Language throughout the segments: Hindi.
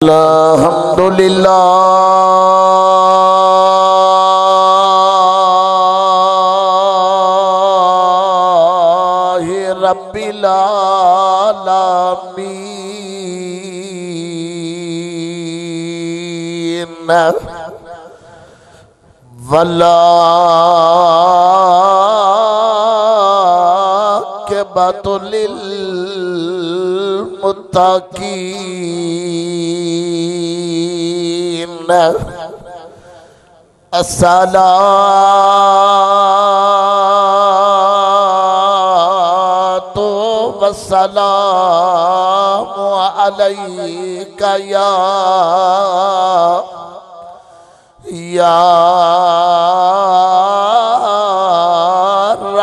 अल्हम्दुलिल्लाह रब्बिल आलमीन वला के बतुलिल मुत्तकीन अस्सलातु वस्सलामु अलैका या या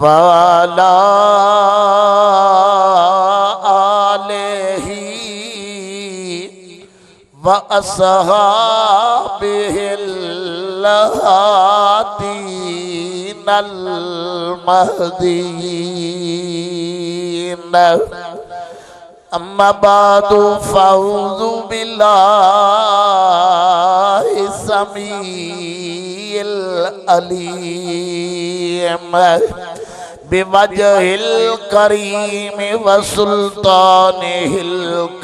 वाला आले ही व असहाबीन महदीन अम्मा बादू फाउजू बिल्ला समी अलीम बिवजहिल करीम वसुल्तान हिल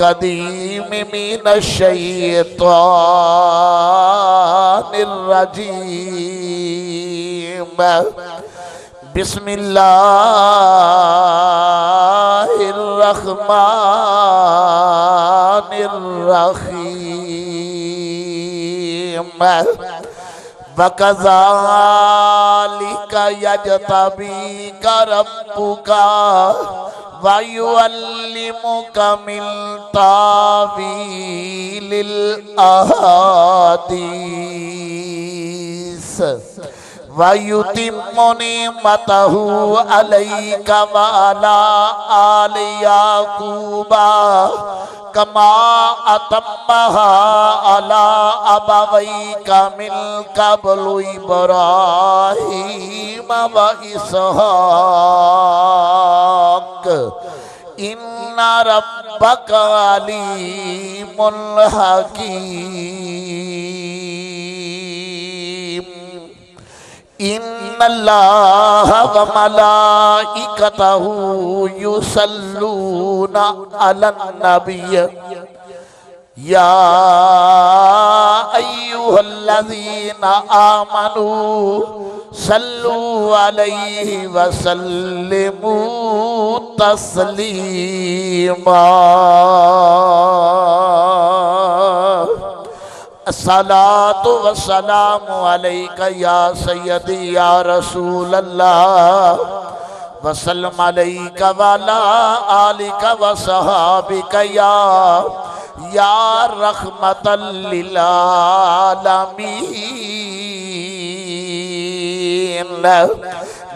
कदीम मीन शैतानजीम बिस्मिल्लाहमान रहीम वकजालिका यजतबी का रब्बुका वयुअल्लिमुक मिन तावीलिल वयुतिमुनि मतहु अलई कमाला आलिया कूबा। कमा अतम्महा अला अबवई कमिल कबलु इब्राहिम व इसहाक। इन्ना रब्बक अलीमुल हकीम। नबी या अय्युहल्लज़ीना आमनू सल्लू अलैहि वसल्लिमू तस्लीमा सलात वसलाम या सैदी या रसूल अल्लाह वसलम का वाला आली का व सहाबी का या या रहमत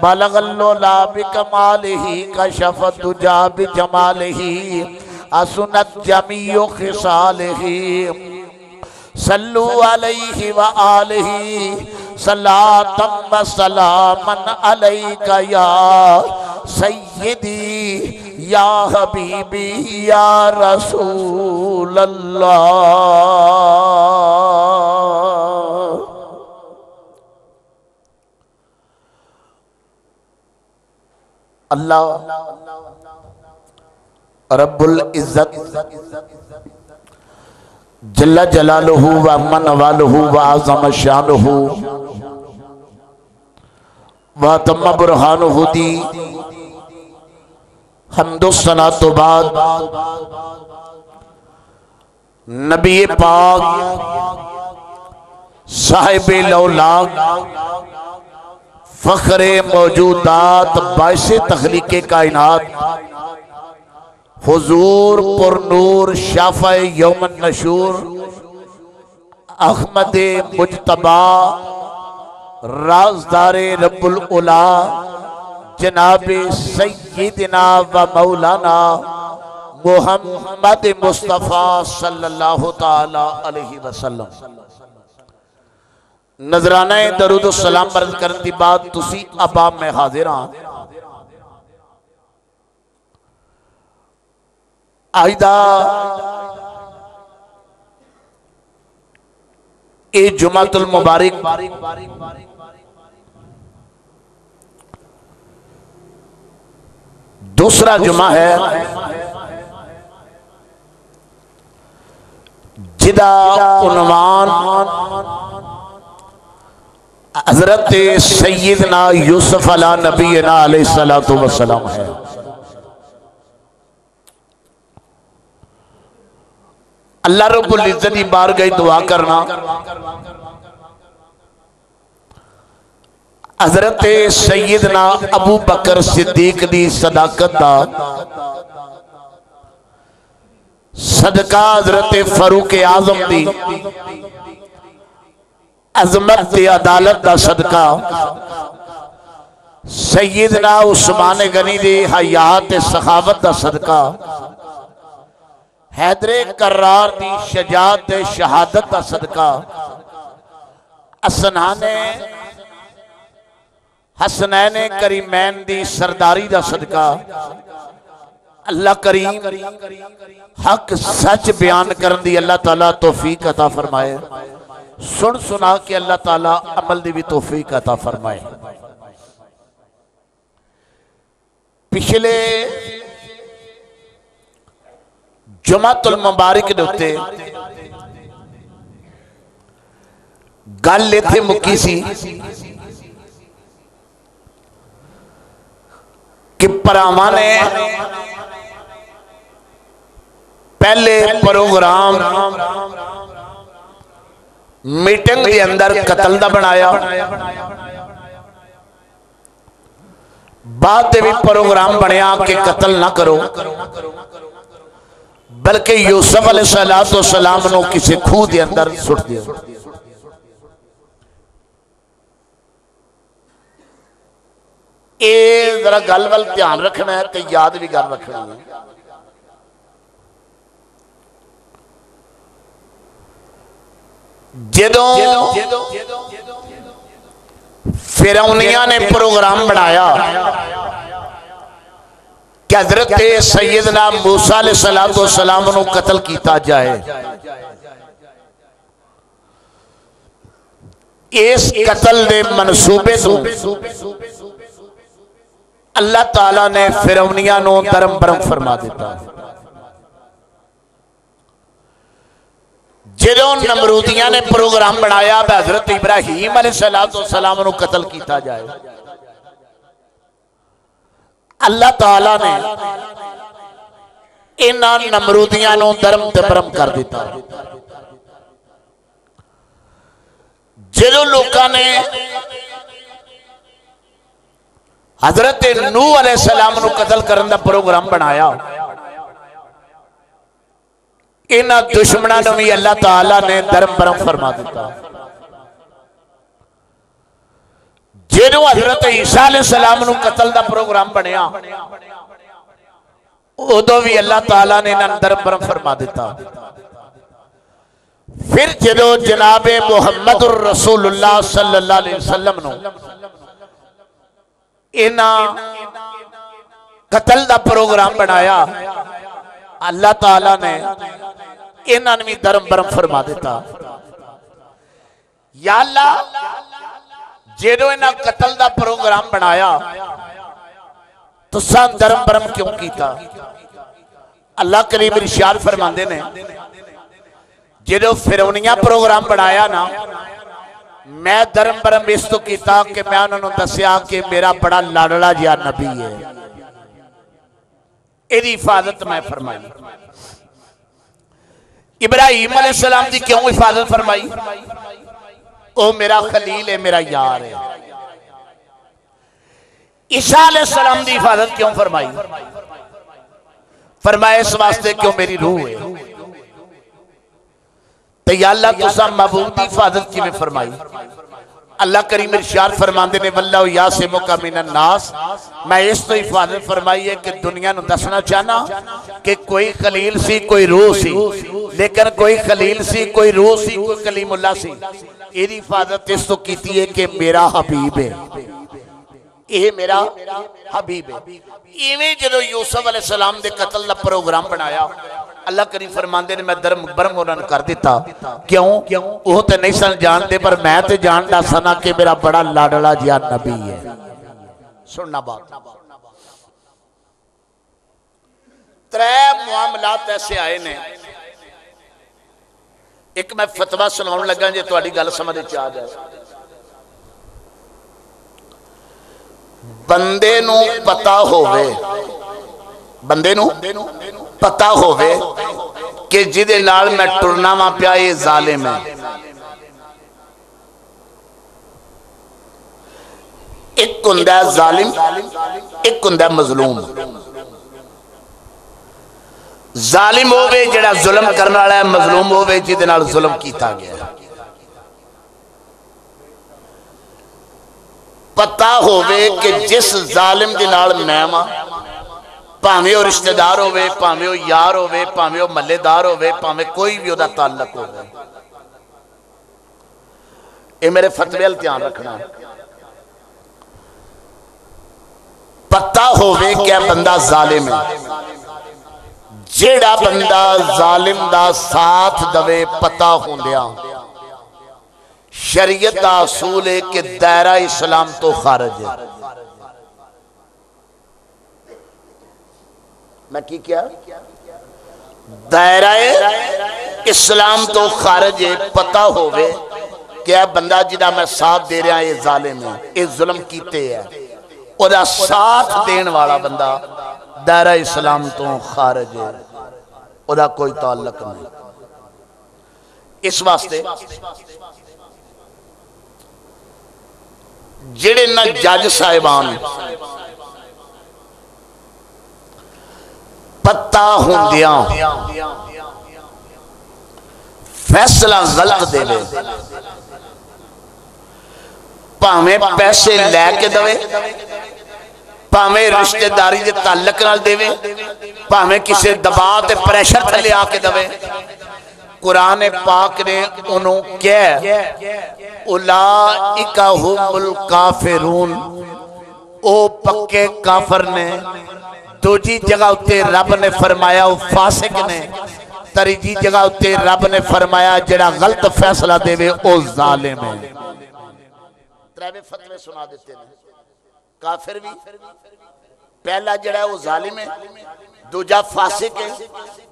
बलगल्लोला बिकमाल ही कशफ तुजा बिजमाल ही असुनत जमी खिसाल ही सल्लु अलैहि व आलिहि सलातम सलामन अलैका या सय्यदी या हबीबी, या रसूल अल्लाह अल्लाह, रब्बुल इज़्ज़त। जल्ला जलालहू व मन वालहू व आज़म शानहू व तम बुरहानहू दी। हमदुसना तो बाद नबी पाक साहिब लौलाक फ़ख्र मौजूदात बायस तखलीक कायनात हुजूर पुरनूर शाफा यौमन नशूर, अहमद मुजतबा, राजदार रब्बुल उला, जनाब सैयदना व मौलाना मोहम्मद मुस्तफ़ा सल्लल्लाहु ताला अलैहि वसल्लम। नजराना दरुद सलाम अर्ज़ करने की बात तुसी अबाब में हाजिर हाँ। आइदा ये जुमातुल मुबारक। दूसरा जुमा है। जिदा उनवान। हज़रत सैदना यूसुफ अला नबी सलाम है। अल्लाह रब्बुल इज़्ज़त की बार गई दुआ करना। हज़रत सैदना अबू बकर सिद्दीक की सदाकत का सदका हज़रत फरूक आज़म की अजमत अदालत का सदका। सैदना उस्मान गनी की हयात सखावत का सदका। हैदरे करार की शजात शहादत का सदका। असनाने, हसनैन करीमैन दी सरदारी का सदका। अल्लाह करीम हक सच बयान करने की अल्लाह ताला तोफीक अता फरमाए। सुन सुना के अल्लाह तला अमल की भी तोफीक अता फरमाए। पिछले जुमातुल मुबारक के उत्ते गल इतने मुक्की सी कि भरावान ने पहले प्रोग्राम मीटिंग के अंदर कतल का बनाया। बाद भी प्रोग्राम बनया कि कतल ना करो। बल्कि यूसुफ यूसफ तो सलाम नो किसी खूह के अंदर सुट दिया। ये जरा गल वाल ध्यान रखना है तो याद भी गल रखनी है। जो फिर ने प्रोग्राम बनाया कि हज़रत सैयदना मूसा सलाम कतल किया जाए। इस कतल के मनसूबे अल्लाह तला ने फिरौनिया धर्म भरम फरमा दिता। जो नमरूदिया ने प्रोग्राम बनाया हज़रत इब्राहिम सलाम कतल किया जाए। अल्लाह तला ने इन्होंने नमरूदिया धर्म तबरम कर दिता। जो लोग ने हज़रत नू सलाम कतल करने का प्रोग्राम बनाया इन्होंने दुश्मनों भी अल्लाह तला ने धर्म भरम फरमा दिता। जो हज़रत ईसा सलाम कतल का प्रोग्राम बनया उदो भी अल्लाह तला ने धर्म भरम फरमा दिता फिर जो जनाबे मुहम्मद रसूलुल्लाह सल्लल्लाहु अलैहि वसल्लम कतल का प्रोग्राम बनाया अल्लाह तला ने इन्होंने भी धर्म भरम फरमा दिता या अल्लाह जो इन्हें कतल का प्रोग्राम बनाया तुसा धर्म भरम क्यों किया अल्लाह करीब इशार फरमाते ने जो फिरौनिया प्रोग्राम बनाया ना, मैं धर्म भरम इस तो किया कि मैं उन्होंने दसिया कि मेरा बड़ा लाडला जहा नबी है। यदि हिफाजत मैं फरमाई। इब्राहिम सलाम की क्यों हिफाजत फरमाई? ओ मेरा खलील है, मेरा यार है। ईशा सलाम की हिफाजत क्यों फरमाई? फरमाया, इस वास्ते क्यों मेरी रूह है? तो अल्लाह तुसा महबूब की हिफाजत किमें फरमाई? अल्लाह करीम इरशाद फरमाते ने वल्ला या से मौका नास मैं इस तो हिफाजत फरमाई है कि दुनिया नु दसना चाहना कि कोई खलील सी कोई रूह सी लेकिन कोई खलील सी कोई रूह सी कोई कलीमुल्ला सी एदी हिफाजत इस तो की है कि मेरा हबीब है ਇਹ ਮੇਰਾ ਹਬੀਬ ਹੈ ਇਵੇਂ ਜਦੋਂ ਯੂਸਫ ਅਲੈਹ ਸਲਾਮ ਦੇ ਕਤਲ ਦਾ ਪ੍ਰੋਗਰਾਮ ਬਣਾਇਆ अल्लाह करी फरमाते मैं धर्म ब्रह्म उन्होंने कर दिता क्यों? क्यों वह तो नहीं सन जानते पर मैं तो जानता सना कि मेरा बड़ा लाडला जहा नबी है सुनना बात। त्रै मामलात ऐसे आए ने। एक मैं फतवा सुना लगा जो थोड़ी गल समझ आ जाए। बंदे पता होवे। बंदे पता हो जिदे मैं टुरना वा पिया, ये जालिम है। एक हों जालिम, एक हों मजलूम। जालिम हो जड़ा जुलम करने वाला है, मजलूम हो जिदे जुलम किया गया। पता हो जिस जालिम के नाल मैं वहाँ ਭਾਵੇਂ ਉਹ ਰਿਸ਼ਤੇਦਾਰ ਹੋਵੇ ਭਾਵੇਂ ਉਹ ਯਾਰ ਹੋਵੇ ਭਾਵੇਂ ਉਹ ਮੱਲੇਦਾਰ ਹੋਵੇ ਭਾਵੇਂ ਕੋਈ ਵੀ ਉਹਦਾ ਤਾਲੁਕ ਹੋਵੇ ਇਹ ਮੇਰੇ ਫਤਵੇ ਵੱਲ ਧਿਆਨ ਰੱਖਣਾ ਪਤਾ ਹੋਵੇ ਕਿ ਇਹ ਬੰਦਾ ਜ਼ਾਲਿਮ ਹੈ ਜਿਹੜਾ ਬੰਦਾ ਜ਼ਾਲਿਮ ਦਾ ਸਾਥ ਦਵੇ ਪਤਾ ਹੁੰਦਿਆਂ शरीयत का असूल है कि दायरा इस्लाम तो खारज है मैं ठीक क्या? दायरा इस्लाम तो खारज है, पता होवे क्या बंदा जिदा मैं साथ दे रहा, ये जालिम है, ये जुलम किते है। ओदा साथ देन वाला बंदा दायरा इस्लाम तो खारज है, ओदा कोई ताल्लुक नहीं। इस वास्ते जेड़े ना जज साहिबान पत्ता होंदिया। फैसला गलत दे भावे पैसे लैके दे भावे रिश्तेदारी के तालक न दे भावे किसी दबाव से प्रेशर थले आके दे कुराने पाक ने उन्होंने कह उलाइका हुमुल काफिरून। ओ पक्के काफर ने दूजी जगह उत्ते रब ने फरमाया फासिक ने। तीजी जगह उत्ते रब ने फरमाया, जड़ा गलत फैसला देवे है। त्रैवे फतवे सुना काफिर भी। पहला है वो जालिम है। दूजा फासिक है।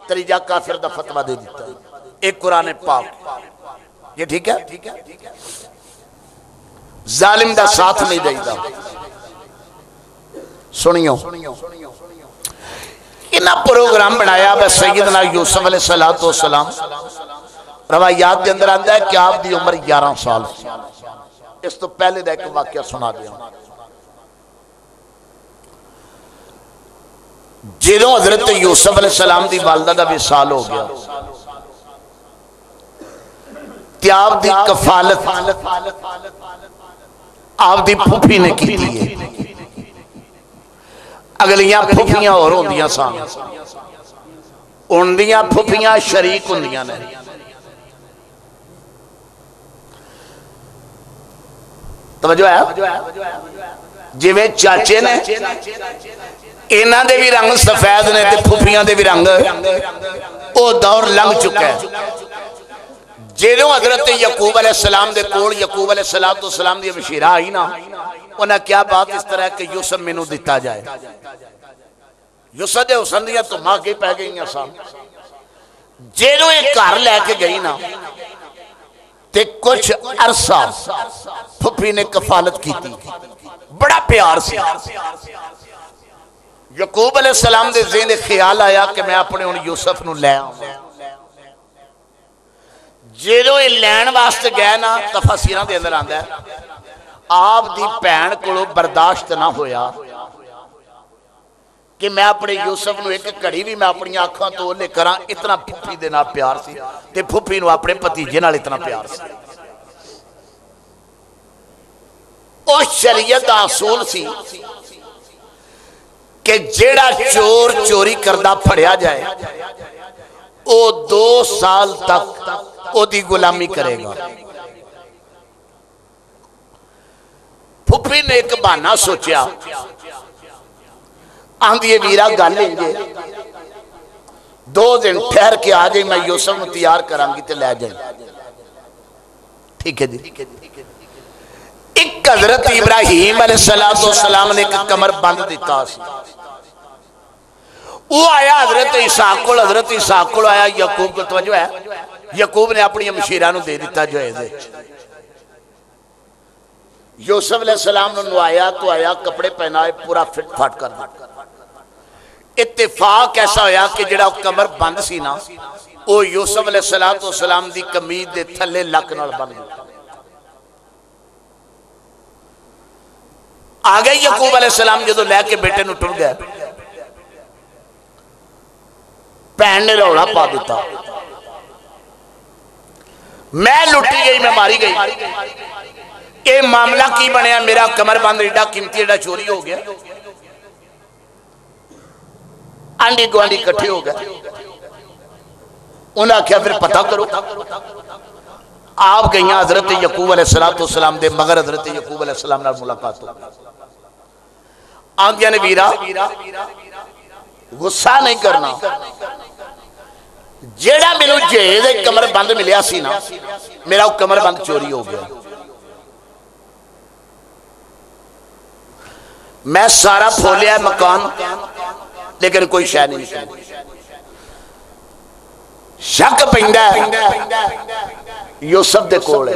तीजा काफिर का फतवा दे दिता। है एक कुरान पाक। ये ठीक है? जालिम का साथ नहीं देता सुनियो। इन्हें प्रोग्राम बनाया वह सैयदना यूसुफ अल सलातो सलाम रवायात के अंदर आता है कि आपकी उम्र ग्यारह साल इस तो पहले का एक वाक्य सुना दिया। जो हज़रत यूसुफ अल सलाम की वालदा का विसाल हो गया। त्याब दी कफालत आपकी फुफी ने की अगलियाँ फुफियाँ और फुफियाँ शरीक होंदियाँ ने। है जिमें चाचे ने इन्हों के भी रंग सफ़ेद ने फुफिया के भी रंग। दौर लंघ चुका है। जो हज़रत यकूब सलाम के कोल यकूब अल सलाम तो सलाम की मशीरा आई ना। उन्हें क्या बात इस तरह के यूसफ मैनू दिता जाए? यूसफ हुसन दिया धुमा के पै गई सन जो ये घर लैके गई ना, ते कुछ अरसा फुफी ने कफालत की बड़ा प्यार से। यकूब अल सलाम के जेन ख्याल आया कि मैं अपने हूँ यूसफ न जो ये लैन वास्ते गए ना, तफसीर के अंदर आंदा आप दी भैन को बर्दाश्त ना होया। कि मैं अपने यूसुफ न एक घड़ी भी मैं अपनी अखा तो ओले करा इतना फुफी के प्यार फुफी न अपने भतीजे इतना प्यार से। शरीयत असूल सी कि जेड़ा चोर चोरी करता फड़िया जाए वो दो साल तक ओदी गुलामी करेगा। फुफी ने एक बहाना सोचा आंधी वीरा, गल दो दिन ठहर के आ जाए मैं यूसुफ को तैयार करा तो लै जाए ठीक है जी। एक हज़रत इब्राहिम तो सलाम ने एक कमर बंद दिता वो आया हज़रत इसाक को हज़रत इसाक को आया, यकूब तवजो है। यकूब ने अपनी मशीरा दे दिता जो है ਯੂਸਫ ਅਲੈਹਿਸਸਲਾਮ ਨੂੰ ਨਵਾਇਆ तो आया कपड़े पहनाए पूरा फिट फाट कर ਦਿੱਤਾ ਇਤਫਾਕ ਐਸਾ ਹੋਇਆ ਕਿ ਜਿਹੜਾ ਕਮਰ ਬੰਦ ਸੀ ਨਾ ਉਹ ਯੂਸਫ ਅਲੈਹਿਸਸਲਾਮ ਦੀ ਕਮੀਜ਼ ਦੇ ਥੱਲੇ ਲੱਕ ਨਾਲ ਬੰਨ ਗਿਆ ਆ ਗਏ ਯਾਕੂਬ ਅਲੈਹਿਸਸਲਾਮ ਜਦੋਂ ਲੈ ਕੇ ਬੇਟੇ ਨੂੰ ਟੁਰ ਗਿਆ ਭੈਣ ਨੇ ਰੌਲਾ ਪਾ ਦਿੱਤਾ ਮੈਂ ਲੁੱਟੀ ਗਈ ਮੈਂ ਮਾਰੀ ਗਈ ਇਹ ये मामला की बनया मेरा कमरबंद एडा कीमती एडा चोरी हो गया। आंधी गुआढ़ी इकट्ठे हो गए। उन्हें आख्या, फिर पता करो। आप गई हज़रत यकूब अलैहिस्सलाम दे मगर हज़रत यकूब अलैहिस्सलाम नाल मुलाकात हो। आंदिया ने, वीरा, गुस्सा नहीं करना। जेड़ा मेनू जहेज कमर बंद मिले सी ना, मेरा कमर बंद चोरी हो गया। मैं सारा फोलिया मकान, लेकिन कोई शह नहीं शक पैदा यूसफ कोल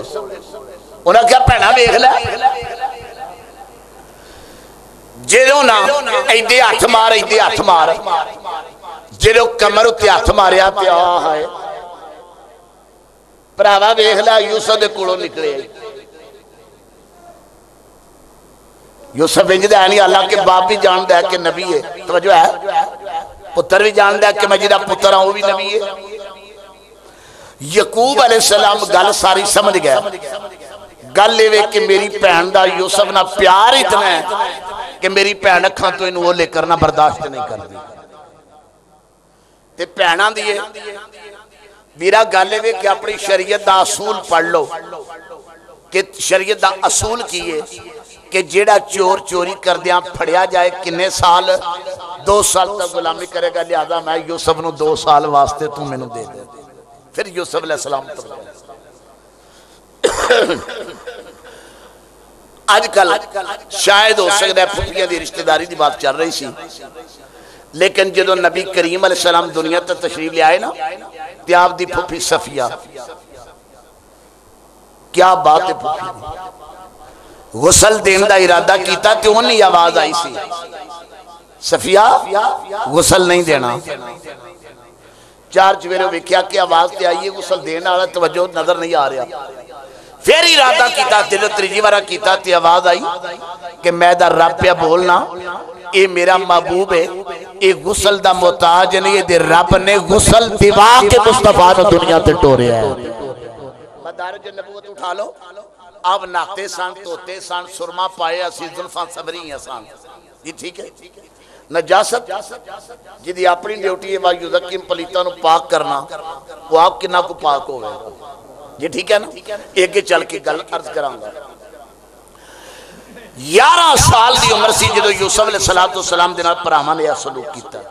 उन्हें क्या वेख जो ना हथ मार इदे हथ मार जो कमर उत्ते हथ मारिया हाय भरावा वेख लै यूसफ कोलों निकले। यूसफ इंज है नहीं हालाँकि बाप भी जानता है कि नबी है। तवजो है। पुत्र भी जानता है कि मैं जिदा पुत्र हाँ वह भी नबी है। यकूब अलैहिस्सलाम गल सारी समझ गया। गल ये कि मेरी भैन का यूसफ ना प्यार इतना है कि मेरी भैन अखा तो इन ओले करना बर्दाश्त नहीं करती ते भैन दी वीरा, गल ये कि अपनी शरीयत का असूल पढ़ लो। कि शरीयत का असूल की है? कि जेड़ा चोर चोरी करद्या फड़िया जाए किन्ने साल? दो साल तक गुलामी करेगा, लिहाजा मैं यूसफ न दो साल वास्ते तू मैनू दे दे। फिर यूसफ सलाम अजकल शायद हो सकता है फुफिया की रिश्तेदारी की बात चल रही सी। लेकिन जो नबी करीम सलाम दुनिया तक तशरीफ़ लियाए ना तो आपकी फुफी सफिया। क्या बात है फुफी गुसल देने का इरादा किया तो उन्हीं आवाज़ आई सी। सफिया, गुसल नहीं देना। चार चवेरे वेख्या कि आवाज़ तो आई है गुसल देने वाला तवजो नज़र नहीं आ रहा। फिर इरादा किया दिल त्रीजी बार किया आवाज़ आई कि मैं रब पे बोलना ये मेरा महबूब है ये गुसल का मोहताज नहीं ये रब ने गुसल दिवा के मुस्तफ़ा दुनिया से टोरिया है। उठा लो। अब नाते सन धोते सन, सुरमा पाए, असी जुल्फा सबरी सन। जी ठीक है? नजासत, जिदी अपनी ड्यूटी है, वायु जकीम पलीता पाक करना, वो आप को पाक हो गया जी ठीक है ना? अगे चल के गल अर्ज़ करांगा। ग्यारह साल की उम्र से जो यूसफ ने सलाह तो सलाम के भरावान ने सलूक किया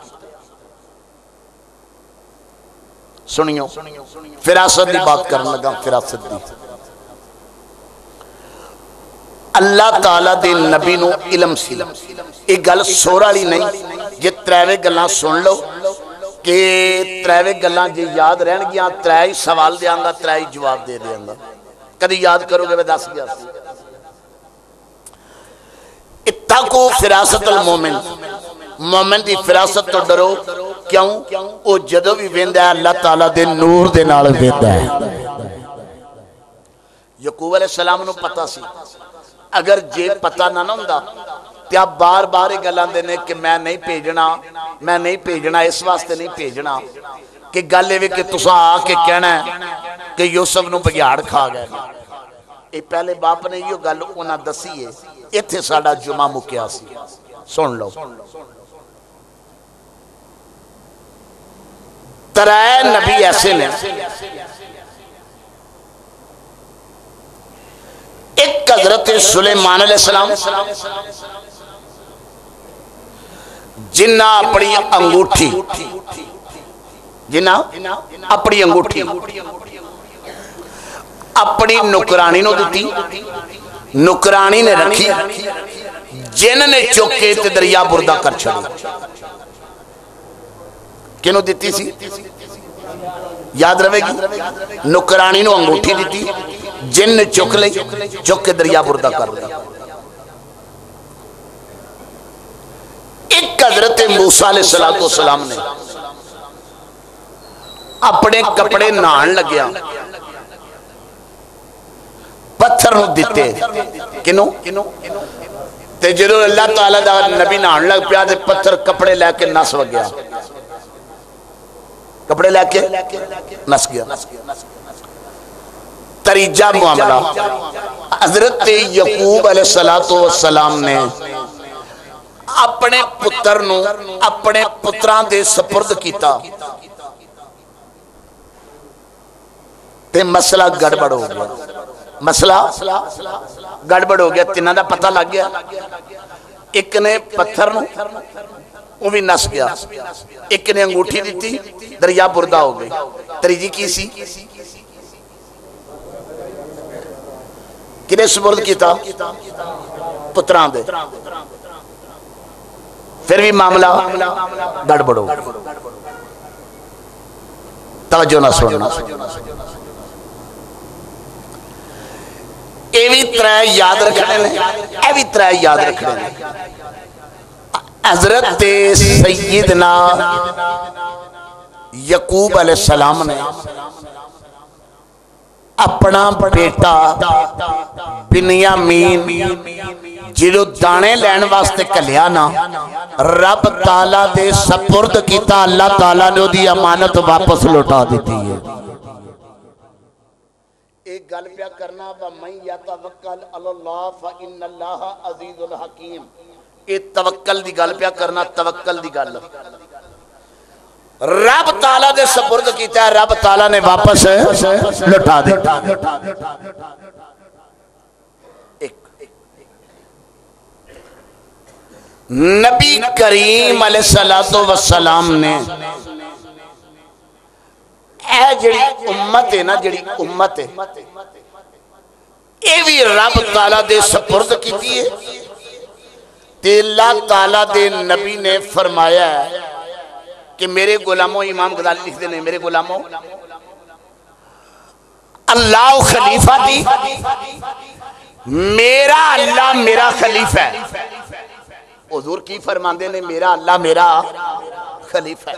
सुनियो, फिरासत की बात कर लगा, फिरासत की अल्लाह तला के नबी न इलम सी। एक गल सोर वाली नहीं। जे त्रैवे गल् सुन लो कि त्रैवे गल् जे याद रहन त्रै ही सवाल देंगा त्रै ही जवाब दे देंगा कभी याद करोगे मैं दस गया तको फिरासत मोमिन। मोमिन की फिरासत तो डरो। क्यों? वो जो भी वेंदा अल्लाह तला के नूर के नाल वेंदा है। यकूब अलैहि सलाम नु पता सी। ਅਗਰ ਜੇ ਪਤਾ ਨਾ ਨਾ ਹੁੰਦਾ ਤੇ ਆ ਬਾਰ-ਬਾਰ ਇਹ ਗੱਲਾਂ ਦੇ ਨੇ ਕਿ ਮੈਂ ਨਹੀਂ ਭੇਜਣਾ ਮੈਂ ਨਹੀਂ ਭੇਜਣਾ ਇਸ ਵਾਸਤੇ ਨਹੀਂ ਭੇਜਣਾ ਕਿ ਗੱਲ ਇਹ ਵੀ ਕਿ ਤੁਸੀਂ ਆ ਕੇ ਕਹਿਣਾ ਕਿ ਯੂਸਫ ਨੂੰ ਬਗਿਆੜ ਖਾ ਗਏ ਇਹ ਪਹਿਲੇ ਬਾਪ ਨੇ ਇਹੋ ਗੱਲ ਉਹਨਾਂ ਦੱਸੀ ਏ ਇੱਥੇ ਸਾਡਾ ਜੁਮਾ ਮੁੱਕਿਆ ਸੀ ਸੁਣ ਲਓ ਤਰੇ ਨਬੀ ਐਸੇ ਨੇ एक हज़रत सुलेमान सलाम। जिन्ना अपनी अंगूठी, जिन्ना अपनी अंगूठी, अपनी नुकरानी नो दी नुकरानी ने रखी जिन ने चुक दरिया बुरदा कर छड़ी। किनों दी सी? याद रहेगी नुकरानी अंगूठी दी जिन चुक ले चुक के दरिया बुरदा कर दिया एक हज़रत मूसा सलातो सलाम ने अपने कपड़े नहान लग्या। पत्थर दिते किनों? ते जो अल्लाह तला का नबी नहान लग पाया पत्थर कपड़े लैके नस गया कपड़े लैके नस गया। तरीजा मामला। हज़रत यकूब सलाम ने अपने पुत्र अपने पुत्रा के सपुरद किया मसला गड़बड़ हो गया। मसला गड़बड़ हो गया तिना का पता लग गया। एक ने पत्थर वो भी नस गया। एक ने अंगूठी दी दरिया बुरदा हो गई। त्रीजी की सी? किने सुपुर्द किया पुत्रा दे फिर भी मामला गड़बड़ो तवजो ना सुनना ये भी त्रै याद रखने ने भी त्रै याद रखने ने हज़रत सैयदना यकूब अलैहिस्सलाम ने अपना बेटा बिनियामीन जो दाने लैन वास्ते कलिया ना, रब ताला दे सपुर्द किया अल्लाह ताला ने ओदी अमानत वापस लौटा दी है। एक गल पिया करना व मैं यतवक्कल अल्लाह फ हकीम। ये तवक्कल दी गल पिया करना, तवक्कल दी गल। रब ताला दे सपुर्द रब ताला ने वापस लुटा दिया नबी करीम वसलाम ने जड़ी उम्मत है ना, जड़ी उम्मत है ताला दे सपुर्द की ताला दे नबी ने फरमाया है कि मेरे गुलामों, इमाम गजाली लिखते हैं, मेरे गुलामों, अल्लाह खलीफा दी, मेरा अल्लाह मेरा खलीफा है। हजूर की फरमाते ने, मेरा अल्लाह मेरा खलीफा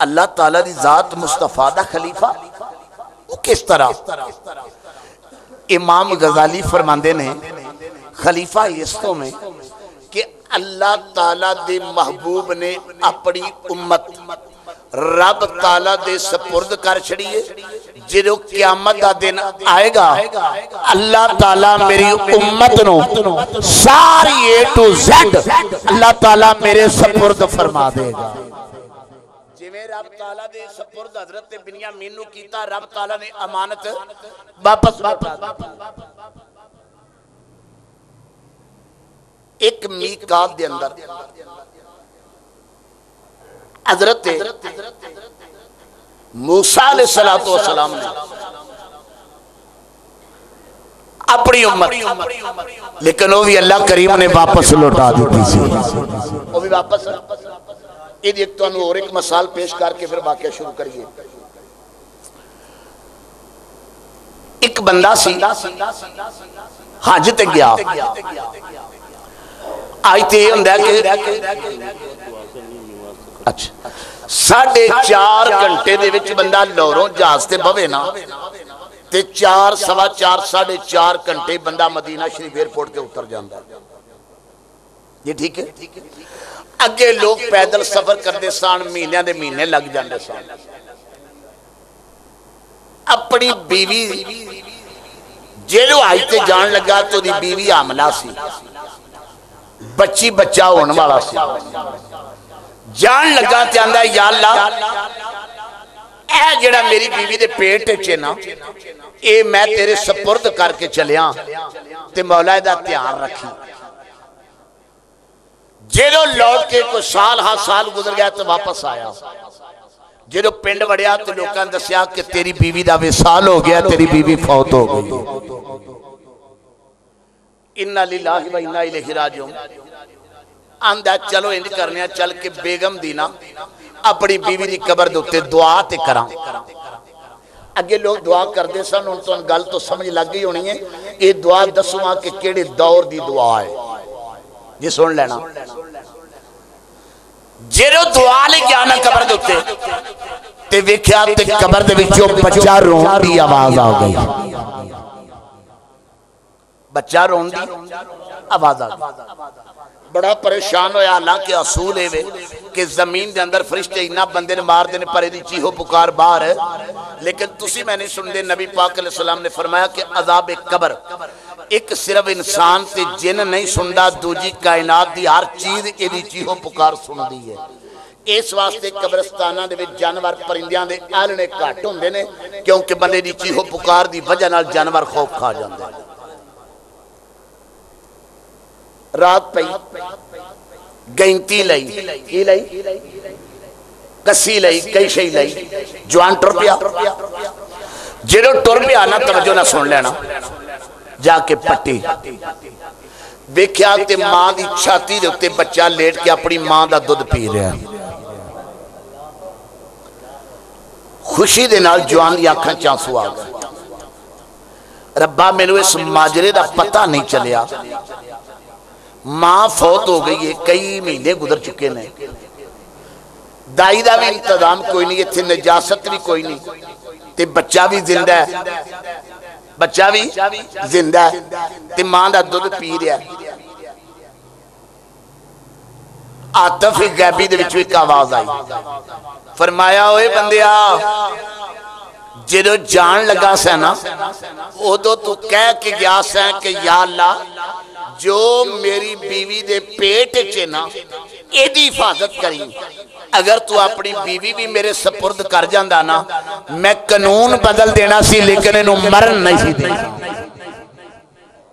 अल्लाह ताला दी जात मुस्तफ़ा दा खलीफा। वो किस तरह? इमाम गजाली फरमाते ने, खलीफा इस तो में अल्लाह ताला महबूब ने अपनी उम्मत रब ताला दे सपुर्द कर छड़िए। जो क्यामत का दिन आएगा, अल्लाह ताला मेरी उम्मत नो सारी ए टू जेड अल्लाह ताला मेरे सपुर्द फरमा देगा। एक मीकात के अंदर हज़रत मूसा सलाम ने अपनी उम्र लेकिन वह भी अल्लाह करीम ने वापस लौटा दी वो वापस। एक तो और एक मसाल पेश करके फिर वाक्य शुरू करिए। एक बंदा सी हज तक गया। आज तो यह होंगे अच्छा। साढ़े चार घंटे बंदा लाहौरों जहाज़ से बवे ना। चार सवा चार साढ़े चार घंटे बंदा मदीना शरीफ एयरपोर्ट से उतर जाता है ये ठीक है? अगे लोग पैदल सफ़र करते सन महीनों के महीने लग जाते सन अपनी बीवी जेलो हज से जान लगा तो बीवी आमला सी। बच्ची बच्चा होने वाला जान लगा त्यादा यार ला साल हा साल गुजर गया तो वापस आया। जो पिंड वड़िया तो लोग दसिया बीवी का विसाल हो गया, तेरी बीवी फौत हो गई। इन्ना लीला इन्ना ही लिखी राजो ਆਂਦਾ ਚਲੋ ਇੰਜ ਕਰਨੇ ਆ ਚੱਲ ਕੇ ਬੇਗਮ ਦੀ ਨਾ ਆਪਣੀ ਬੀਵੀ ਦੀ ਕਬਰ ਦੇ ਉੱਤੇ ਦੁਆ ਤੇ ਕਰਾਂ ਅੱਗੇ ਲੋਕ ਦੁਆ ਕਰਦੇ ਸਨ ਹੁਣ ਤੁਹਾਨੂੰ ਗੱਲ ਤੋਂ ਸਮਝ ਲੱਗ ਗਈ ਹੋਣੀ ਹੈ ਇਹ ਦੁਆ ਦੱਸੂਆਂ ਕਿ ਕਿਹੜੇ ਦੌਰ ਦੀ ਦੁਆ ਹੈ ਜੇ ਸੁਣ ਲੈਣਾ ਜਦੋਂ ਦੁਆ ਲਈ ਗਿਆ ਨਾ ਕਬਰ ਦੇ ਉੱਤੇ ਤੇ ਵੇਖਿਆ ਤੇ ਕਬਰ ਦੇ ਵਿੱਚੋਂ ਬੱਚਾ ਰੋਣ ਦੀ ਆਵਾਜ਼ ਆ ਗਈ ਬੱਚਾ ਰੋਣ ਦੀ ਆਵਾਜ਼ ਆ ਗਈ बड़ा परेशान ਹੋਇਆ ਹਾਲਾਂਕਿ ਅਸੂਲ ਹੈ ਵੇ ਕਿ ਜ਼ਮੀਨ ਦੇ ਅੰਦਰ ਫਰਿਸ਼ਤੇ ਇਨਾ ਬੰਦੇ ਨੇ ਮਾਰਦੇ ਨੇ ਪਰ ਇਹਦੀ ਚੀਹੋ ਪੁਕਾਰ ਬਾਹਰ लेकिन तुम मैं नहीं सुनते नबी पाक सलाम ने फरमाया कि अजाब एक कबर, एक सिर्फ़ इंसान से जिन नहीं सुनता दूजी कायनात की हर चीज़ ए चीहो पुकार सुन दी है। इस वास्ते कब्रस्तान जानवर परिंदिया के आलने घट होंगे ने, क्योंकि बंदे की चीहो पुकार की वजह जानवर खौफ खा जाते हैं रात पई, गैंती लई की लई कसी लई कई शई लई, जवान टुर पिया। जो टुर पिया ना तवजो ना सुन लेना। जाके पट्टी। वेख्या ते माँ की छाती के उत्ते बच्चा लेट के अपनी माँ का दुध पी रहा। खुशी के नाल जवान की अखा चांसू आ गए। रब्बा, मेनू इस माजरे का पता नहीं चलिया माँ फौत हो तो गई है, कई महीने गुजर चुके ने। दाई का भी इंतज़ाम कोई नहीं इतने निजासत भी कोई नहीं। ते बच्चा भी ज़िंदा है। बच्चा भी ज़िंदा है। माँ का दुध पी रहा आतफ गैबी एक आवाज़ आई। फरमाया, ओए बंदिया जो जान लगा सैना उदो तू कह के गया सैं कि यार ला जो मेरी बीवी दे पेट 'ਚ ना, एदी हिफाजत करी। अगर तू अपनी बीवी भी मेरे सपुर्द कर जांदा ना, मैं कानून बदल देना सी, लेकिन इन मरन नहीं सी देना।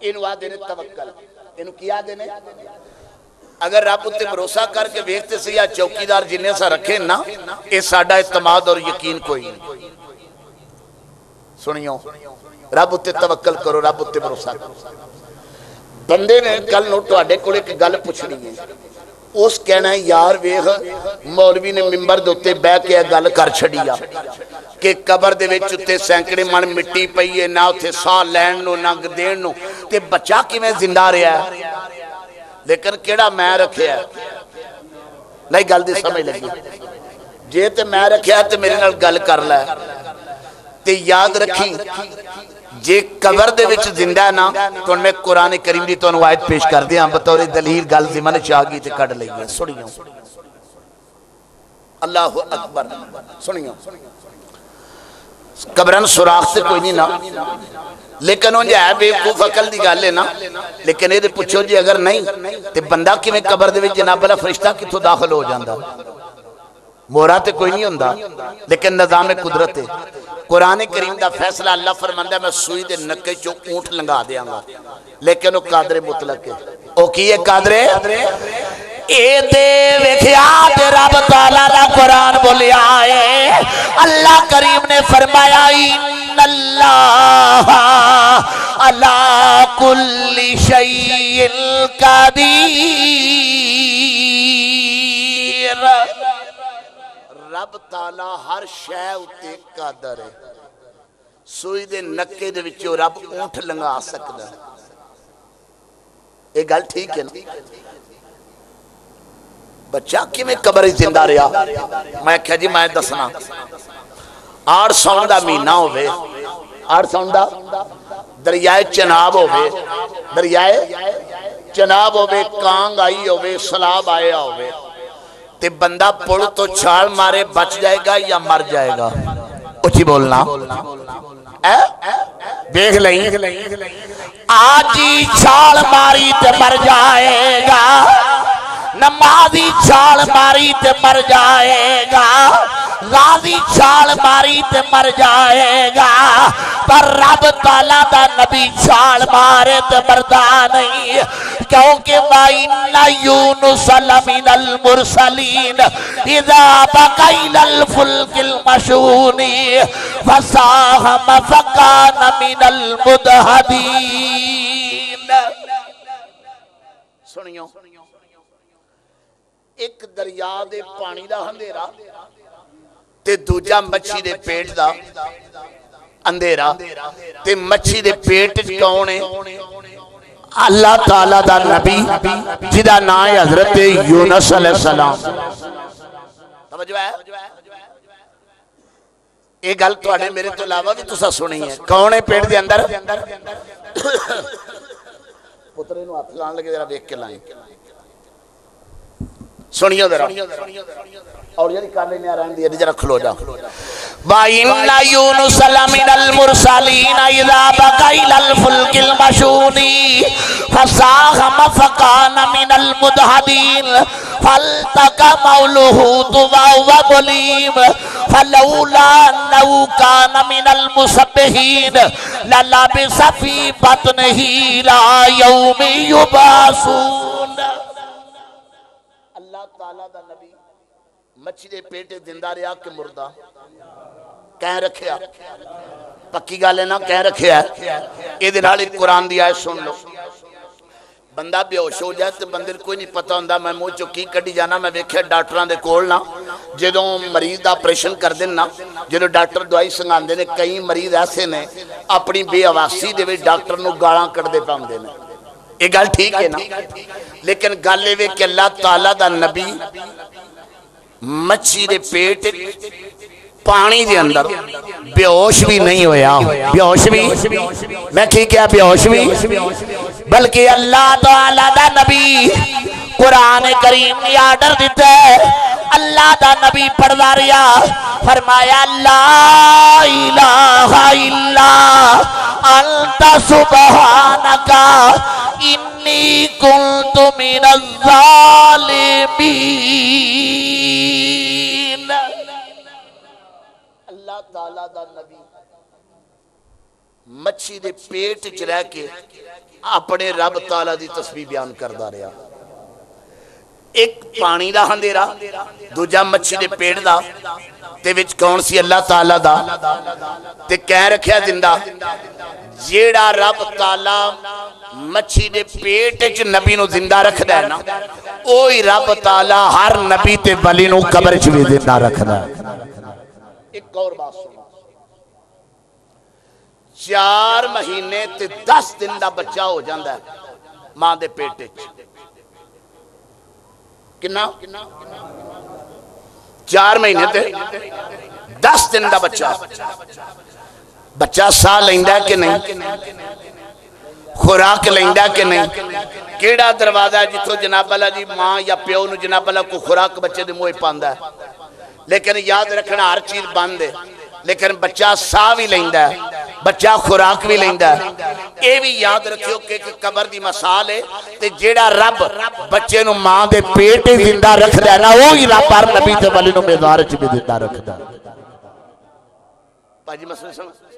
इनु आ देने तवक्कल। इनु किया देने? अगर रब उत्ते भरोसा करके वेखते सी, या चौकीदार जिन्ने सा रखे ना ये साडा इतमाद और यकीन कोई नहीं। सुनियो, रब उत्ते तवक्कल करो, रब उत्ते भरोसा करो। ਬੰਦੇ ਨੇ ਕੱਲ ਨੂੰ ਤੁਹਾਡੇ ਕੋਲ ਇੱਕ ਗੱਲ ਪੁੱਛਣੀ ਹੈ ਉਸ ਕਹਿਣਾ ਯਾਰ ਵੇਖ ਮੌਲਵੀ ਨੇ ਮਿੰਬਰ ਦੇ ਉੱਤੇ ਬਹਿ ਕੇ ਇਹ ਗੱਲ ਕਰ ਛੱਡੀ ਆ ਕਿ ਕਬਰ ਦੇ ਵਿੱਚ ਉੱਤੇ ਸੈਂਕੜੇ ਮਣ ਮਿੱਟੀ ਪਈ ਹੈ ਨਾ ਉੱਥੇ ਸਾਹ ਲੈਣ ਨੂੰ ਨਾ ਦੇਣ ਨੂੰ ਤੇ ਬੱਚਾ ਕਿਵੇਂ ਜ਼ਿੰਦਾ ਰਿਹਾ ਲੇਕਿਨ ਕਿਹੜਾ ਮੈਂ ਰੱਖਿਆ ਨਹੀਂ ਗੱਲ ਦੀ ਸਮਝ ਲੱਗੀ ਜੇ ਤੇ ਮੈਂ ਰੱਖਿਆ ਤੇ ਮੇਰੇ ਨਾਲ ਗੱਲ ਕਰ ਲੈ ਤੇ ਯਾਦ ਰੱਖੀ ਜੇ ਕਬਰ ਦੇ ਵਿੱਚ ਜ਼ਿੰਦਾ ਨਾ ਤਾਂ ਮੈਂ ਕੁਰਾਨ ਕਰੀਮ ਦੀ ਤੁਹਾਨੂੰ ਆਇਤ ਪੇਸ਼ ਕਰਦੇ ਹਾਂ ਬਤੌਰ ਦਲੀਲ ਗੱਲ ਜ਼ਿਮਨ ਚ ਆ ਗਈ ਤੇ ਕੱਢ ਲਈਏ ਸੁਣਿਓ ਅੱਲਾਹੁ ਅਕਬਰ ਸੁਣਿਓ ਕਬਰਨ ਸੁਰਾਖ ਤੇ ਕੋਈ ਨਹੀਂ ਨਾ ਲੇਕਿਨ ਉਹ ਹੈ ਬੇਵਕੂਫ ਅਕਲ ਦੀ ਗੱਲ ਹੈ ਨਾ ਲੇਕਿਨ ਇਹਦੇ ਪੁੱਛੋ ਜੀ ਅਗਰ ਨਹੀਂ ਤੇ ਬੰਦਾ ਕਿਵੇਂ ਕਬਰ ਦੇ ਵਿੱਚ ਜਨਾਬ ਵਾਲਾ ਫਰਿਸ਼ਤਾ ਕਿੱਥੋਂ ਦਾਖਲ ਹੋ ਜਾਂਦਾ मोहरा तो कोई नहीं होंगे लेकिन निज़ाम कुदरत है। कुरान करीम का फैसला अल्लाह फरमाना मैं सूई के नके चो ऊँट लंघा देंगा लेकिन वह कादरे मुतलक है। वह की है कादरे? अल्लाह करीम ने फरमाया अल्लाह अला कुल्ली ਰੱਬ ਤਾਲਾ ਹਰ ਸ਼ੈ ਉੱਤੇ ਕਾਦਰ ਹੈ ਸੂਈ ਦੇ ਨੱਕੇ ਦੇ ਵਿੱਚੋਂ ਰੱਬ ਊਂਠ ਲੰਘਾ ਸਕਦਾ ਇਹ ਗੱਲ ਠੀਕ ਹੈ ਨਾ ਬੱਚਾ ਕਿਵੇਂ ਕਬਰ ਵਿੱਚ ਜ਼ਿੰਦਾ ਰਿਹਾ ਮੈਂ ਕਿਹਾ ਜੀ ਮੈਂ ਦੱਸਣਾ ਆੜ ਸੌਣ ਦਾ ਮਹੀਨਾ ਹੋਵੇ ਅੜ ਸੁਣਦਾ ਦਰਿਆਏ ਚਨਾਬ ਹੋਵੇ ਦਰਿਆਏ ਚਨਾਬ ਹੋਵੇ ਕਾਂਗ ਆਈ ਹੋਵੇ ਸਲਾਬ ਆਇਆ ਹੋਵੇ ते बंदा पुल तो छाल मारे बच जाएगा या मर जाएगा? उची बोलना। देख लें आज छाल मारी ते मर जाएगा। नमाजी छाल मारी ते मर जाएगा। गाजी छाल मारी ते मर जाएगा। पर रब ताला दा नबी छाल मारे ते मरदा नहीं। क्योंकि वाइना यूनुस लमिनल मुरसलीन। इदा बकैलल फुल्किल मशूनी फसाहम फकान मिनल मुदहदीन। सुनियो। ਇੱਕ ਦਰਿਆ ਦੇ ਪਾਣੀ ਦਾ ਹਨੇਰਾ ਤੇ ਦੂਜਾ ਮੱਛੀ ਦੇ ਪੇਟ ਦਾ ਅੰਧੇਰਾ ਤੇ ਮੱਛੀ ਦੇ ਪੇਟ 'ਚ ਕੌਣ ਹੈ ਅੱਲਾਹ ਤਾਲਾ ਦਾ ਨਬੀ ਜਿਹਦਾ ਨਾਮ ਹੈ ਹਜ਼ਰਤ ਯੂਨਸ ਅਲੈਹਿਸਲਾਮ ਸਮਝ ਆਇਆ ਇਹ ਗੱਲ ਤੁਹਾਡੇ ਮੇਰੇ ਤੋਂ ਇਲਾਵਾ ਵੀ ਤੁਸੀਂ ਸੁਣੀ ਹੈ ਕੌਣ ਹੈ ਪੇਟ ਦੇ ਅੰਦਰ ਪੁੱਤਰੇ ਨੂੰ ਹੱਥ ਲਾਣ ਲੱਗੇ ਜਰਾ ਵੇਖ ਕੇ ਲਾਏ सुनियो जरा। और यदि कर लेने रहने दिया जरा खलो जा वाइन्ना यूनुस लमिनल मुरसलीन इज़ा बकैलल फुल्किल मशूनी फसाहम फकान मिनल मुदहदीन। फल्तका मौलुहु तुवा व मुलीम। फलौला अन्नहु कान मिनल मुसब्बिहीन। ललबिस फ़ी बतनिही ला यौमि युबासून। ताला दा नबी, मच्छी दे पेट ज़िंदा रहा कि मुर्दा। कह रखिया। पक्की गल ना, कह रखिया ये कुरान की आयत सुन लो। बंदा बेहोश हो जाए तो बंदे कोई नहीं पता होंगे मैं मुँह चो की कढ़ी जाना, मैं वेख्या डॉक्टर के कोल ना। जो मरीज़ का ऑपरेशन कर देना जो डॉक्टर दवाई संगाते ने, कई मरीज़ ऐसे ने, अपनी बेअवासी के डॉक्टर गाला कटते पाते हैं गल ठीक है ना? लेकिन गल ये कि अल्लाह तला दा नबी मच्छी दे पेट पानी के अंदर बेहोश भी नहीं होया। बेहोश भी? मैं ठीक है, बेहोश भी? बल्कि अल्लाह तला दा नबी कुरान करीम ने आर्डर दिता है। अल्लाह दा नबी पढ़दा रहा। फरमाया इल्ला अंता सुबहानका, इन्नी मिनज़ ज़ालिमीन। अल्लाह ताला दा नबी मच्छी दे पेट च रह के अपने रब ताला दी तस्वीर बयान करदा रहा। एक पानी का अंधेरा, दूजा पेट दा ते विच कौन सी अल्लाह ताला ते कह रखिया ज़िंदा, जेड़ा रब ताला मच्छी दे पेट च नबी ज़िंदा रखदा है ना ओही रब ताला हर नबी ते नु कब्र च भी ज़िंदा रखदा है। एक और बात चार महीने ते दस दिन का बच्चा हो जाता है माँ के पेट किन्ना? चार महीने ते दस दिन का बच्चा। बच्चा साह लेंदा कि खुराक लेंदा कि नहीं? केड़ा दरवाज़ा जिथों जनाबला जी माँ या प्यो न जनाबला को खुराक बच्चे के मुँह पाँदा है? लेकिन याद रखना हर चीज़ बंद है। लेकिन बच्चा साह भी लेंदा है, बच्चा खुराक भी लेंदा है। ये भी याद रखियो कि कबर की मसाल है ते जेड़ा रब बच्चे नु माँ दे पेट ही ज़िंदा रखदा है ना वो ही रब हर नबी ते वली नु मेदार च भी ज़िंदा रखदा भाजी मसले समझ।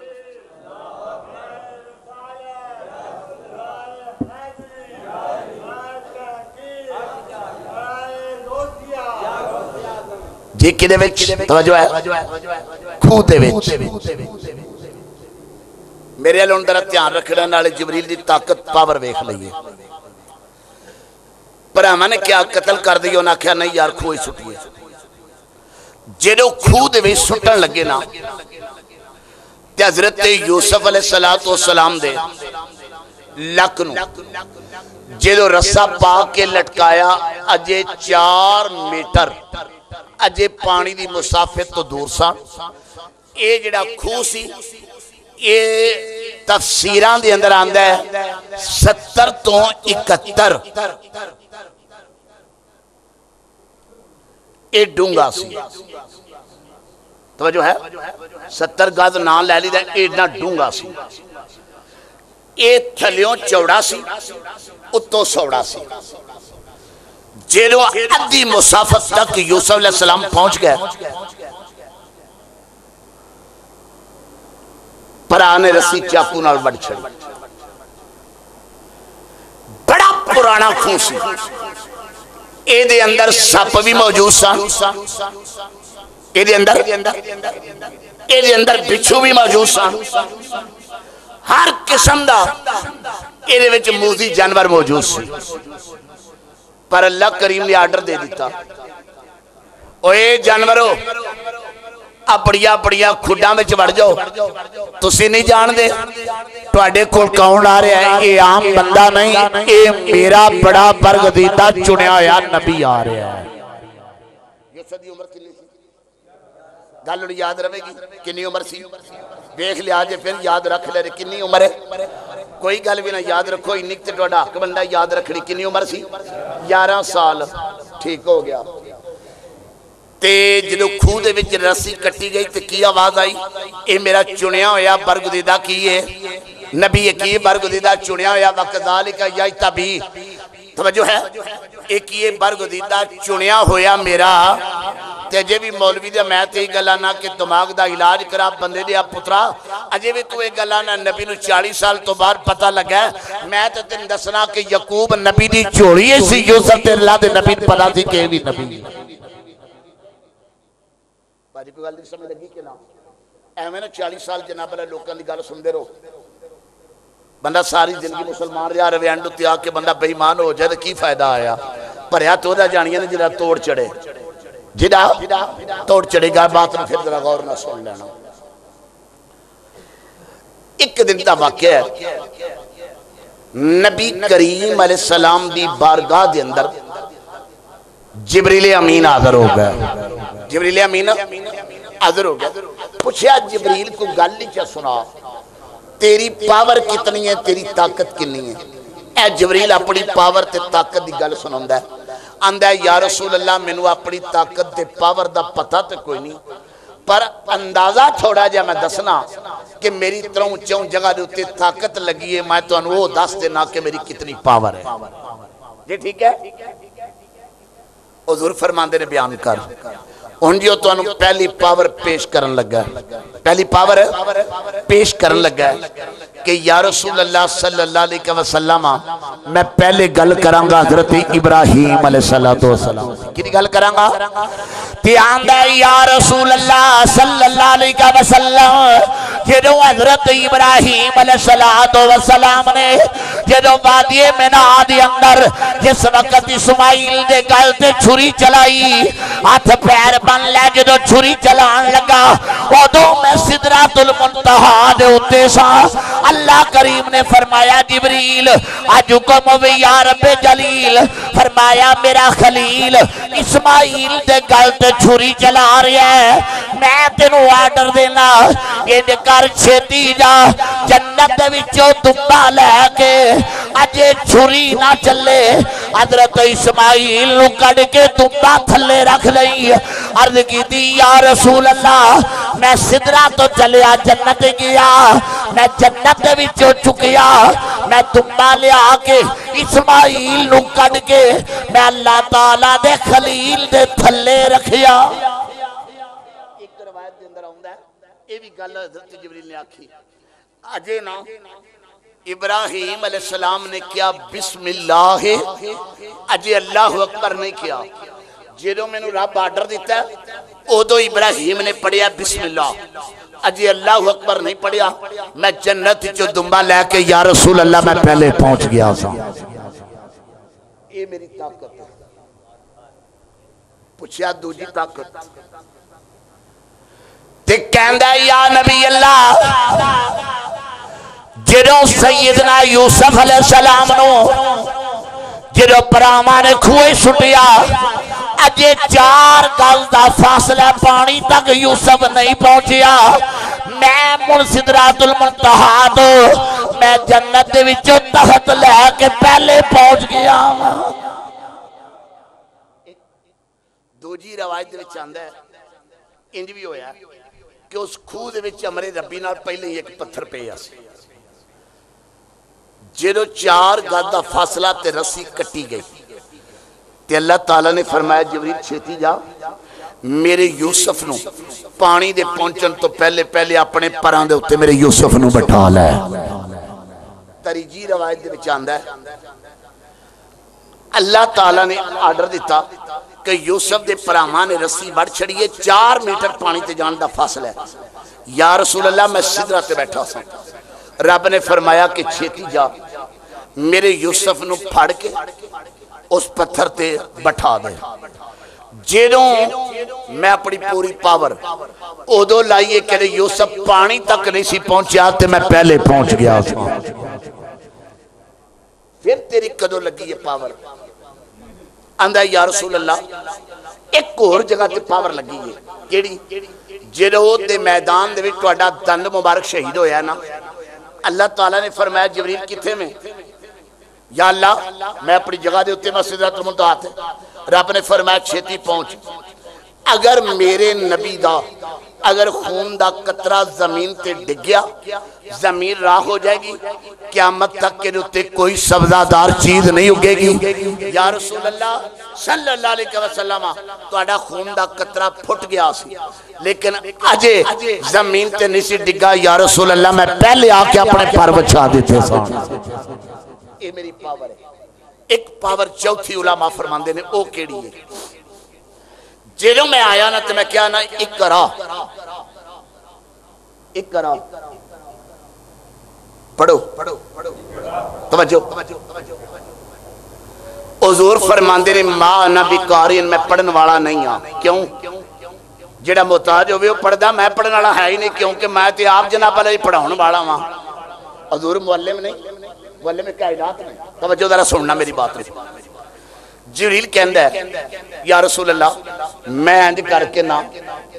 ठीक कि खूह मेरे वाल हूँ जरा ध्यान रखने वाले जबरील की ताकत पावर वेख लीए भरावान ने क्या कतल कर दी उन्हें आख्या, नहीं यार, खूह सुटिए जो खूह सुटन लगे ना हज़रत यूसुफ अले सलाह तो सलाम दे लक जो रस्सा पा के लटकाया, अजे चार मीटर। ਅਜੇ ਪਾਣੀ ਦੀ ਮੁਸਾਫੇ ਤੋਂ ਦੂਰ ਸਾਂ ਇਹ ਜਿਹੜਾ ਖੂਹ ਸੀ ਇਹ ਤਫਸੀਰਾਂ ਦੇ ਅੰਦਰ ਆਂਦਾ ਹੈ 70 ਤੋਂ 71 ਇਹ ਡੂੰਗਾ ਸੀ ਤਵਜੋ ਹੈ 70 ਗਜ਼ ਨਾਂ ਲੈ ਲਈਦਾ ਏਡਾ ਡੂੰਗਾ ਸੀ ਇਹ ਥਲਿਓਂ ਚੌੜਾ ਸੀ ਉੱਤੋਂ ਸੌੜਾ ਸੀ जेलो आधी मुसाफत तक यूसुफ सलाम पहुँच गए। भरा ने रस्सी चाकू नाल बढ़ छड़ी बड़ा पुराना खूह सी। एदे अंदर सप भी मौजूद सन ए अंदर ए अंदर बिच्छू भी मौजूद सन हर किस्म का ए मूजी जानवर मौजूद सी। पर अल्लाह करीम ने आर्डर दे दिता। ओए जानवरों, अपड़िया अपड़िया खुडा में वड़ जाओ। तुसी नहीं जानते थोड़े को कौन आ रहा है? ये आम बंदा नहीं, ये मेरा बड़ा बरगदीता चुनिया होया नबी आ रहा है। गल याद रहेगी कि उम्र सी? देख लिया जे फिर याद रख ले कि उम्र है? कोई गल भी ना, याद रखो इन हक बंदा याद रखनी कि उम्र सी? ग्यारह साल। ठीक हो गया। जो खूह रस्सी कट्टी गई तो की आवाज़ आई? ये मेरा चुनिया होया बरगदीदा की है नबी ये की बरगदीदा चुनिया होया? वकदालिका या तबी ਹੈ ਨਬੀ ਇਹ ਕੀ ਬਰਗਦੀਦਾ ਚੁਣਿਆ ਹੋਇਆ ਵਕਜ਼ਾਲਿਕਾ ਯਜਤਬੀ ਤਵਜੋ ਹੈ ਇਹ ਕੀ ਹੈ ਬਰਗਦੀਦਾ ਚੁਣਿਆ ਹੋਇਆ ਮੇਰਾ ਤੇ ਅਜੇ ਵੀ ਮੌਲਵੀ ਦੇ ਮੈਂ ਤੇ ਇਹ ਗੱਲਾਂ ਨਾ ਕਿ ਦਿਮਾਗ ਦਾ ਇਲਾਜ ਕਰਾ ਬੰਦੇ ਦੇ ਆ ਪੁੱਤਰਾ ਅਜੇ ਵੀ ਤੂੰ ਇਹ ਗੱਲਾਂ ਨਾ ਨਬੀ ਨੂੰ 40 ਸਾਲ ਤੋਂ ਬਾਅਦ ਪਤਾ ਲੱਗਾ ਮੈਂ ਤੇ ਤੈਨੂੰ ਦੱਸਣਾ ਕਿ ਯਾਕੂਬ ਨਬੀ ਦੀ ਝੋਲੀ ਸੀ ਯੂਸਫ ਤੇ ਅੱਲਾ ਦੇ ਨਬੀ ਨੂੰ ਪਤਾ ਸੀ ਕਿ ਇਹ ਵੀ ਨਬੀ ਹੈ ਭਾਜੀ ਕੋਈ ਗੱਲ ਨਹੀਂ ਸਮਝ ਲੱਗੀ ਕਿ ਨਾ ਐਵੇਂ ਨਾ 40 ਸਾਲ ਜਨਾਬ ਵਾਲੇ ਲੋਕਾਂ ਦੀ ਗੱਲ ਸੁਣਦੇ ਰਹੋ बंदा सारी ज़िंदगी मुसलमान रहा, रवे एंड उत्ते आके बंदा बेईमान हो जाए तो की फ़ायदा आया? भरया तो जानिया ने जरा तोड़ चढ़े। जिदा तोड़ चढ़ेगा बात में फिर जरा गौर ना सुन लेना। एक दिन का वाक्य है नबी करीम सलाम की बारगाह के अंदर जिबरील अमीन हाजिर हो गया जिबरील अमीन हाजिर हो गया पूछा जिबरील को गल ही क्या सुना? तेरी पावर कितनी है, तेरी ताकत किन्नी है? ए जबरील अपनी पावर ते ताकत की गल सुना आंदा या रसूल अल्लाह मैनू अपनी ताकत ते पावर का पता तो कोई नहीं। पर अंदाज़ा थोड़ा जहा मैं दसना कि मेरी त्रों चौं जगह के उत्ते ताकत लगी है, मैं तुम्हें वह दस देना कि मेरी कितनी पावर है। जी ठीक है? हजूर फरमाते ने बयान कर। ਹੁਣ ਜੋ ਤੁਹਾਨੂੰ ਪਹਿਲੀ ਪਾਵਰ ਪੇਸ਼ ਕਰਨ ਲੱਗਾ ਪਹਿਲੀ ਪਾਵਰ ਪੇਸ਼ ਕਰਨ ਲੱਗਾ कि यारसूल अल्लाह सल्ला वसलम मैं पहले गल करांगा हज़रत इब्राहिम कि गल करांगा? ते आंदा अल्लाह जो हज़रत इब्राहिम ने जो दे अंदर जिस वक्त इस्माइल दे गल ते छुरी चलाई, हथ पैर बन लै जो छुरी चलान लगा मुंतहा दे सा। अल्लाह करीम ने फरमाया वे या रब जलील। फरमाया, मेरा खलील, इस्माइल दे गल ते छुरी चला रहा है। मैं तेन आर्डर देना इन कर छेती जा। जन्नत विचों तुम्बा लैके अजे छुरी ना चले। अदरत इस्माइल कड़ के तुम्बा थले रख लई। अर्ज़ की या रसूल अल्लाह मैं सिदरा तो चलिया जन्नत गया। मैं जन्नत बिचो चुकया। मैं तुम्बा लिया के इस्माइल कड़ के मैं अल्लाह तला दे खलील दे थले रखिया। एक रवायत के अंदर आंदा है। ये भी गल हज़रत जबरील ने आखी। अजे ना इब्राहिम सलाम ने किया, बिस्मिल्लाह। अजे अल्लाह अकबर नहीं किया। जो मैंने रब आर्डर दिता उदो इब्राहिम ने पढ़िया, बिस्मिल्लाह। अजे अल्लाह अकबर नहीं पढ़िया। मैं जन्नत चो दुम्बा लैके, या रसूल अल्लाह मैं पहले पहुँच गया सा ये मेरी ताकत है। दूजी ताकत। ते नबी अल्लाह जो सैदना यूसुफ सलाम नो जो परामा ने खूह सुटिया अजे चार गल का फासला पानी तक यूसुफ नहीं पहुंचया। मैं तो, मैं जन्नत विचों लैके पहले पहुँच गया दूजी रवायत आंदा इंज भी होया कि उस खूह अमरे रबी पहले ही एक पत्थर पे आ जो चार गज का फासला रस्सी कट्टी गई। ते अल्लाह तला ने फरमाया, जबरील, छेती जाओ मेरे यूसुफ न पानी दे पहुंचन तो पहले पहले अपने पर मेरे यूसुफ न बिठा लै। तरीजी रवायत आंदा है, अल्लाह तला ने आर्डर दिता कि यूसुफ के भरावान ने रस्सी बढ़ छड़ी चार मीटर पानी से जाने का फासला है। यार रसूल अल्लाह मैं सिदरा से बैठा सा। रब ने फरमाया कि छेती जा, मेरे यूसुफ न फड़ के उस पत्थर से बैठा दे। जो मैं अपनी पूरी पावर उदो लाइए कहते यूसुफ पानी तक नहीं पहुँचा तो मैं पहले पहुँच गया फिर तेरी कदों लगी है पावर? आंदा यार रसूल अल्लाह एक होर जगह से पावर लगी है केड़ी? जो मैदान दन मुबारक शहीद होया ना अल्लाह तला ने फरमाया, जबरील कि अल्लाह, मैं अपनी जगह रब ने फरमाया, छेती पहुँच। अगर मेरे नबी का अगर खून दा कतरा जमीन ते डिग गया जमीन राह हो जाएगी क्यामत तक के उत्ते कोई सब्जादार चीज नहीं उगेगी या रसूल अल्लाह सल्लल्लाहु अलैहि वसल्लम ਤੁਹਾਡਾ खून ਦਾ ਕਤਰਾ ਫੁੱਟ ਗਿਆ ਸੀ लेकिन अजे जमीन ते नहीं सी डिगा या रसूल अल्लाह मैं पहले आके अपने पर बिछा देते सन ਇਹ ਮੇਰੀ ਪਾਵਰ ਹੈ ਇੱਕ ਪਾਵਰ ਚੌਥੀ ਉਲਾਮਾ ਫਰਮਾਉਂਦੇ ਨੇ ਉਹ ਕਿਹੜੀ ਹੈ जो मैं आया ना तो मैं क्या ना एक करा। एक करा। पढ़ो। पढ़ो पढ़ो तवज्जो। हजूर फरमांदे ने, माँ ना बिकारी, मैं पढ़न वाला नहीं हाँ। क्यों? जेड़ा मोहताज हो पढ़ता मैं पढ़ने वाला है ही नहीं, क्योंकि मैं तो आप जनाब वाले पढ़ाने वाला वहाँ हजूर मुहल्ले में नहीं मुहल्ले में कायनात में तवज्जो, जरा सुनना मेरी बात नहीं कहंदा है या रसूल अल्लाह मैं इंज करके ना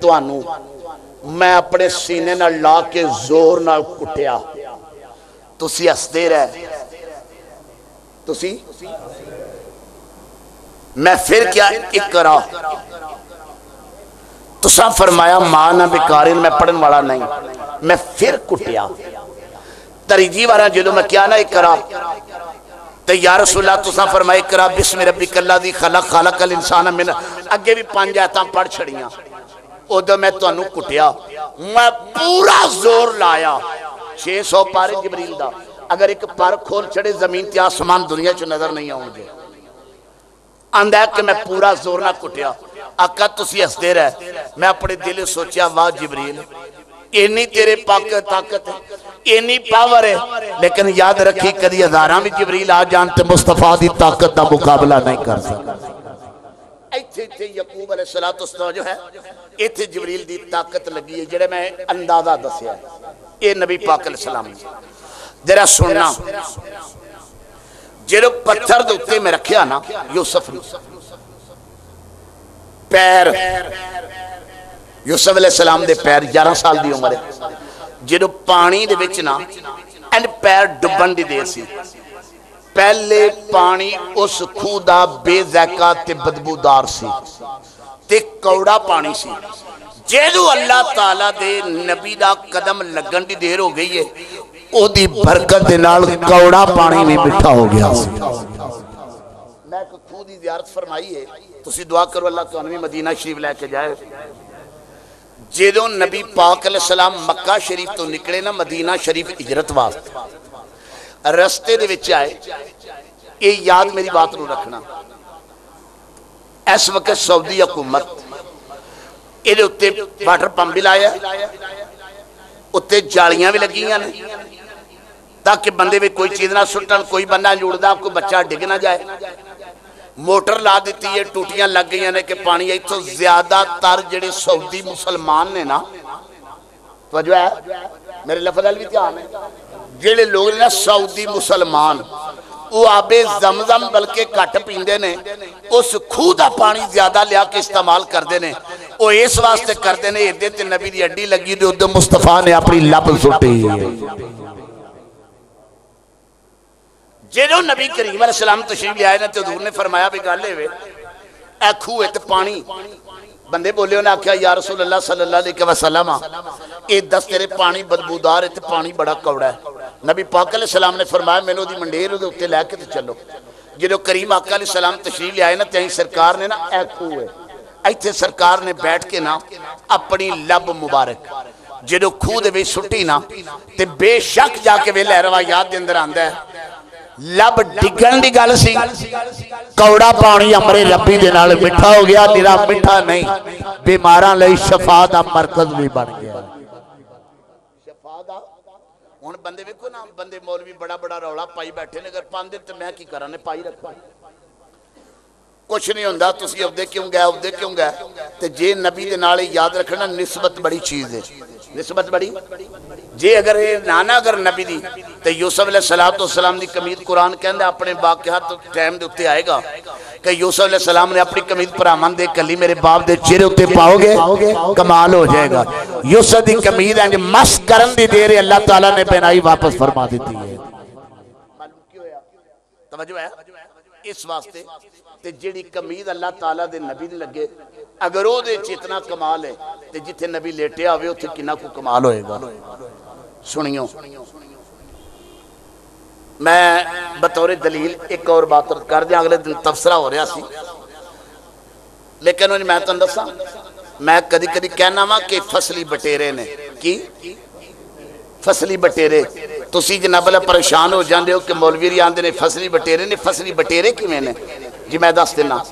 ਤੁਹਾਨੂੰ ਮੈਂ ਆਪਣੇ ਸੀਨੇ ਨਾਲ ਲਾ ਕੇ ਜ਼ੋਰ ਨਾਲ ਕੁੱਟਿਆ ਤੁਸੀਂ ਹੱਸਦੇ ਰਹੇ ਤੁਸੀਂ मैं फिर क्या इकरा तुसा फरमाया मां ना बेकारिन मैं पढ़न वाला नहीं मैं फिर कुटिया तरीजी वारा जो मैं क्या ना इकरा ਤੇ ਯਾ ਰਸੂਲਾ ਤੁਸੀਂ ਫਰਮਾਏ ਕਰਾ ਬਿਸਮ ਰੱਬਿਕ ਅੱਲਾਦੀ ਖਲਕ ਖਲਕ ਅਲ ਇਨਸਾਨ ਮਿਨ ਅੱਗੇ ਵੀ ਪੰਜ ਆਇਤਾਂ ਪੜ ਛੜੀਆਂ ਉਦੋਂ ਮੈਂ ਤੁਹਾਨੂੰ ਕੁੱਟਿਆ ਮੈਂ ਪੂਰਾ ਜ਼ੋਰ ਲਾਇਆ 600 ਪਾਰੇ ਜਬਰੀਲ ਦਾ ਅਗਰ ਇੱਕ ਪਰ ਖੋਲ ਛੜੇ ਜ਼ਮੀਨ ਤੇ ਆਸਮਾਨ ਦੁਨੀਆ 'ਚ ਨਜ਼ਰ ਨਹੀਂ ਆਉਣਗੇ ਆਂਦਾ ਕਿ ਮੈਂ ਪੂਰਾ ਜ਼ੋਰ ਨਾਲ ਕੁੱਟਿਆ ਆਕਾ ਤੁਸੀਂ ਹੱਸਦੇ ਰਹੇ ਮੈਂ ਆਪਣੇ ਦਿਲ ਸੋਚਿਆ ਵਾਹ ਜਬਰੀਲ इन्नी तेरे पक ताकत इनी पावर है। लेकिन याद रखी, कभी हजारा भी जबरील आ जान मुस्तफ़ा की ताकत का मुकाबला नहीं कर सकता। इतने जरा सुनना। जो पत्थर के मैं ना पैर। यूसफ अलैहिस्सलाम दे पैर 11 साल की उम्र है। ਜਦੋਂ ਪਾਣੀ ਦੇ ਵਿੱਚ ਨਾ ਐਂਡ ਪੈਰ ਡੁੱਬਣ ਦੀ ਦੇਰ ਸੀ ਪਹਿਲੇ ਪਾਣੀ ਉਸ ਖੂਹ ਦਾ ਬੇਜ਼ਾਕਾ ਤੇ ਬਦਬੂਦਾਰ ਸੀ ਤੇ ਕੌੜਾ ਪਾਣੀ ਸੀ ਜਦੋਂ ਅੱਲਾਹ ਤਾਲਾ ਦੇ ਨਬੀ ਦਾ ਕਦਮ ਲੱਗਣ ਦੀ ਦੇਰ ਹੋ ਗਈ ਹੈ ਉਹਦੀ ਬਰਕਤ ਦੇ ਨਾਲ ਕੌੜਾ ਪਾਣੀ ਵੀ ਮਿੱਠਾ ਹੋ ਗਿਆ ਸੀ ਮੈਂ ਇੱਕ ਖੂਹ ਦੀ ਜ਼ਿਆਰਤ ਫਰਮਾਈ ਹੈ ਤੁਸੀਂ ਦੁਆ ਕਰੋ ਅੱਲਾਹ ਤੁਹਾਨੂੰ ਵੀ ਮਦੀਨਾ ਸ਼ਰੀਫ ਲੈ ਕੇ ਜਾਏ जो नबी पाक सलाम मक्का शरीफ तो निकले ना, मदीना शरीफ इजरत वास्ते। रस्ते आए। ये याद मेरी बात को रखना। इस वक्त सऊदी हुकूमत ये उत्ते वाटर पंप भी लाया। उत्ते जालियाँ भी लगिया ने ताकि बंदे भी कोई चीज़ ना सुटन कोई बंदा जुड़ता कोई बच्चा डिग ना जाए। मोटर ला दी है, टूटियाँ लग गई ने कि पानी इतो ज़्यादातर जो सऊदी मुसलमान ने ना। वजह है, मेरे लफज भी ध्यान है। जेडे लोग ने ना सऊदी मुसलमान, वो आबे जमजम बल्कि घट पीते ने, उस खूह का पानी ज़्यादा लिया के इस्तेमाल करते हैं वो इस वास्ते करते हैं एदे नबी की अड्डी लगी तो उधर मुस्तफ़ा ने अपनी लभ सुटी जो नबी करीम सलाम तशीफ लिया ना तो हजूर ने फरमाया, भी गल ए खूह तो पानी। बंदे बोले, उन्हें आख्या यार रसूल अल्लाह सल्लल्लाहु अलैहि वसल्लम, ए दस तेरे पानी बदबूदार है ते पानी बड़ा कौड़ा है। नबी पाक सलाम ने फरमाया, मैंने वो मंडेर ओदे उत्ते लैके तो चलो। जो करीम आका सलाम तशरीफ़ लिया ना तई सरकार ने ना ए खूह है इतने सरकार ने बैठ के ना, अपनी लब मुबारक जो खूह सुटी ना तो बेशक जाके वे लहरवा याद के अंदर आंदा है। लभ डिगन की गल सी कौड़ा पानी अमरे लबी दे मिठा हो गया निरा मिठा नहीं बीमारा लई शफा दा मरकज भी बन गया हूँ बंद वेखो ना बंद बंदे भी बड़ा बड़ा रौला पाई बैठे ने अगर पाते तो मैं की करा ने पाई रखा ਕੁਛ ਨਹੀਂ ਹੁੰਦਾ ਤੁਸੀਂ ਆਪਦੇ ਕਿਉਂ ਗਏ ਆਪਦੇ ਕਿਉਂ ਗਏ ਤੇ ਜੇ ਨਬੀ ਦੇ ਨਾਲ ਯਾਦ ਰੱਖਣਾ ਨਿਸਬਤ ਬੜੀ ਚੀਜ਼ ਹੈ ਨਿਸਬਤ ਬੜੀ ਜੇ ਅਗਰ ਇਹ ਨਾਨਾ ਅਗਰ ਨਬੀ ਦੀ ਤੇ ਯੂਸਫ ਅਲੈਹ ਸਲਾਤੁ ਸਲਾਮ ਦੀ ਕਮੀਜ਼ ਕੁਰਾਨ ਕਹਿੰਦਾ ਆਪਣੇ ਵਾਕਿਆਤ ਟਾਈਮ ਦੇ ਉੱਤੇ ਆਏਗਾ ਕਿ ਯੂਸਫ ਅਲੈਹ ਸਲਾਮ ਨੇ ਆਪਣੀ ਕਮੀਜ਼ ਭਰਾਵਾਂ ਦੇ ਕੱਲੀ ਮੇਰੇ ਬਾਪ ਦੇ ਚਿਹਰੇ ਉੱਤੇ ਪਾਓਗੇ ਕਮਾਲ ਹੋ ਜਾਏਗਾ ਯੂਸਫ ਦੀ ਕਮੀਜ਼ ਇੰਜ ਮਸ ਕਰਨ ਦੀ ਦੇਰ ਅੱਲਾਹ ਤਾਲਾ ਨੇ ਪਹਿਨਾਈ ਵਾਪਸ ਫਰਮਾ ਦਿੱਤੀ ਹੈ ਮਾਲੂਮ ਕੀ ਹੋਇਆ ਤਵਜੋ ਹੈ ਇਸ ਵਾਸਤੇ ਤੇ ਜਿਹੜੀ ਕਮੀਜ਼ ਅੱਲਾਹ ਤਾਲਾ ਦੇ ਨਬੀ ਨੂੰ ਲੱਗੇ ਅਗਰ ਉਹਦੇ ਚ ਇਤਨਾ ਕਮਾਲ ਹੈ ਤੇ ਜਿੱਥੇ ਨਬੀ ਲੇਟਿਆ ਹੋਵੇ ਉੱਥੇ ਕਿੰਨਾ ਕੁ ਕਮਾਲ ਹੋਏਗਾ ਸੁਣਿਓ ਮੈਂ ਬਤੌਰ ਦਲੀਲ ਇੱਕ ਹੋਰ ਬਾਤ ਕਰ ਦਿਆਂ ਅਗਲੇ ਦਿਨ ਤਫਸਰਾ ਹੋ ਰਿਹਾ ਸੀ ਲੇਕਿਨ ਉਹ ਮੈਂ ਤੁਹਾਨੂੰ ਦੱਸਾਂ ਮੈਂ ਕਦੀ ਕਦੀ ਕਹਿਣਾ ਵਾਂ ਕਿ ਫਸਲੀ ਬਟੇਰੇ ਨੇ ਕੀ ਫਸਲੀ ਬਟੇਰੇ ਤੁਸੀਂ ਜਨਾਬ ਅਲਾ ਪਰੇਸ਼ਾਨ ਹੋ ਜਾਂਦੇ ਹੋ ਕਿ ਮੌਲਵੀ ਆਂਦੇ ਨੇ ਫਸਲੀ ਬਟੇਰੇ ਨੇ ਫਸਲੀ ਬਟੇਰੇ ਕਿਵੇਂ ਨੇ ਜੀ ਮੈਂ ਦੱਸ ਦਿੰਨਾ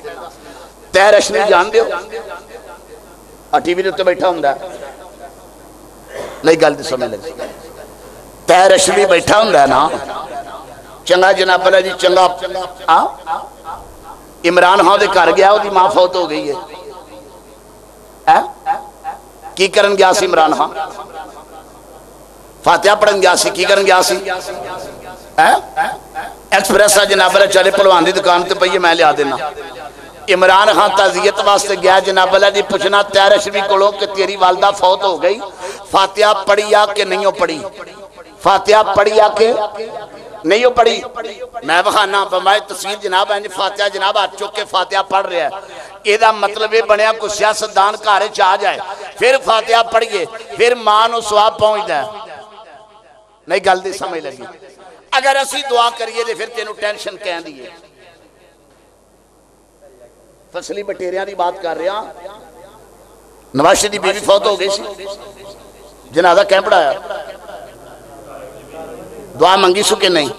ਤੈ ਰਸ਼ਨੀ ਜਾਣਦੇ ਹੋ ਆ ਟੀਵੀ ਦੇ ਉੱਤੇ ਬੈਠਾ ਹੁੰਦਾ ਨਹੀਂ ਗੱਲ ਦੀ ਸਮਝ ਲੱਗੀ ਤੈ ਰਸ਼ਮੀ ਬੈਠਾ ਹੁੰਦਾ ਨਾ ਚੰਗਾ ਜਨਾਬ ਅਲਾ ਜੀ ਚੰਗਾ ਆ ਇਮਰਾਨ ਖਾਨ ਦੇ ਘਰ ਗਿਆ ਉਹਦੀ ਮਾਂ ਫੌਤ ਹੋ ਗਈ ਹੈ ਹੈ ਕੀ ਕਰਨ ਗਿਆ ਸੀ ਇਮਰਾਨ ਖਾਨ ਫਾਤਿਹਾ ਪੜਨ ਗਿਆ ਸੀ ਕੀ ਕਰਨ ਗਿਆ ਸੀ एक्सप्रेस जनाब चले भलवान की दुकान से पही मैं लिया देना। इमरान खान तजियत वास्ते गया जनाब जी पूछना तैर शरीफ को तेरी वालदा फौत हो गई? फातिया पढ़ी आ के नहीं पढ़ी? फातिया पढ़ी आके नहीं पढ़ी? मैं बखाना बमाए तस्वीर जनाब है फातिया जनाब, हाथ चुक के फातिया पढ़ रहा है। यदा मतलब यह बनया कुछ सियासतदान घर च आ जाए। फिर फातिया पढ़िए, फिर माँ सुहाब पहुँचता है। नहीं गल समझ लगी। अगर असि दुआ करिए फिर तेन टेंशन कह दी है फसली बटेर की बात कर रहा। नवाशे की बीवी फौत हो गई जनादा कैं पढ़ाया दुआ मंगी सु के नहीं?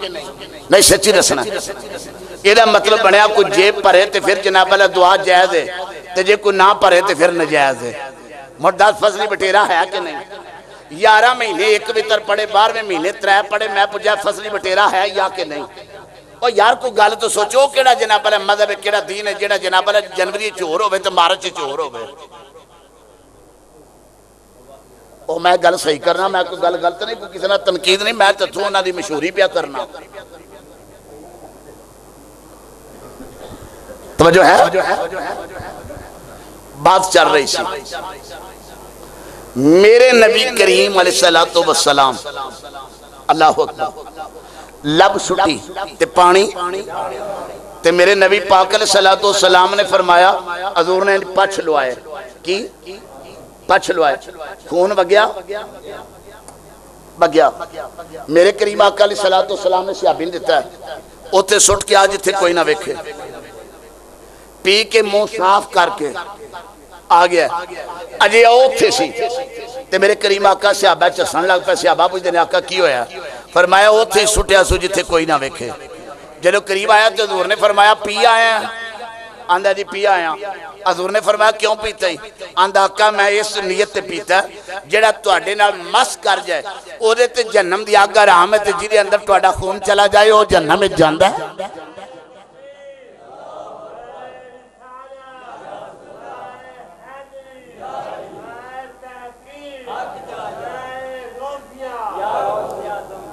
नहीं सची दसना यदा मतलब बनया कोई जेब भरे तो फिर जनाब वाला दुआ जायज़ है। तो जे कोई ना भरे तो फिर नजायज है। मुड़ दस फसली बटेरा है कि नहीं? ਨਹੀਂ 11 ਮਹੀਨੇ ਇੱਕ ਵਿਤਰ ਪੜੇ 12ਵੇਂ ਮਹੀਨੇ ਤਰੇ ਪੜੇ ਮੈਂ ਪੁੱਛਿਆ ਫਸਲੀ ਬਟੇਰਾ ਹੈ ਜਾਂ ਕਿ ਨਹੀਂ ਉਹ ਯਾਰ ਕੋਈ ਗੱਲ ਤਾਂ ਸੋਚੋ ਕਿਹੜਾ ਜਨਾਬ ਵਾਲਾ ਮਜ਼ਹਬ ਹੈ ਕਿਹੜਾ ਦੀਨ ਹੈ ਜਿਹੜਾ ਜਨਾਬ ਵਾਲਾ ਜਨਵਰੀ ਚ ਹੋਰ ਹੋਵੇ ਤੇ ਮਾਰਚ ਚ ਹੋਰ ਹੋਵੇ ਉਹ ਮੈਂ ਗੱਲ ਸਹੀ ਕਰਨਾ ਮੈਂ ਕੋਈ ਗੱਲ ਗਲਤ ਨਹੀਂ ਕੋਈ ਕਿਸੇ ਨਾਲ ਤਨਕੀਦ ਨਹੀਂ ਮੈਂ ਤੱਥੋਂ ਉਹਨਾਂ ਦੀ ਮਸ਼ਹੂਰੀ ਪਿਆ ਕਰਨਾ तवज्जो है बात चल रही थी मेरे नबी करीम सलाम अल्लाह लब सुटी ते पानी। ते मेरे नबी पाक सलातो सलाम ने फरमाया, हजूर ने पछ लुआए। की? पछ लुआए। खून बगया? बग्या। मेरे करीम आका सलातो सलाम ने सियाबी ने दिता है। उत्थे सुट के आ जिथे कोई ना वेखे। पी के मुँह साफ़ करके आ गया। अजय उत्थे सी। मेरे करीम आका सियाबा झसन लग पे। सियाबा पुछते ने, आका की होया? फरमाया उत्थे सुटिया सो जिथे कोई ना वेखे। जो करीब आया तो हजूर ने फरमाया, पी आया आंदा जी, पी आया हजूर ने फरमाया, क्यों पीता आंदा, आका, मैं इस नीयत पीता जरा थोड़े मस कर जाए वो जन्म की अग आराम है जिसे अंदर खून चला जाए जन्म जाता है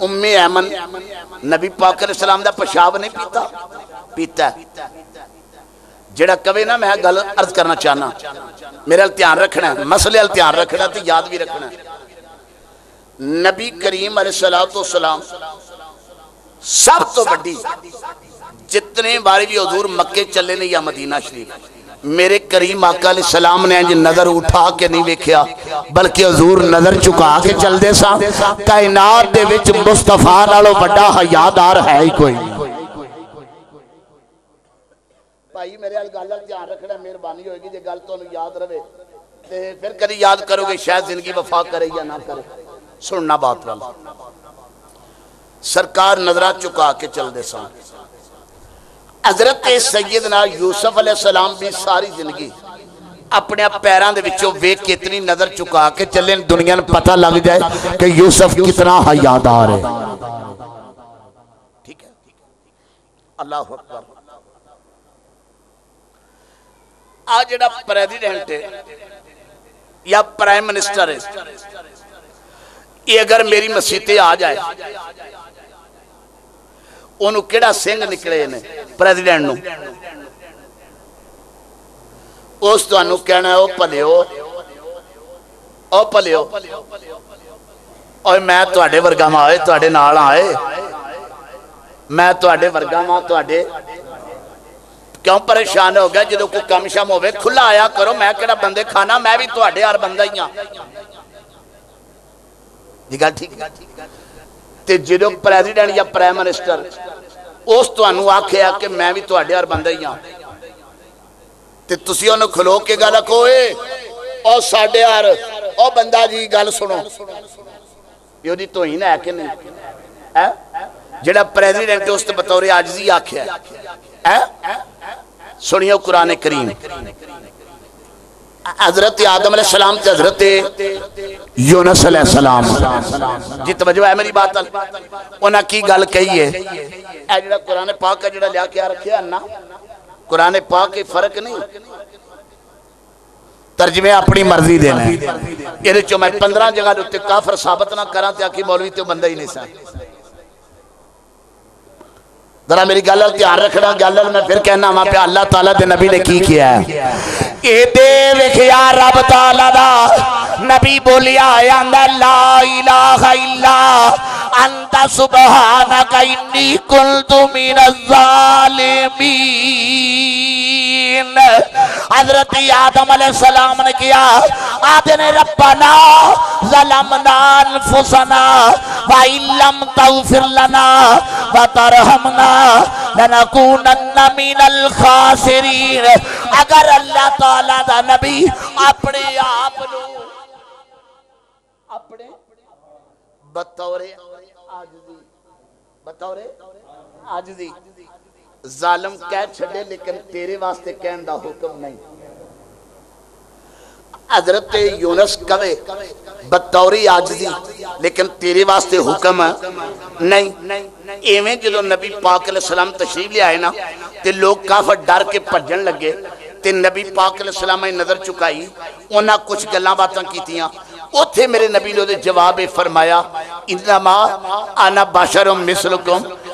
उम्मे ऐमन, नबी पाक सलाम का पेशाब नहीं पीता। पीता जेड़ा कवे ना, मैं गल अर्ज़ करना चाहना, मेरे अल ध्यान रखना मसले ध्यान रखना तो याद भी रखना नबी करीम आ सलाह तो सलाम सब तो बड़ी जितने बार भी हजूर मक्के चले या मदीना शरीफ मेरे करीम आका सलाम ने अंज नज़र उठा के नहीं वेख्या, बल्कि हजूर नज़र चुका के चलते साइनात मुस्तफ़ा नालों बड़ा हयादार है ही कोई। मेरे रखना, मेहरबानी होगी जो गल तुम याद रहे फिर कभी याद करोगे, शायद ज़िंदगी वफा करे या ना करे। सुनना बात वाला। सरकार चुका के चलते सन हज़रत सैयदना यूसफ सलाम भी सारी ज़िंदगी अपने पैरों के वेख के इतनी नज़र चुका के चले दुनिया में पता लग जाए कि यूसफ कितना हयादार है। ठीक है? अल्लाह अकबर। आ जड़ा प्रेसिडेंट है या प्राइम मिनिस्टर है ये अगर मेरी मसीते आ जाए ਉਹਨੂੰ ਕਿਹੜਾ ਸਿੰਘ ਨਿਕਲੇ ਨੇ ਪ੍ਰੈਜ਼ੀਡੈਂਟ ਨੂੰ ਉਸ ਤੁਹਾਨੂੰ ਕਹਿਣਾ ਉਹ ਭਲਿਓ ਉਹ ਭਲਿਓ ਓਏ ਮੈਂ ਤੁਹਾਡੇ ਵਰਗਾ ਮਾ ਹੋਏ ਤੁਹਾਡੇ ਨਾਲ ਆਏ ਮੈਂ ਤੁਹਾਡੇ ਵਰਗਾ ਮਾ ਤੁਹਾਡੇ क्यों परेशान हो गया जो कोई कम शम हो खुला आया करो मैं कि बंदे खाना मैं भी थोड़े यार बंदा ही हाँ गल ठीक ਤੇ ਜਦੋਂ ਪ੍ਰੈਜ਼ੀਡੈਂਟ ਜਾਂ ਪ੍ਰਾਈਮ ਮਿਨਿਸਟਰ ਉਸ ਤੁਹਾਨੂੰ ਆਖਿਆ ਕਿ ਮੈਂ ਵੀ ਤੁਹਾਡੇ ਹਰ ਬੰਦਾ ਹੀ ਆ ਤੇ ਤੁਸੀਂ ਉਹਨੂੰ ਖਲੋ ਕੇ ਗੱਲ ਕਹੋ ਏ ਉਹ ਸਾਡੇ ਹਰ ਉਹ ਬੰਦਾ ਜੀ ਗੱਲ ਸੁਣੋ ਇਹ ਉਹਦੀ ਤੋਹੀਨ ਹੈ ਕਿ ਨਹੀਂ ਹੈ ਜਿਹੜਾ ਪ੍ਰੈਜ਼ੀਡੈਂਟ ਉਸ ਤੇ ਬਤੌਰੇ ਆਜਜ਼ੀ ਆਖਿਆ ਹੈ ਸੁਣਿਓ ਕੁਰਾਨ ਕਰੀਮ हज़रत आदम सलाम से हज़रत यूनस सलाम। जी तवजो है मेरी बात उन्हें की गल कही है? जो कुरान पाक है जो लिया क्या रखे अन्ना। कुरान पाक फ़र्क नहीं। तर्जमे अपनी मर्ज़ी देना ये मैं पंद्रह जगह काफर साबित ना करा तो आखी मौलवी तो बंदा ही नहीं सा। जरा मेरी गल ध्यान रखना गल मैं फिर कहना वा पे अल्लाह तला के नबी ने की किया है? ए दे रब ताला नबी बोलिया अंता सुबहानका इन्नी कुंतु आदम सलाम ने किया आदे ने रब्बना ज़लमना अनफुसना व इल्लम तगफिर अगर अल्लाह नबी अपने आप अपने बतौरे कह लेकिन तेरे वास्ते कहने का हुक्म नहीं। हज़रत यूनस कवे बतौरी आजदी, लेकिन तेरे वास्ते हुक्म नहीं इवें जो नबी पाक सलाम तशरीफ़ लिया ना, ते लोग काफ़ी डर के भजन लगे, ते नबी पाक सलाम नज़र चुकाई, उन्हें कुछ गल् बातें की उथे मेरे नबी ने जवाब फरमाया इनमा आना बाशर मिसलकुम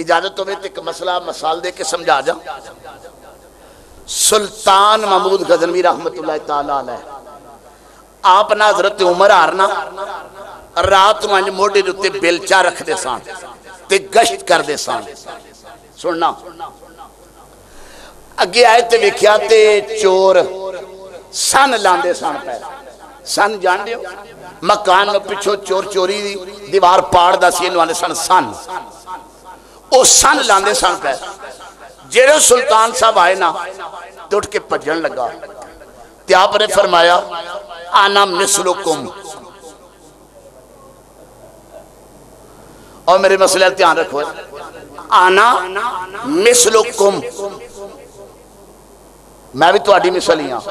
इजाज़त हो तो एक मसला, मसाल दे के समझा जा सुल्तान महमूद गजनवी रहमत आप ना हज़रत उमर हारना रात अंज बेलचा रखते सन करते सन सुनना। अगे आए तो वेख्या चोर, सन लाते सन सन जान दो मकान पिछों चोर चोरी दीवार पाड़ता सी सन सन। ਉਹ ਸਨ ਲਾਂਦੇ ਸਨ ਪੈ ਜਿਹੜੇ ਸੁਲਤਾਨ ਸਾਹਿਬ ਆਏ ਨਾ ਤੇ ਉੱਠ ਕੇ ਭੱਜਣ ਲੱਗਾ ਤੇ ਆਪ ਨੇ ਫਰਮਾਇਆ ਆਨਾ ਮਿਸਲੁਕੁਮ और मेरे मसले ध्यान रखो आना मिसलुकुम मैं भी थोड़ी मिसल ही हाँ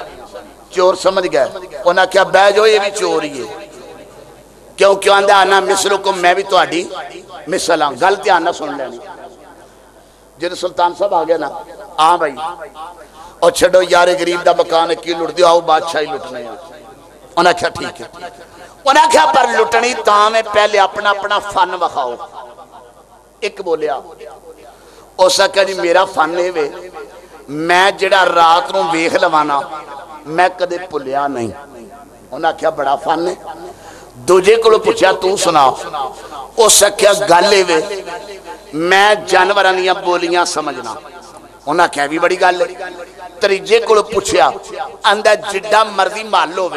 चोर समझ गए उन्हें क्या बह जाओ ये भी चोर ही है क्यों क्यों आंदा आना मिसलुकुम मैं भी थोड़ी मिसल हाँ गल ध्यान ना सुन लेनी। जो सुल्तान साहब आ गया ना हाँ भाई। और छो यारे गरीब का मकान, की लुट दो आओ, बादशाही लुटने उन्हें आख्या ठीक है। उन्हें आख्या पर लुटनी ता मैं पहले अपना अपना फन विखाओ। एक बोलिया, उस आख्या जी, मेरा फन ये वे, मैं जड़ा रात को वेख लवाना मैं कदे भुलिया नहीं उन्हें आख्या बड़ा फन है। दूजे को पूछा तू सुना उस आख्या गल वे, मैं जानवर बोलियाँ समझना। उन्हें आख्या भी बड़ी गल तरीजे को पूछया आंदा, जिड्डा मर्ज़ी माल हो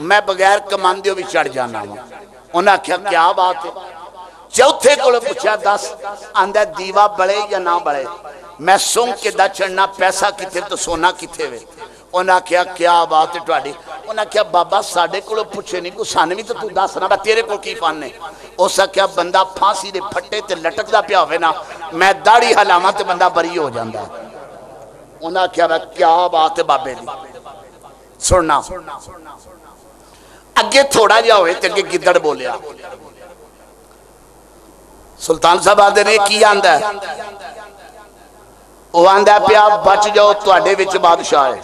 मैं बगैर कमांदे भी चढ़ जाना वा। उन्हें आख्या क्या बात चौथे को पूछा दस। आंदा, दीवा बड़े या ना बड़े? मैं सुंग कि चढ़ना, पैसा कितने तो सोना कितने वे? उन्हें आख्या, क्या बात है थोड़ी उन्हें आख्या, बाबा साढ़े को पूछे नहीं कुछ सन भी तो तू दसना मैं तेरे को की फन है? उस आख्या, बंदा फांसी के फट्टे ते लटकता पिया हो ना, मैं दाड़ी हलावा तो बंदा बरी हो जाता उन्हें आख्या मैं क्या बात है बाबे की सुनना। अगे थोड़ा जहा हो अगे गिदड़ बोलिया। सुल्तान साहब आते ने की आंदा वह आंदा पिया, बच जाओ थोड़े बादशाह है।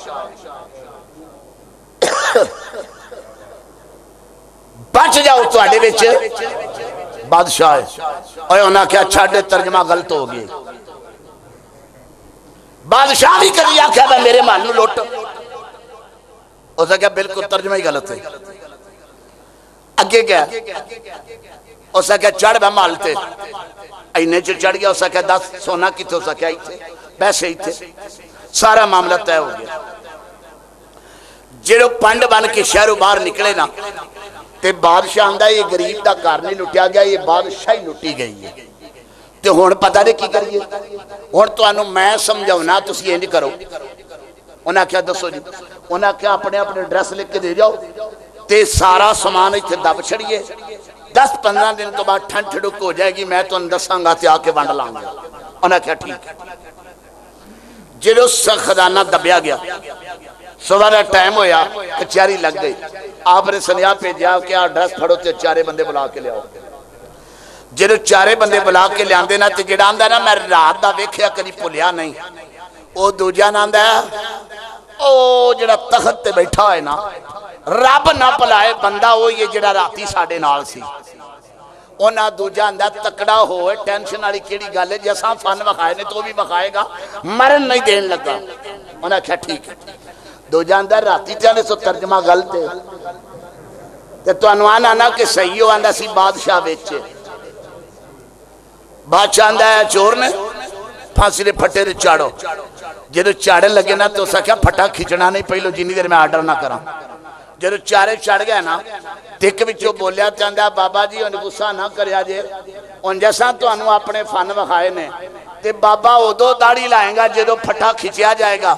बच जाओ थोड़े बिच बादशाह उन्हें आख्या छे तर्जमा गलत हो गई। बादशाह भी कभी आख्या मैं मेरे मन लुट उसने क्या बिल्कुल तर्जमा ही गलत है। अगे क्या उसने चढ़ मैं माल ते। इन्ने च चढ़ गया उसने दस, सोना कितने सकिया इतने पैसे इतने सारा मामला तय हो गया। जो पंड बन के शहरों बाहर निकले ना, ते बादशाह आंदा, ये गरीब का घर नहीं लुटिया गया, ये बादशाही लुटी गई है। तो हूँ पता नहीं की करिए? हूँ तो मैं समझाना तुम इंज करो। उन्हें आख्या दसो जी। उन्हें आख्या अपने अपने ड्रैस लिख के दे जाओ तो सारा समान इतने दब छड़िए। दस पंद्रह दिन तो बाद ठंड ठुक हो जाएगी, मैं तुम दसागा तो आके वंड लाऊँगा उन्हें आख्या ठीक जो खजाना दबिया गया सुबह टाइम होया, कचहरी लग गई। आपने सुनिया भेजा कि ड्रैस फड़ो तो चारे बंदे बुला के लियाओ। जो चारे बंदे बुला के लिया ना तो जोड़ा आंदा ना, मैं रात का वेख्या कभी भुलिया नहीं। वो दूजा ना आंदा जरा तखत ते बैठा है ना, रब ना भलाए, बंदा वो ये जरा राती साढ़े नाल सी। दूजा आंदा, तकड़ा हो, टेंशन वाली कि गल है, जे असा फन विखाए ने तो भी विखाएगा मरन नहीं देन लगा। उन्हें आख्या ठीक है दूजा आंदा राती चाहे सो तर्जमा गलत है तो आना ना कि सही हो, आंदा सी बादशाह बेचे। बादशाह आंदा है चोर ने, फांसी के फटे ने चाड़ो जो चाड़े लगे ना तो सख्या फटा खिंचना नहीं पहलो जिनी देर मैं आर्डर ना करा। जो चारे चढ़ गया ना तिक बिचो बोलिया चाहता बाबा जी हम गुस्सा ना कर जैसा तो अपने फन विखाए ने बाबा उदो दाड़ी लाएगा जो फटा खिंचया जाएगा।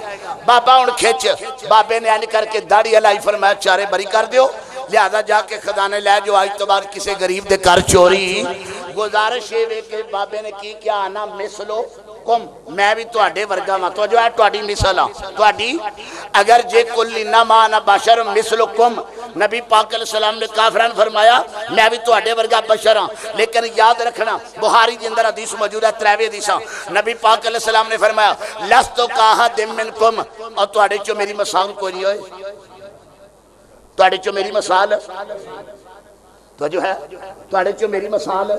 बाबा हूँ खिच। बाबे ने अंज करके दाड़ी लाई फिर मैं चारे बरी कर दो लिहाजा जाके खजाने लै जो अज तो बाद किसी गरीब के घर चोरी। गुजारिश ये बाबे ने की, क्या आना मिस लो? कुम मैं भी थोड़े वर्गा वा। तो जो है थोड़ी मिसल हाँ अगर जे कुल इन्ना मान बशर, मिसल कुम नबी पाक सलाम ने काफरन फरमाया, मैं भी थोड़े वर्गा बशर हाँ लेकिन याद रखना बुहारी के अंदर हदीस मौजूद है, त्रैवे हदीस नबी पाक सलाम ने फरमाया लस तो कहा दिम मिन कुम। और थोड़े चो मेरी मसाल कोई नहीं होए। थोड़े चो मेरी मसाल। तो जो है। थोड़े चो मेरी मसाल।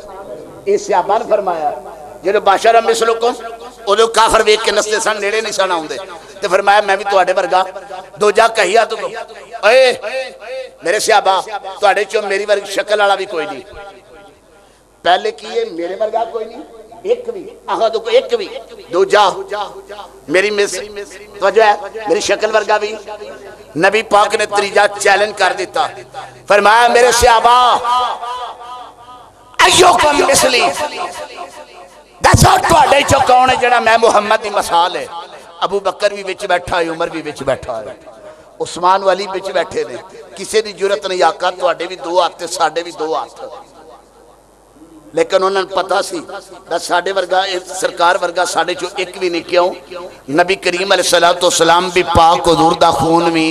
इस सियाबा ने फरमाया जो बादशाह मिसलुकुम उदो काफर वेख के नसते सन नेड़े सन आते तो फरमाया, मैं भी थोड़े वर्गा। दूजा कहिया तुम ओए, मेरे सियाबा थोड़े चो मेरी वर्ग शक्ल वाला भी कोई नहीं पहले की है मेरे वर्गा कोई नहीं एक भी। तो मिसली कौन है जरा मैं मुहम्मद की मसाल है अबू बकर भी बिच बैठा है उमर भी बिच बैठा है उस्मान वाली बिच बैठे ने किसी की ज़रूरत नहीं आका भी दो साढ़े भी दो लेकिन उन्होंने पता सी साढ़े वर्गा सरकार वर्गा साढ़े चो एक भी नहीं क्यों नबी करीम तो सलाम भी पाक हजूर का खून भी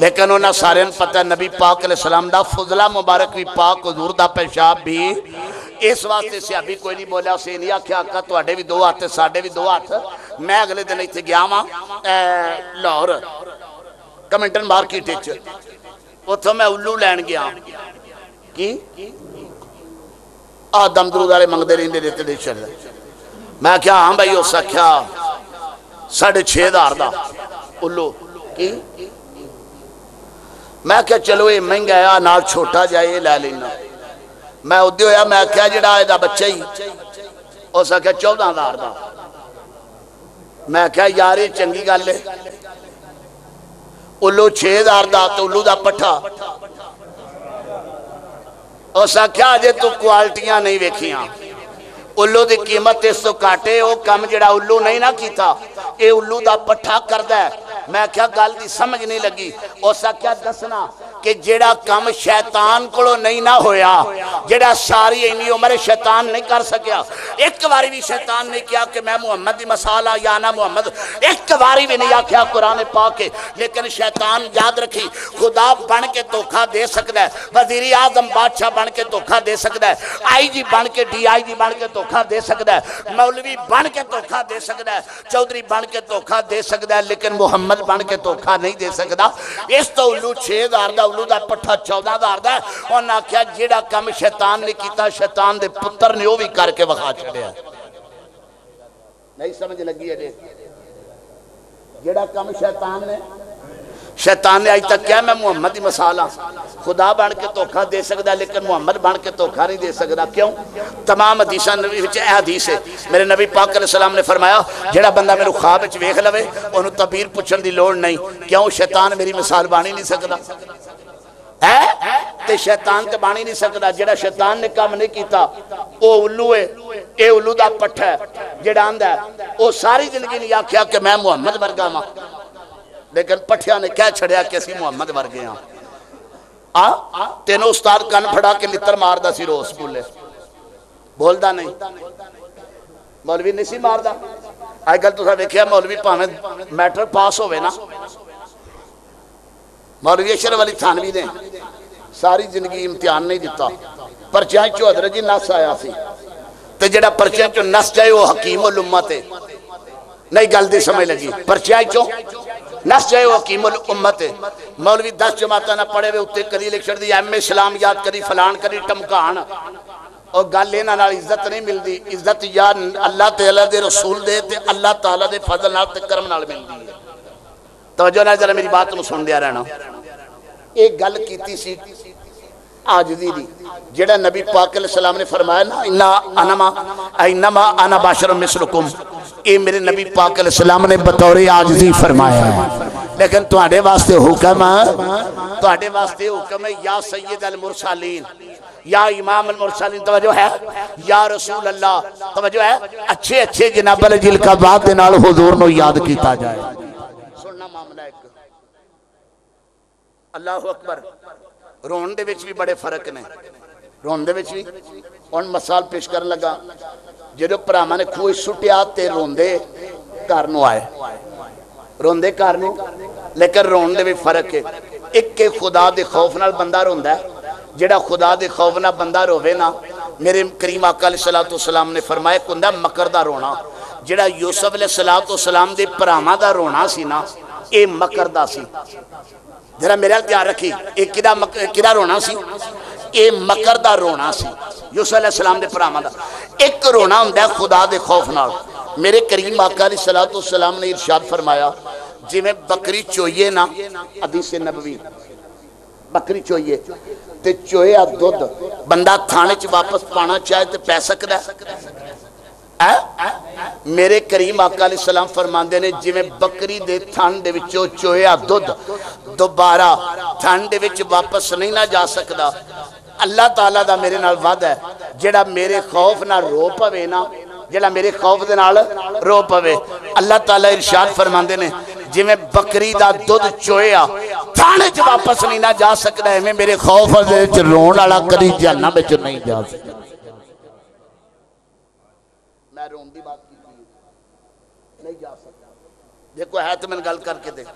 लेकिन उन्होंने सारे पता नबी पाक सलाम का फजला मुबारक भी पाक हजूर का पेशाब भी इस वास्ते सियाबी कोई नहीं बोलिया उसे नहीं आख्या आका थोड़े भी दो हथ साढ़े भी दो हथ मैं अगले दिन इतने गया वहाँ लाहौर, कमेंटन मार्केट उतो मैं उल्लू लैन गया। की? आ, दम दरूद मंगते रहते रेते दे चल मैं आख्या हाँ भाई, उस आख्या साढ़े छे हज़ार का उल्लू, की? मैं क्या चलो ये महँगा है नाल छोटा जा लै लेना मैं उदे होया, मैं आख्या, जड़ा बच्चा ही। उस आख्या चौदह हज़ार का मैं आख्या, यार, ये चंकी गल है उल्लू छे हज़ार का उल्लू का पट्ठा। उस आख्या, अजे तू क्वालिटिया नहीं वेखिया। उल्लू की कीमत इस तो घाटे वह कम जरा उल्लू नहीं ना किया उल्लू का पट्ठा करता है मैं क्या गल की समझ नहीं लगी। उस आख्या दसना कि जेड़ा कम शैतान को नहीं ना होया जेड़ा सारी इनी उम्र शैतान नहीं कर सकया एक बारी भी शैतान ने किया कि मैं मुहम्मद की मसाल मसाला या ना मुहम्मद, एक बारी भी नहीं आख्या कुरान पा के। लेकिन शैतान याद रखी, खुदा बन के धोखा दे सकता है, वज़ीर आज़म बादशाह बन के धोखा दे सकता है आई जी बन के डी आई जी बन के धोखा दे सकता है, मौलवी बन के धोखा दे सकता है, चौधरी बन के धोखा दे सकता है, लेकिन मुहम्मद बन के धोखा नहीं दे सकता इस तो उल्लू छे हज़ार का उल्लू का पट्ठा चौदह हज़ार का उन्हें आख्या जेड़ा कम शैतान ने किया शैतान के पुत्र ने वह भी करके विखा छड़िया नहीं समझ लगी है शैतान ने शैतान ने तक क्या मैं मुहम्मद ही मसाल हाँ। खुदा बन के धोखा दे सकता लेकिन मुहम्मद बन के धोखा नहीं दे सकता क्यों? तमाम हदीसा नबी है। मेरे नबी पाक सलाम ने फरमाया जोड़ा बंदा मेरे ख्वाब वेख लवे उन्होंने तबीर पुछन की लड़ नहीं। क्यों? शैतान मेरी मिसाल बन ही नहीं सकता ਹੈ ਤੇ ਸ਼ੈਤਾਨ ਤੇ ਬਣ ਹੀ ਨਹੀਂ ਸਕਦਾ ਜਿਹੜਾ ਸ਼ੈਤਾਨ ਨੇ ਕੰਮ ਨਹੀਂ ਕੀਤਾ ਉਹ ਉੱਲੂ ਹੈ ਇਹ ਉੱਲੂ ਦਾ ਪੱਠਾ ਹੈ ਜਿਹੜਾ ਆਂਦਾ ਉਹ ਸਾਰੀ ਜ਼ਿੰਦਗੀ ਨਹੀਂ ਆਖਿਆ ਕਿ ਮੈਂ ਮੁਹੰਮਦ ਵਰਗਾ ਵਾਂ ਲੇਕਿਨ ਪੱਠਿਆਂ ਨੇ ਕਹਿ ਛੜਿਆ ਕਿ ਅਸੀਂ ਮੁਹੰਮਦ ਵਰਗੇ ਆ ਆ ਤੈਨੂੰ ਉਸਤਾਦ ਕੰਨ ਫੜਾ ਕੇ ਲਿੱਤਰ ਮਾਰਦਾ ਸੀ ਰੋਜ਼ ਸਕੂਲੇ ਬੋਲਦਾ ਨਹੀਂ ਮੌਲਵੀ ਨਹੀਂ ਸੀ ਮਾਰਦਾ ਅੱਜ ਕੱਲ ਤੁਸੀਂ ਵੇਖਿਆ ਮੌਲਵੀ ਭਾਵੇਂ ਮੈਟਰ ਪਾਸ ਹੋਵੇ ਨਾ मौलवेश्वर वाली थानवी ने सारी ज़िंदगी इम्तिहान नहीं दिता। परचिया चो हज़रत जी नस आया तो जरा परचिया चो नस जाए वह हकीम उल उम्मत है नहीं गल की समझ लगी। परचिया चो नस जाए वह हकीम उल उम्मत है मौलवी दस जमात ना पढ़े वे उत्ते करी लिखण दी, एम ए सलाम याद करी फलान करी टमकान और गल इन इज़्ज़त नहीं मिलती इज़्ज़त या अल्लाह तला के रसूल दे ते अल्लाह तला के फजल करम मिलती है। तो जो ना जरा मेरी बात को सुन दिया रहना। एक गल की आज आजदी दी, जेड़ा नबी पाक सलाम ने फरमाया, ना इना अनमा इन्नमा अना बाशरम मिसलुकुम। ये मेरे नबी पाक सलाम ने बतौर आजदी फरमाया लेकिन थोड़े वास्ते हुक्म है थोड़े वास्ते हुक्म है, या सैयद अल मुरसलीन, या इमाम अल मुरसलीन, तवज्जो है? या रसूल अल्लाह तवज्जो है? अच्छे अच्छे जनाब अल जिल का बात दे नाल हुजूर नो याद कीता जाए। सुनना मामला है। अल्लाह अकबर। रोन के भी बड़े फ़र्क ने। रोन भी। हम मसाल पेश कर लगा जो भरावान ने खूह सुटिया तो रोंदे घर आए। रोंद घर लेकिन रोन के भी फ़र्क है। एक खुदा के खौफ न बंदा रोंद जोड़ा खुदा के खौफ न बंदा रोवे ना, मेरे करीम अकाल सलाह तो सलाम ने फरमाया कुंदा मकर का रोना, जोड़ा यूसफ ने सलाह तो सलाम के भरावान का रोना सी ना ये मकर का सी। जरा मेरा ध्यान रखी। एक किदा मक, किदा रोना सी? ये मकर दा रोना सी। यूसुफ सलाम दे भरावां दा। एक रोना हुंदा खुदा दे खौफ नाल। मेरे करीम आका अली सलातो सलाम ने इरशाद फरमाया जिमें बकरी चोइए ना हदीस नबवी। बकरी चोइए ते चोया दुध। बंदा थाने च वापस पाना चाहे तो पै सकता है। ਹੈ ਮੇਰੇ ਕਰੀਮ ਆਕਾ ਅਲੀ ਸਲਾਮ ਫਰਮਾਉਂਦੇ ਨੇ ਜਿਵੇਂ ਬੱਕਰੀ ਦੇ ਥਣ ਦੇ ਵਿੱਚੋਂ ਚੋਇਆ ਦੁੱਧ ਦੁਬਾਰਾ ਥਣ ਦੇ ਵਿੱਚ ਵਾਪਸ ਨਹੀਂ ਨਾ ਜਾ ਸਕਦਾ ਅੱਲਾਹ ਤਾਲਾ ਦਾ ਮੇਰੇ ਨਾਲ ਵਾਅਦਾ ਹੈ ਜਿਹੜਾ ਮੇਰੇ ਖੌਫ ਨਾਲ ਰੋ ਪਵੇ ਨਾ ਜਿਹੜਾ ਮੇਰੇ ਖੌਫ ਦੇ ਨਾਲ ਰੋ ਪਵੇ ਅੱਲਾਹ ਤਾਲਾ ਇਰਸ਼ਾਦ ਫਰਮਾਉਂਦੇ ਨੇ ਜਿਵੇਂ ਬੱਕਰੀ ਦਾ ਦੁੱਧ ਚੋਇਆ ਥਾਣੇ 'ਚ ਵਾਪਸ ਨਹੀਂ ਨਾ ਜਾ ਸਕਦਾ ਐਵੇਂ ਮੇਰੇ ਖੌਫ ਦੇ ਵਿੱਚ ਰੋਣ ਵਾਲਾ ਕਦੀ ਜਹੰਨਮ ਵਿੱਚ ਨਹੀਂ ਜਾ ਸਕਦਾ रोन की बात की नहीं जा सकता। देखो है तो मैंने गल करके देख।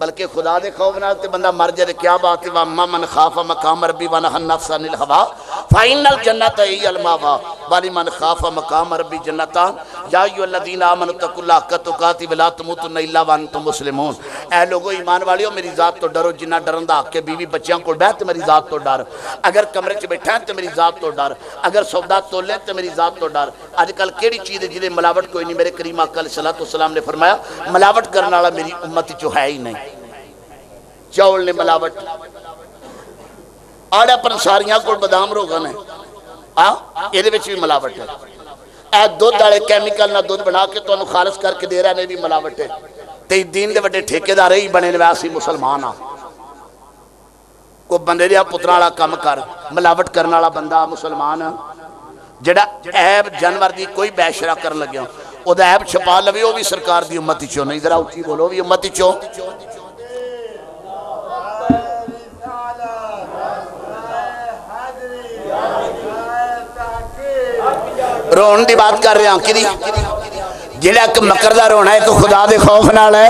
बल्कि खुदा के खौफ नाल बंदा मर जाए क्या बात है? वामा मन खाफा मकाम रबी वन नफ्स अनिल हवा। फाइनल जन्नत है अलमावा वाली मन खाफा मकाम रबी जन्नता। अल्लदीन आमन तकुल्ला कतुकाति वला तमुतुन इल्ला वन तुम मुस्लिमून। ए लोगो, ईमान वालियो, मेरी जात तो डरो, जिन्ना डरन दा हक बीवी बच्चों को बह तो मेरी जात तो डर। अगर कमरे च बैठा है तो मेरी जात तो डर। अगर सौदा तोले तो मेरी जात तो डर। अजकल केड़ी चीज़ है जिन्हें मिलावट कोई नहीं? मेरे करीम अकल सलात सलाम ने फरमाया, मिलावट करने वाला मेरी उम्मत चो है ही नहीं। चौल ने मिलावट। आड़ा पंसारियाँ को बदाम रोगन है। हाँ ये भी मिलावट है। ए दुध वाले कैमिकल ना दुध बना के तुम खालस करके दे रहे भी मिलावट है। ते दीन के वे ठेकेदार ही बने वैसे मुसलमान आ। को बंदे दिया पुत्रा वाला कम कर, मिलावट करने वाला बंदा मुसलमान जड़ा ऐब जानवर की कोई बैशरा कर लगे वह ऐब छपा लवे वह भी सरकार की उम्मत चो, नहीं जरा उची बोलो भी उम्मत चो। रोन की बात कर रहा कि ਜਿਹੜਾ ਇੱਕ ਮਕਰ ਦਾ ਰੋਣਾ ਇੱਕ ਖੁਦਾ ਦੇ ਖੌਫ ਨਾਲ ਹੈ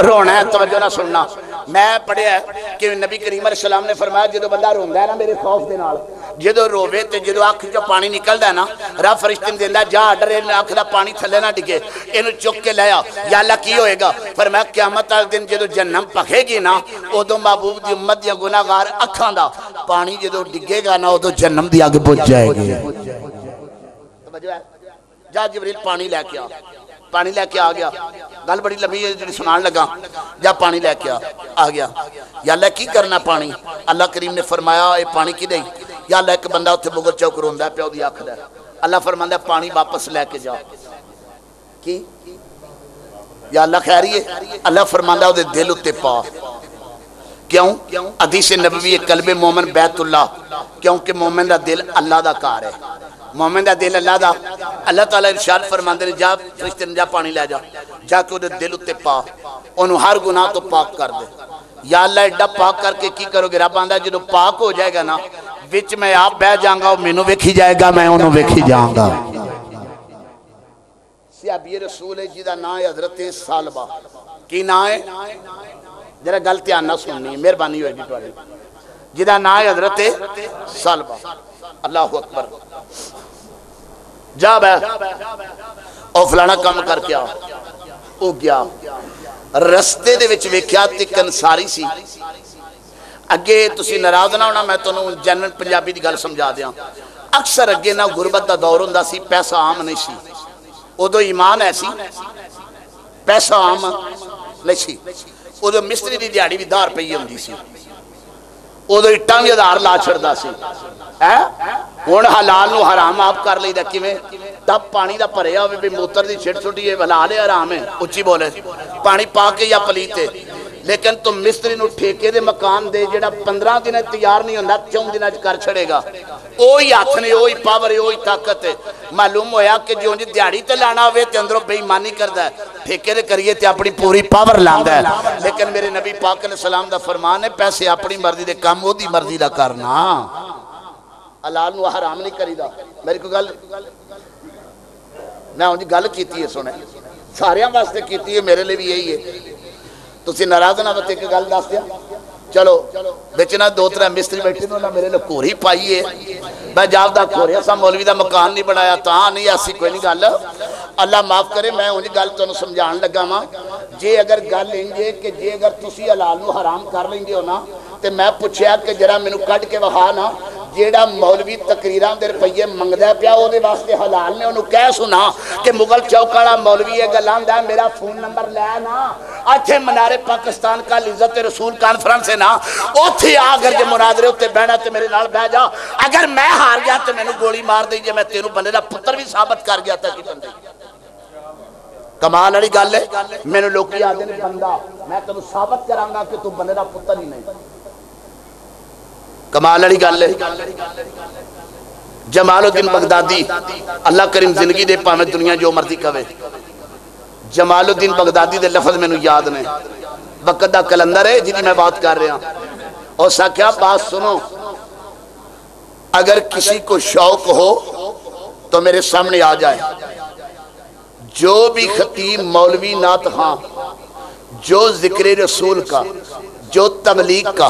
ਰੋਣਾ ਹੈ ਤਵੱਜੋ ਨਾਲ ਸੁਣਨਾ ਮੈਂ ਪੜਿਆ ਕਿ ਨਬੀ ਕਰੀਮ ਅਲੈਹਿਸਲਾਮ ਨੇ ਫਰਮਾਇਆ ਜਦੋਂ ਬੰਦਾ ਰੋਂਦਾ ਹੈ ਨਾ ਮੇਰੇ ਖੌਫ ਦੇ ਨਾਲ ਜਦੋਂ ਰੋਵੇ ਤੇ ਜਦੋਂ ਅੱਖ ਚੋਂ ਪਾਣੀ ਨਿਕਲਦਾ ਨਾ ਰੱਬ ਫਰਿਸ਼ਤੇ ਨੂੰ ਦਿੰਦਾ ਜਾ ਆਰਡਰ ਇਹ ਅੱਖ ਦਾ ਪਾਣੀ ਥੱਲੇ ਨਾ ਡਿੱਗੇ ਇਹਨੂੰ ਚੁੱਕ ਕੇ ਲੈ ਆ ਯਾ ਅੱਲਾ ਕੀ ਹੋਏਗਾ ਫਰਮਾਇਆ ਕਿਆਮਤ ਵਾਲੇ ਦਿਨ ਜਦੋਂ ਜਨਮ ਭਖੇਗੀ ਨਾ ਉਦੋਂ महबूब ਦੀ ਉਮਤ ਦੀਆਂ ਗੁਨਾਹਗਾਰ ਅੱਖਾਂ ਦਾ ਪਾਣੀ ਜਦੋਂ ਡਿੱਗੇਗਾ ਨਾ ਉਦੋਂ ਜਨਮ ਦੀ ਅੱਗ ਬੁਝ ਜਾਏਗੀ ਤਵੱਜੋ ਹੈ जा जबरील पानी लैके आ। पानी लैके आ गया। गल बड़ी लंबी है जी सुना लगा। जा पानी लैके आ। आ गया। या अल्लाह की करना पानी? अल्लाह करीम ने फरमाया ये पानी कि नहीं? या अल्लाह एक बंदा उत्थे मुगल चौक रोंदा प्यो की अख अल्लाह फरमांदा पानी वापस लैके जा। की? या अल्लाह खैरी है अल्लाह फरमांदा दिल उत्ते पा। क्यों? अदीस नबवी कलबे मोमन बैतुल्ला क्योंकि मोमन का दिल अल्लाह का कार है। मोमिन का दिल अल्लाह का अल्लाह तला इरशाद फरमाते जा फरिश्ते जा पानी लै जा। जाके वो दिल उत्ते पा। ओनू हर गुनाह तो पाक कर दे। या अल्लाह एडा पाक करके की करोगे? रब आंदा जो पाक हो जाएगा ना, विच मैं आप बह जाऊँगा मैनू वेखी जाएगा, मैं उन्होंने वेखी जाऊँगा रसूल है, जिदा ना हज़रत सालबा। की ना है? जरा गल ध्यान ना सुननी, मेहरबानी होगी जिदा ना है हज़रत सालबा। अल्लाह अकबर। जा बह फलाना काम करके आ वो गया। रस्ते कंसारी सी। अगे तुम नाराज़ ना होना, मैं तुम्हें जनरल पंजाबी की गल समझा दिया अक्सर अगे ना गुरबत का दौर हों पैसा आम नहीं सी। उदो ईमान है सी। पैसा आम नहीं सी। उदो मिस्त्री की दिहाड़ी सी उदो इटा भी आधार ला छड़ता हूँ? हलाल हराम आप कर लीदा कि पानी का भरिया हो मूत्र की छिट छुटी है हलाल हराम है उची बोले पानी पा के या पलीते लेकिन तुम मिस्त्री ठेके दे मकान दे जो पंद्रह दिन तैयार नहीं होता चौं दिन कर छड़ेगा। उ हथ ने उ पावर है ताकत। है मालूम होया कि जो जी दिहाड़ी तो लाना हो अंदरों बेईमानी करता है। ठेके दे करिए तो अपनी पूरी पावर लादा है। लेकिन मेरे नबी पाक ने सलाम का फरमान है, पैसे अपनी मर्ज़ी के काम वो मर्ज़ी का करना। हलाल न हराम नहीं करीदा मेरी कोई गल मैं उनकी गल की सुने। सारे वास्ते की मेरे लिए भी यही है ਤੁਸੀਂ ਨਾਰਾਜ਼ ਨਾ ਬਤੇ ਇੱਕ ਗੱਲ ਦੱਸ ਦਿਆ ਚਲੋ ਵਿੱਚ ਨਾ ਦੋ ਤਰ੍ਹਾਂ ਮਿਸਤਰੀ ਬੈਠੇ ਨੇ ਉਹਨਾਂ ਮੇਰੇ ਲਈ ਕੋਰੀ ਪਾਈ ਏ ਮੈਂ ਜਾਪਦਾ ਖੋਰਿਆ ਸਾ ਮੌਲਵੀ ਦਾ ਮਕਾਨ ਨਹੀਂ ਬਣਾਇਆ ਤਾਂ ਨਹੀਂ ਐਸੀ ਕੋਈ ਨਹੀਂ ਗੱਲ ਅੱਲਾ ਮਾਫ ਕਰੇ ਮੈਂ ਉਂਝ ਗੱਲ ਤੁਹਾਨੂੰ ਸਮਝਾਉਣ ਲੱਗਾ ਵਾਂ ਜੇ ਅਗਰ ਗੱਲ ਇੰਜੇ ਕਿ ਜੇ ਅਗਰ ਤੁਸੀਂ ਹਲਾਲ ਨੂੰ ਹਰਾਮ ਕਰ ਲੈਂਦੇ ਹੋ ਨਾ ਤੇ ਮੈਂ ਪੁੱਛਿਆ ਕਿ ਜਰਾ ਮੈਨੂੰ ਕੱਢ ਕੇ ਵਹਾ ਨਾ ਜਿਹੜਾ ਮੌਲਵੀ ਤਕਰੀਰਾਂ ਦੇ ਰੁਪਈਏ ਮੰਗਦਾ ਪਿਆ ਉਹਦੇ ਵਾਸਤੇ ਹਲਾਲ ਨੇ ਉਹਨੂੰ ਕਹਿ ਸੁਣਾ ਕਿ ਮੁਗਲ ਚੌਕ ਵਾਲਾ ਮੌਲਵੀ ਇਹ ਗੱਲਾਂ ਦਾ ਮੇਰਾ ਫੋਨ ਨੰਬਰ ਲੈ ਨਾ ਇੱਥੇ ਮਨਾਰੇ ਪਾਕਿਸਤਾਨ ਕਾ ਇੱਜ਼ਤ ਰਸੂਲ ਕਾਨਫਰੰਸ ਹੈ ਨਾ ਉੱਥੇ ਆ ਅਗਰ ਜੇ ਮੁਨਾਜ਼ਰੇ ਉੱਤੇ ਬਹਿਣਾ ਤੇ ਮੇਰੇ ਨਾਲ ਬਹਿ ਜਾ ਅਗਰ ਮੈਂ ਹਾਰ ਗਿਆ ਤੇ ਮੈਨੂੰ ਗੋਲੀ ਮਾਰ ਦੇ ਜੇ ਮੈਂ ਤੈਨੂੰ ਬੰਦੇ ਦਾ ਪੁੱਤਰ ਵੀ ਸਾਬਤ ਕਰ ਗਿਆ ਤਾਂ ਕੀ ਬੰਦੇ ਕਮਾਲ ਵਾਲੀ ਗੱਲ ਹੈ ਮੈਨੂੰ ਲੋਕੀ ਆਦੇ ਨੇ ਬੰਦਾ ਮੈਂ ਤੈਨੂੰ ਸਾਬਤ ਕਰਾਂਗਾ ਕਿ ਤੂੰ ਬੰਦੇ ਦਾ ਪੁੱਤਰ ਹੀ ਨਹੀਂ कमाल वाली गल है। जमालुद्दीन बगदादी, अल्लाह करीम ज़िंदगी दे भावे दुनिया जो मर्ज़ी कवे जमालुद्दीन बगदादी दे लफज मैं याद ने। वक्त का कलंदर है जिंदी मैं बात कर रहा। और साख्या बात सुनो, अगर किसी को शौक हो तो मेरे सामने आ जाए। जो भी खतीब मौलवी नात खां, जो ज़िक्र रसूल का, जो तबलीग का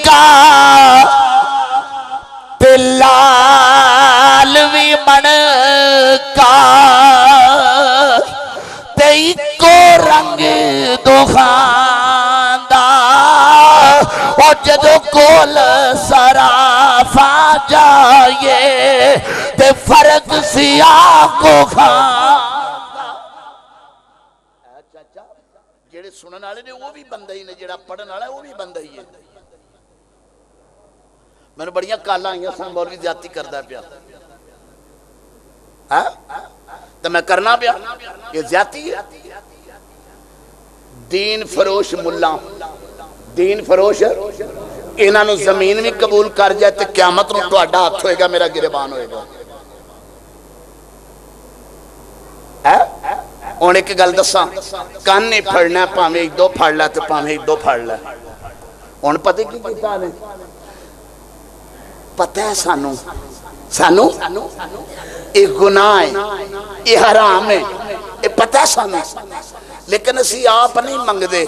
का ते लाल भी मन का ते को रंग दुखांदा। और जो कोल सराफा जाए, ते फ़र्क सिया को खां सुनने वाले ने, वो भी बंदा ही ने जो पढ़ने वाला वो भी बंदा ही है। मैंने बड़िया कल आई मौलवी ज़्यादा करता पाया। है? तो मैं करना पाया। ये ज़्यादा दीन फरोश मुला दीन फरोश। इन्हों ज़मीन भी कबूल कर जाए तो क्यामत ना हथ होगा मेरा गिरबान होगा है? एक गल दसा कन ही फड़ना भावे इदो फड़ लै भावे इदो फड़ लै। पता की ਪਤਾ ਹੈ ਸਾਨੂੰ? ਸਾਨੂੰ? ਇਹ ਗੁਨਾਹ ਹੈ, ਇਹ ਹਰਾਮ ਹੈ, ਇਹ ਪਤਾ ਹੈ ਸਾਨੂੰ? ਲੇਕਿਨ ਅਸੀਂ ਆਪ ਨਹੀਂ ਮੰਗਦੇ,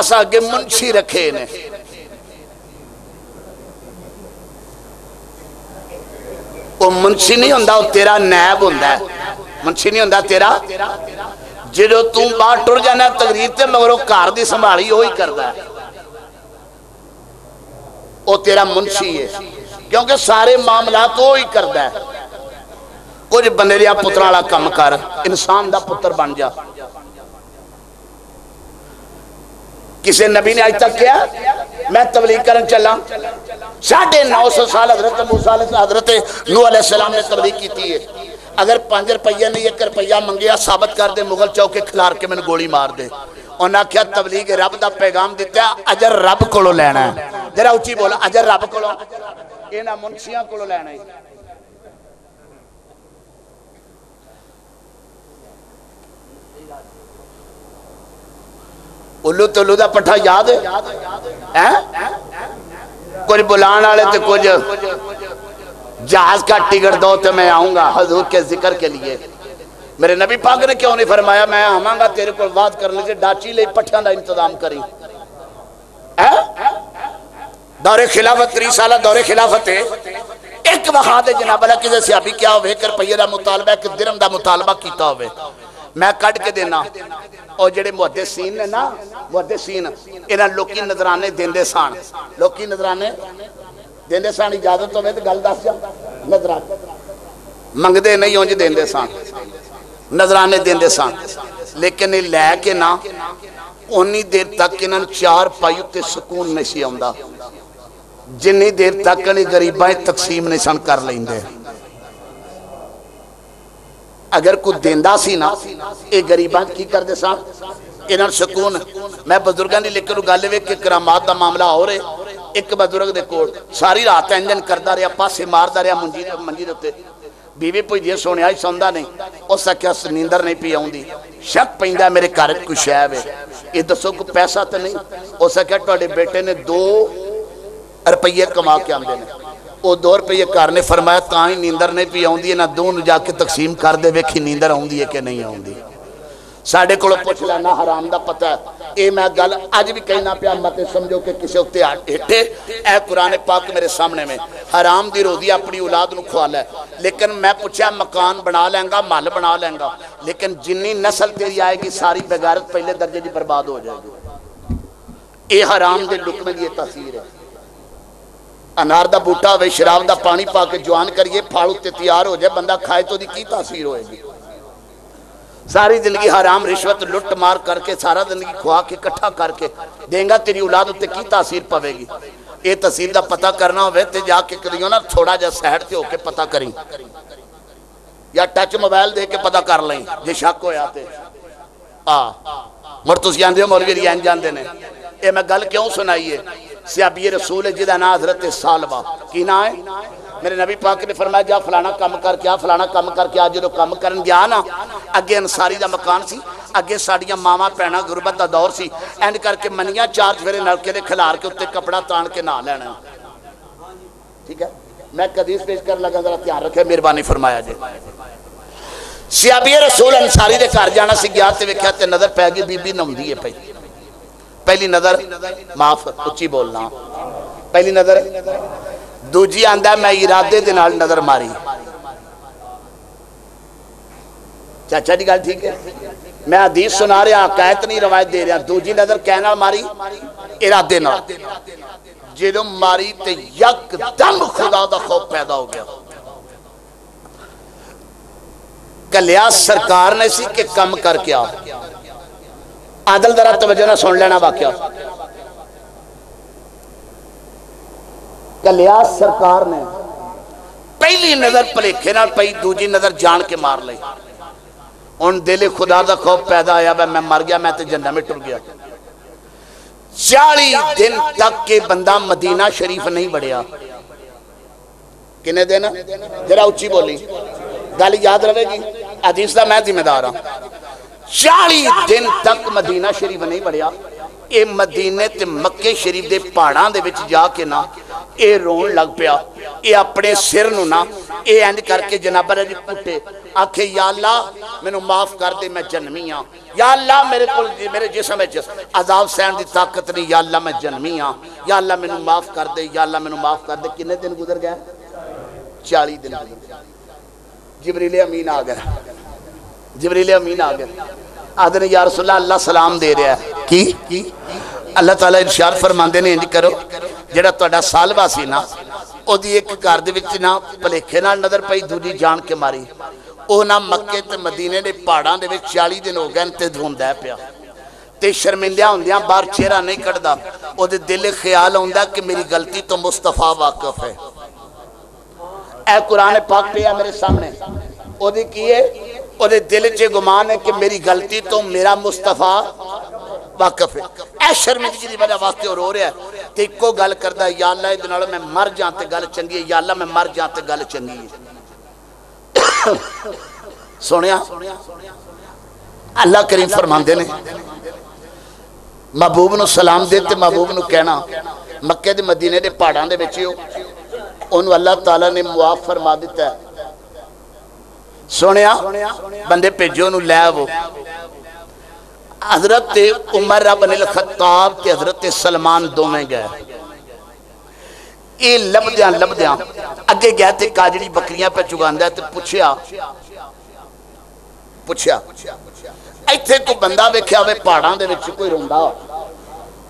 ਅਸਾਂ ਅੱਗੇ ਮੁਨਸ਼ੀ ਰੱਖੇ ਨੇ। ਉਹ ਮੁਨਸ਼ੀ ਨਹੀਂ ਹੁੰਦਾ, ਉਹ ਤੇਰਾ ਨੈਬ ਹੁੰਦਾ ਮੁਨਸ਼ੀ ਨਹੀਂ ਹੁੰਦਾ ਤੇਰਾ। ਜਦੋਂ ਤੂੰ ਬਾਹਰ ਟੁਰ ਜਾਣਾ ਤਕਰੀਰ ਤੇ ਮਗਰੋਂ ਘਰ ਦੀ ਸੰਭਾਲੀ ਉਹ ਹੀ। ਕਰਦਾ ਉਹ ਤੇਰਾ ਮੁਨਸ਼ੀ ਹੈ। क्योंकि सारे मामला तो ही करता है। कुछ बंदे पुत्रा वाला कम कर, इंसान का पुत्र बन जा। किसी नबी ने अज तक किया? मैं तबलीग कर चला। साढ़े नौ सौ साल हज़रत मूसा हज़रत नू सलाम ने तबलीग की है। अगर पाँच रुपये ने एक रुपया मंगया, साबित कर दे, मुगल चौके खिलार के मैंने गोली मार दे। उन्हें आख्या, तबलीग रब का पैगाम दिता अजर रब को लेना जरा उची बोला, अजर रब को मुंशिया को लेना उल्लू तुल्लू का पट्ठा याद है कुछ बुलाने वाले तो कुछ जहाज़ का टिकट दो तो मैं आऊँगा हजूर के ज़िक्र के लिए मेरे नबी पाक ने क्यों नहीं फरमाया मैं आवागा तेरे को बात करने से डाची ले पट्ठा का इंतज़ाम करी दौरे खिलाफत त्री साल दौरे खिलाफत है। एक वहा दे जनाब वाला किसी सियाबी क्या हो रुपये का मुतालबा, एक दिरम का मुतालबा किया हो मैं कट के देना। और जेडे मुहदे सीन ने ना मुहदे सीन, इन्हें लोग नजराने देंगे सन लोग नजराने देंगे सन इजाज़त हो तो गल दस जा। नजराने मंगते नहीं, उंज देंगे सन नजराने देंदे सन लेकिन ये लैके ना उन्नी देर तक इन्होंने चार पाई उत्ते सुकून नहीं आता जिन्नी देर तक गरीबा तकसीम नहीं सन कर लेंगे अगर कोई देंदा सी ना ये गरीबा की करते सन इन्होंने सुकून मैं बजुर्गों की लिखन गल वे कि करामात का मामला हो रहे एक बजुर्ग के कोल सारी रात इंजन करता रहा पासे मारता रहा मंजी मंजी के बीवी भुजिए सोने ही सौंदा नहीं उस आख्या नींदर नहीं पी आँगी शक पैदा मेरे घर कोई शैब है ये दसो कोई पैसा तो नहीं उस आख्या थोड़े बेटे ने रुपये कमा के आते हैं वो दो रुपये घर ने फरमाया, ता ही नींदर नहीं पी आँगी इन्होंने दो जाके तकसीम कर दे, वेखी नींदर आँगी है कि नहीं आँगी साढ़े को पुछ हराम का पता है। ये मैं गल अज भी कहना पाया मत समझो कि किसी उत्ते हेठे ए कुरान पाक मेरे सामने में। हराम की रोजी अपनी औलाद न खुआ लै। लेकिन मैं पूछा मकान बना लेंगा, मल बना लेंगा? लेकिन जिनी नस्ल तेरी आएगी, सारी बेगारत पहले दर्जे की बर्बाद हो जाएगी। ये हराम के लुकने की तस्वीर है। अनार का बूटा हो शराब का पानी पा के जवान करिए, फल उत्ते तैयार हो जाए, बंदा खाए तो की तासीर होएगी? सारी ज़िंदगी हराम, रिश्वत लुट मार करके, सारा ज़िंदगी खुआ के, इकट्ठा करके, देगा तेरी औलाद उत्ते की तासीर पवेगी? ये तसीर का पता करना हो तो जाके करियो ना थोड़ा जहा सैड से होके पता करी। या टच मोबाइल दे के पता कर लें जे शक होया तो। तुम आते हो, मौलवी रियान जाते हैं ये मैं गल क्यों सुनाई है? सियाबी रसूल है जिदा ना हज़रत सालवा। की ना है? मेरे नबी पाक ने फरमाया, जा फलाना काम कर क्या, फलाना काम कर क्या जो काम कर गया ना अगे अंसारी का मकान सी अगे साड़िया मावा भैन गुरबत का दौर सी एंड करके मनिया चार चेरे नलके ने खिलार के उत्ते कपड़ा तान के ना लैना ठीक है? मैं कदीस पेश कर लगा, जरा ध्यान रखे, मेहरबानी फरमाया जी। सियाबी रसूल अंसारी के घर जाना सी, गया तो वेख्या नज़र पै गई, बीबी नौंदी है पहली नज़र माफ़ उची बोलना। पहली नज़र, दूजी आंदा, मैं इरादे के नाल नज़र मारी। चाचा जी, गल ठीक है? मैं हदीस सुना रहा कैत नहीं रवायत दे रहा। दूजी नज़र कहना मारी, इरादे ना जो मारी तो यकदम खुदा का खौफ पैदा हो गया। कलिया सरकार ने सी के कम करके आ। आदल दरा तवजो ना सुन लेना वाक्य। कलिया सरकार ने पहली नज़र भलेखे न पई, दूजी नज़र जान के मार ली हूँ दिल खुदा का खौफ पैदा आया वै मैं मर गया, मैं जन्ना में टुर गया। चाली दिन तक के बंदा मदीना शरीफ नहीं बढ़िया किन्ने दिन? जरा उची बोली। गल याद रहेगी अदीस का मैं जिम्मेदार हाँ। चाली दिन तक मदीना शरीफ नहीं बढ़िया। ये मदीने ते मक्के शरीफ के पहाड़ा के जाके ना, ये रोन लग पाया। ये अपने सिर ना ये एंड करके जनाबर अजी पुटे आखे, या ला मैं माफ़ कर दे, मैं जन्मी हाँ या ला मेरे को मेरे जिसम अजाब सहन की ताकत नहीं। या ला मैं जन्मी हाँ या ला मैं माफ़ कर दे, या ला मैं माफ़ कर दे। कि दिन गुजर गए? चाली दिन जबरीले अमीन आ गया। जबरील अमीन आ गया आदर या रसुल्ला अल्लाह सलाम दे रहा है की की अल्लाह ताला इरशाद फरमाते ने इंज करो ਜਿਹੜਾ ਤੁਹਾਡਾ ਸਾਲਵਾ ਸੀ ਨਾ ਉਹਦੀ ਇੱਕ ਘਰ ਦੇ ਵਿੱਚ ਨਾ ਭਲੇਖੇ ਨਾਲ ਨਜ਼ਰ ਪਈ ਦੂਜੀ ਜਾਣ ਕੇ ਮਾਰੀ ਉਹ ਨਾ ਮੱਕੇ ਤੇ ਮਦੀਨੇ ਦੇ ਪਹਾੜਾਂ ਦੇ ਵਿੱਚ 40 ਦਿਨ ਹੋ ਗਏ ਤੇ ਰੋਂਦਾ ਪਿਆ ਤੇ ਸ਼ਰਮਿੰਦਿਆ ਹੁੰਦਿਆਂ ਬਾਹਰ ਚਿਹਰਾ ਨਹੀਂ ਕੱਢਦਾ ਉਹਦੇ ਦਿਲ ਖਿਆਲ ਆਉਂਦਾ ਕਿ ਮੇਰੀ ਗਲਤੀ ਤੋਂ ਮੁਸਤਫਾ ਵਾਕਿਫ ਹੈ ਇਹ ਕੁਰਾਨ ਪਾਕ ਪਿਆ ਮੇਰੇ ਸਾਹਮਣੇ ਉਹਦੀ ਕੀ ਹੈ दिल च गुमान है कि मेरी गलती तो मेरा मुस्तफ़ा वाकफ है। ए शर्मिंदगी की वजह वास्ते रो रहा है तो इको गल करता या अल्लाह ये मैं मर जा तो गल चंकी है, या अल्लाह मैं मर जा तो गल चंकी है। सुनिया अल्लाह करीम फरमाते ने, महबूब न सलाम दे महबूब न कहना, मक्के मदीने के पहाड़ों के अल्लाह तला ने मुआफ फरमा दिता है। सुनिया बंदे भेजो नु लै वो हज़रत उमर अबन खताब के हज़रत सलमान दोवें गए ये लभद्या लभद्या अगे गया ते काजड़ी बकरियाँ पे चुगांदा पुछया पुछया इथे को बंदा वेख्या वे पहाड़ां दे कोई रोंदा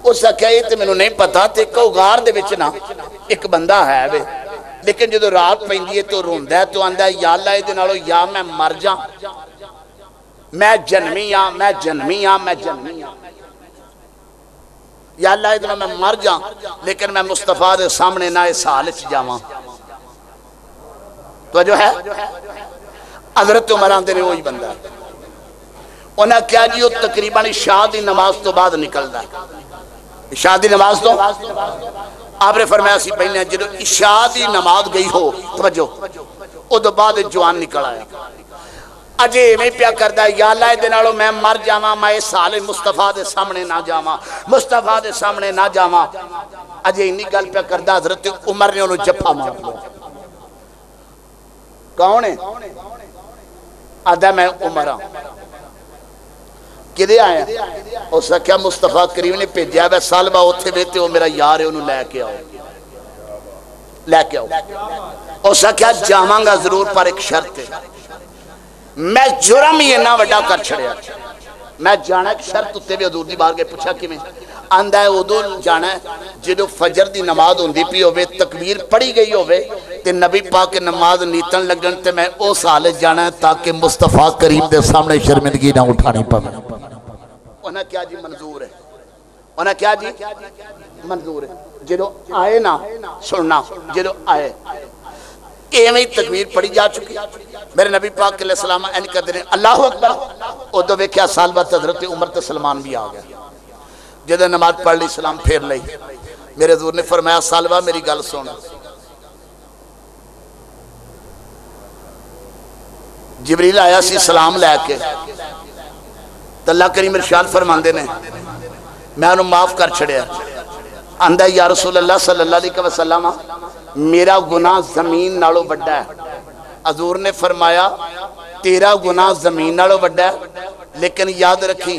उस आख्या ये नहीं पता ते कौगार ना एक बंदा है वे लेकिन जो रात पी तो रोंद तो आंदा या लाए या मैं मर जा। मैं जन्मी हाँ मैं जन्मी हाँ मैं जन्मी हाँ या लाए ये मैं मर जा, लेकिन मैं मुस्तफ़ा के सामने ना इस हाल च जाव। तो जो है? अदरत उमर आते ने वही बंदा उन्हें क्या जी वो तकरीबन शाह की नमाज़ तो बाद निकलता शाह की नमाज़ तो? आपने फरमाया सी पहले जो इशा की नमाज़ गई हो तवजो उदो बाद जवान निकल आया। अजे इवें प्या करता या अल्लाह ये मैं मर जावा, मैं इस साल मुस्तफ़ा के सामने ना जावा, मुस्तफ़ा के सामने ना जावा। अजे इन्नी गल प्या करता हज़रत उमर ने उन्होंने जफा मार लिया कौन है? आदा मैं उमर हाँ ਕਿਹਦੇ ਆਇਆ ਉਸ ਆਖਿਆ ਮੁਸਤਫਾ ਕਰੀਮ ਨੇ ਭੇਜਿਆ ਵੇ ਸਾਲਵਾ ਉੱਥੇ ਵੇ ਤੇ ਉਹ ਮੇਰਾ ਯਾਰ ਹੈ ਉਹਨੂੰ ਲੈ ਕੇ ਆਓ ਲੈ ਕੇ ਆਓ ਉਸ ਆਖਿਆ ਜਾਵਾਂਗਾ ਜ਼ਰੂਰ ਪਰ ਇੱਕ ਸ਼ਰਤ ਹੈ ਮੈਂ ਜੁਰਮ ਹੀ ਇੰਨਾ ਵੱਡਾ ਕਰ ਛੜਿਆ ਮੈਂ ਜਾਣਾ ਇੱਕ ਸ਼ਰਤ ਉੱਤੇ ਵੀ ਹਜ਼ੂਰ ਦੀ ਬਾਹਰ ਗਏ ਪੁੱਛਿਆ ਕਿਵੇਂ ਆਂਦਾ ਹੈ ਉਦੋਂ ਜਾਣਾ ਹੈ ਜਦੋਂ ਫਜਰ ਦੀ ਨਮਾਜ਼ ਹੁੰਦੀ ਪਈ ਹੋਵੇ ਤਕਬੀਰ ਪੜੀ ਗਈ ਹੋਵੇ ਤੇ ਨਬੀ ਪਾਕ ਕੇ ਨਮਾਜ਼ ਨੀਤਨ ਲੱਗਣ ਤੇ ਮੈਂ ਉਸ ਹਾਲਤ ਜਾਣਾ ਹੈ ਤਾਂ ਕਿ ਮੁਸਤਫਾ ਕਰੀਮ ਦੇ ਸਾਹਮਣੇ ਸ਼ਰਮਿੰਦਗੀ ਨਾ ਉਠਾਣੀ ਪਵੇ ਉਹਨਾਂ ਕਿਹਾ ਜੀ ਮਨਜ਼ੂਰ ਹੈ ਉਹਨਾਂ ਕਿਹਾ ਜੀ ਮਨਜ਼ੂਰ ਹੈ ਜਦੋਂ ਆਏ ਨਾ ਸੁਣਨਾ ਜਦੋਂ ਆਏ ਐਵੇਂ ਹੀ ਤਕਬੀਰ ਪੜੀ ਜਾ ਚੁੱਕੀ मेरे नबी पाक सलाम इंज करते हैं अल्लाह अकबर उदो वेख्या साल बाद हजरत उमर तो सलमान भी आ गया जो नमाज़ पढ़ ली, सलाम फेर ली मेरे हजूर ने फरमाया, सालवा, मेरी गल सुन। जबरील आया सी, सलाम लैके। तो अल्लाह करी मेरे ख्याल फरमाते ने, मैं उन्होंने माफ़ कर छड़िया। आंदा, या रसूल अल्लाह सल्लल्लाहु अलैहि वसल्लम, मेरा गुनाह ज़मीन नालों बड़ा है। हजूर ने फरमाया, तेरा गुनाह ज़मीन नालों बड़ा है, लेकिन याद रखी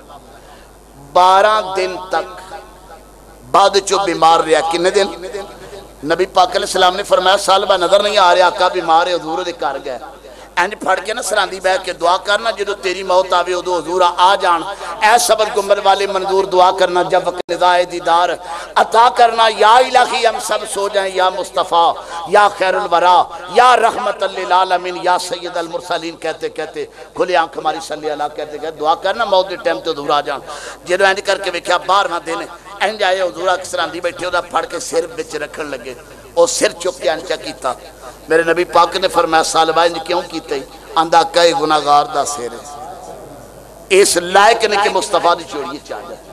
बारह दिन तक। बाद चो बीमार रहा। किन्ने दिन? नबी पाक सलाम ने फरमाया, साल बाद नज़र नहीं आ रहा, आका बीमार है, हजूर घर गए। इंज फड़ के ना सरांदी बह के दुआ करना जो तेरी मौत आवे उदो हजूर आ जान ऐ सबक गुमर वाले मंजूर दुआ करना जब वक़्त दीदार अता करना या इलाही हम सब सो जाए या मुस्तफ़ा या खैरुल वरा या रहमत आलमीन या सैयद अल मुरसलीन कहते कहते खुले आँख हमारी सल्ली अला कहते कहते दुआ करना मौत के टाइम तो हजूर आ जान जो इंज करके वेख्या बारह दिन इंज आए हजूरा सरांदी बैठे फड़ के सिर बिच रखन लगे और सिर चुक के अंचा किया मेरे नबी पाक ने फरमाया सालवा इंज क्यों किया आंदा, कई गुनागार का इस लायक ने कि मुस्तफ़ा की चोरी चाह जाए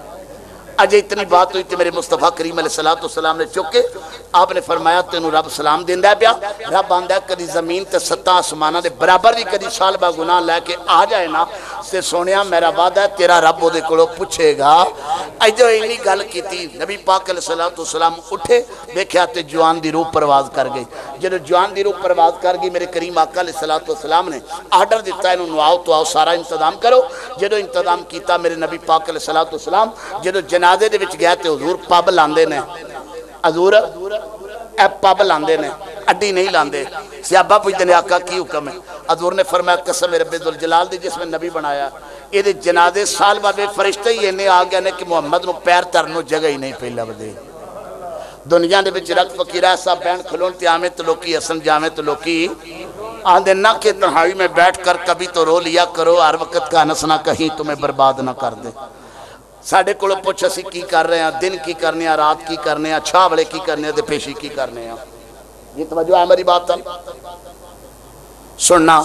अजय इतनी बात हुई तो मेरे मुस्तफ़ा करीम सलाम ने चुके आपने फरमाया, तेन रब सलाम देंदा पाया। रब आंदा कभी ज़मीन ते सत्ता आसमाना के बराबर भी कभी साल बा गुनाह लैके आ जाए ना। से सुनिया, मेरा वादा है, तेरा रब वो को पुछेगा। अजो इन्नी गल की नबी पाक सलाम उठे देखा तो जवान की रूह परवाज कर गई। जो जवान की रूह परवाज कर गई, मेरे करीम आका सलाम ने आर्डर दिता इन नुआओ तो आओ सारा इंतज़ाम करो। जो इंतज़ाम किया मेरे नबी पाक सलाम जो जना गया तो हजूर पब लाते ने। हजूर ए पब लाते ने, अड्डी नहीं लाते सियाबा पुछते ने आका की हुक्म है? हजूर ने फरमाया, कसम रबे जलाल जिसमें नबी बनाया। ये जनाजे साल बाद फरिश्ते ही इन्ने आ गए कि मुहम्मद न पैर तरन जगह ही नहीं पे लभदे। दुनिया के रख फकीर ऐसा बैन खलोन ते तो लोग हसन, जावे तो लोग आंदे ना के तहाई में बैठ कर कभी तो रो लिया करो, हर वक्त का नसना कहीं तुम्हें बर्बाद ना कर दे। साढ़े को पुछ, असी की कर रहे हैं? दिन की करने रात की करने छाह वाले की करने पेशी की करने ये है मेरी बात सुनना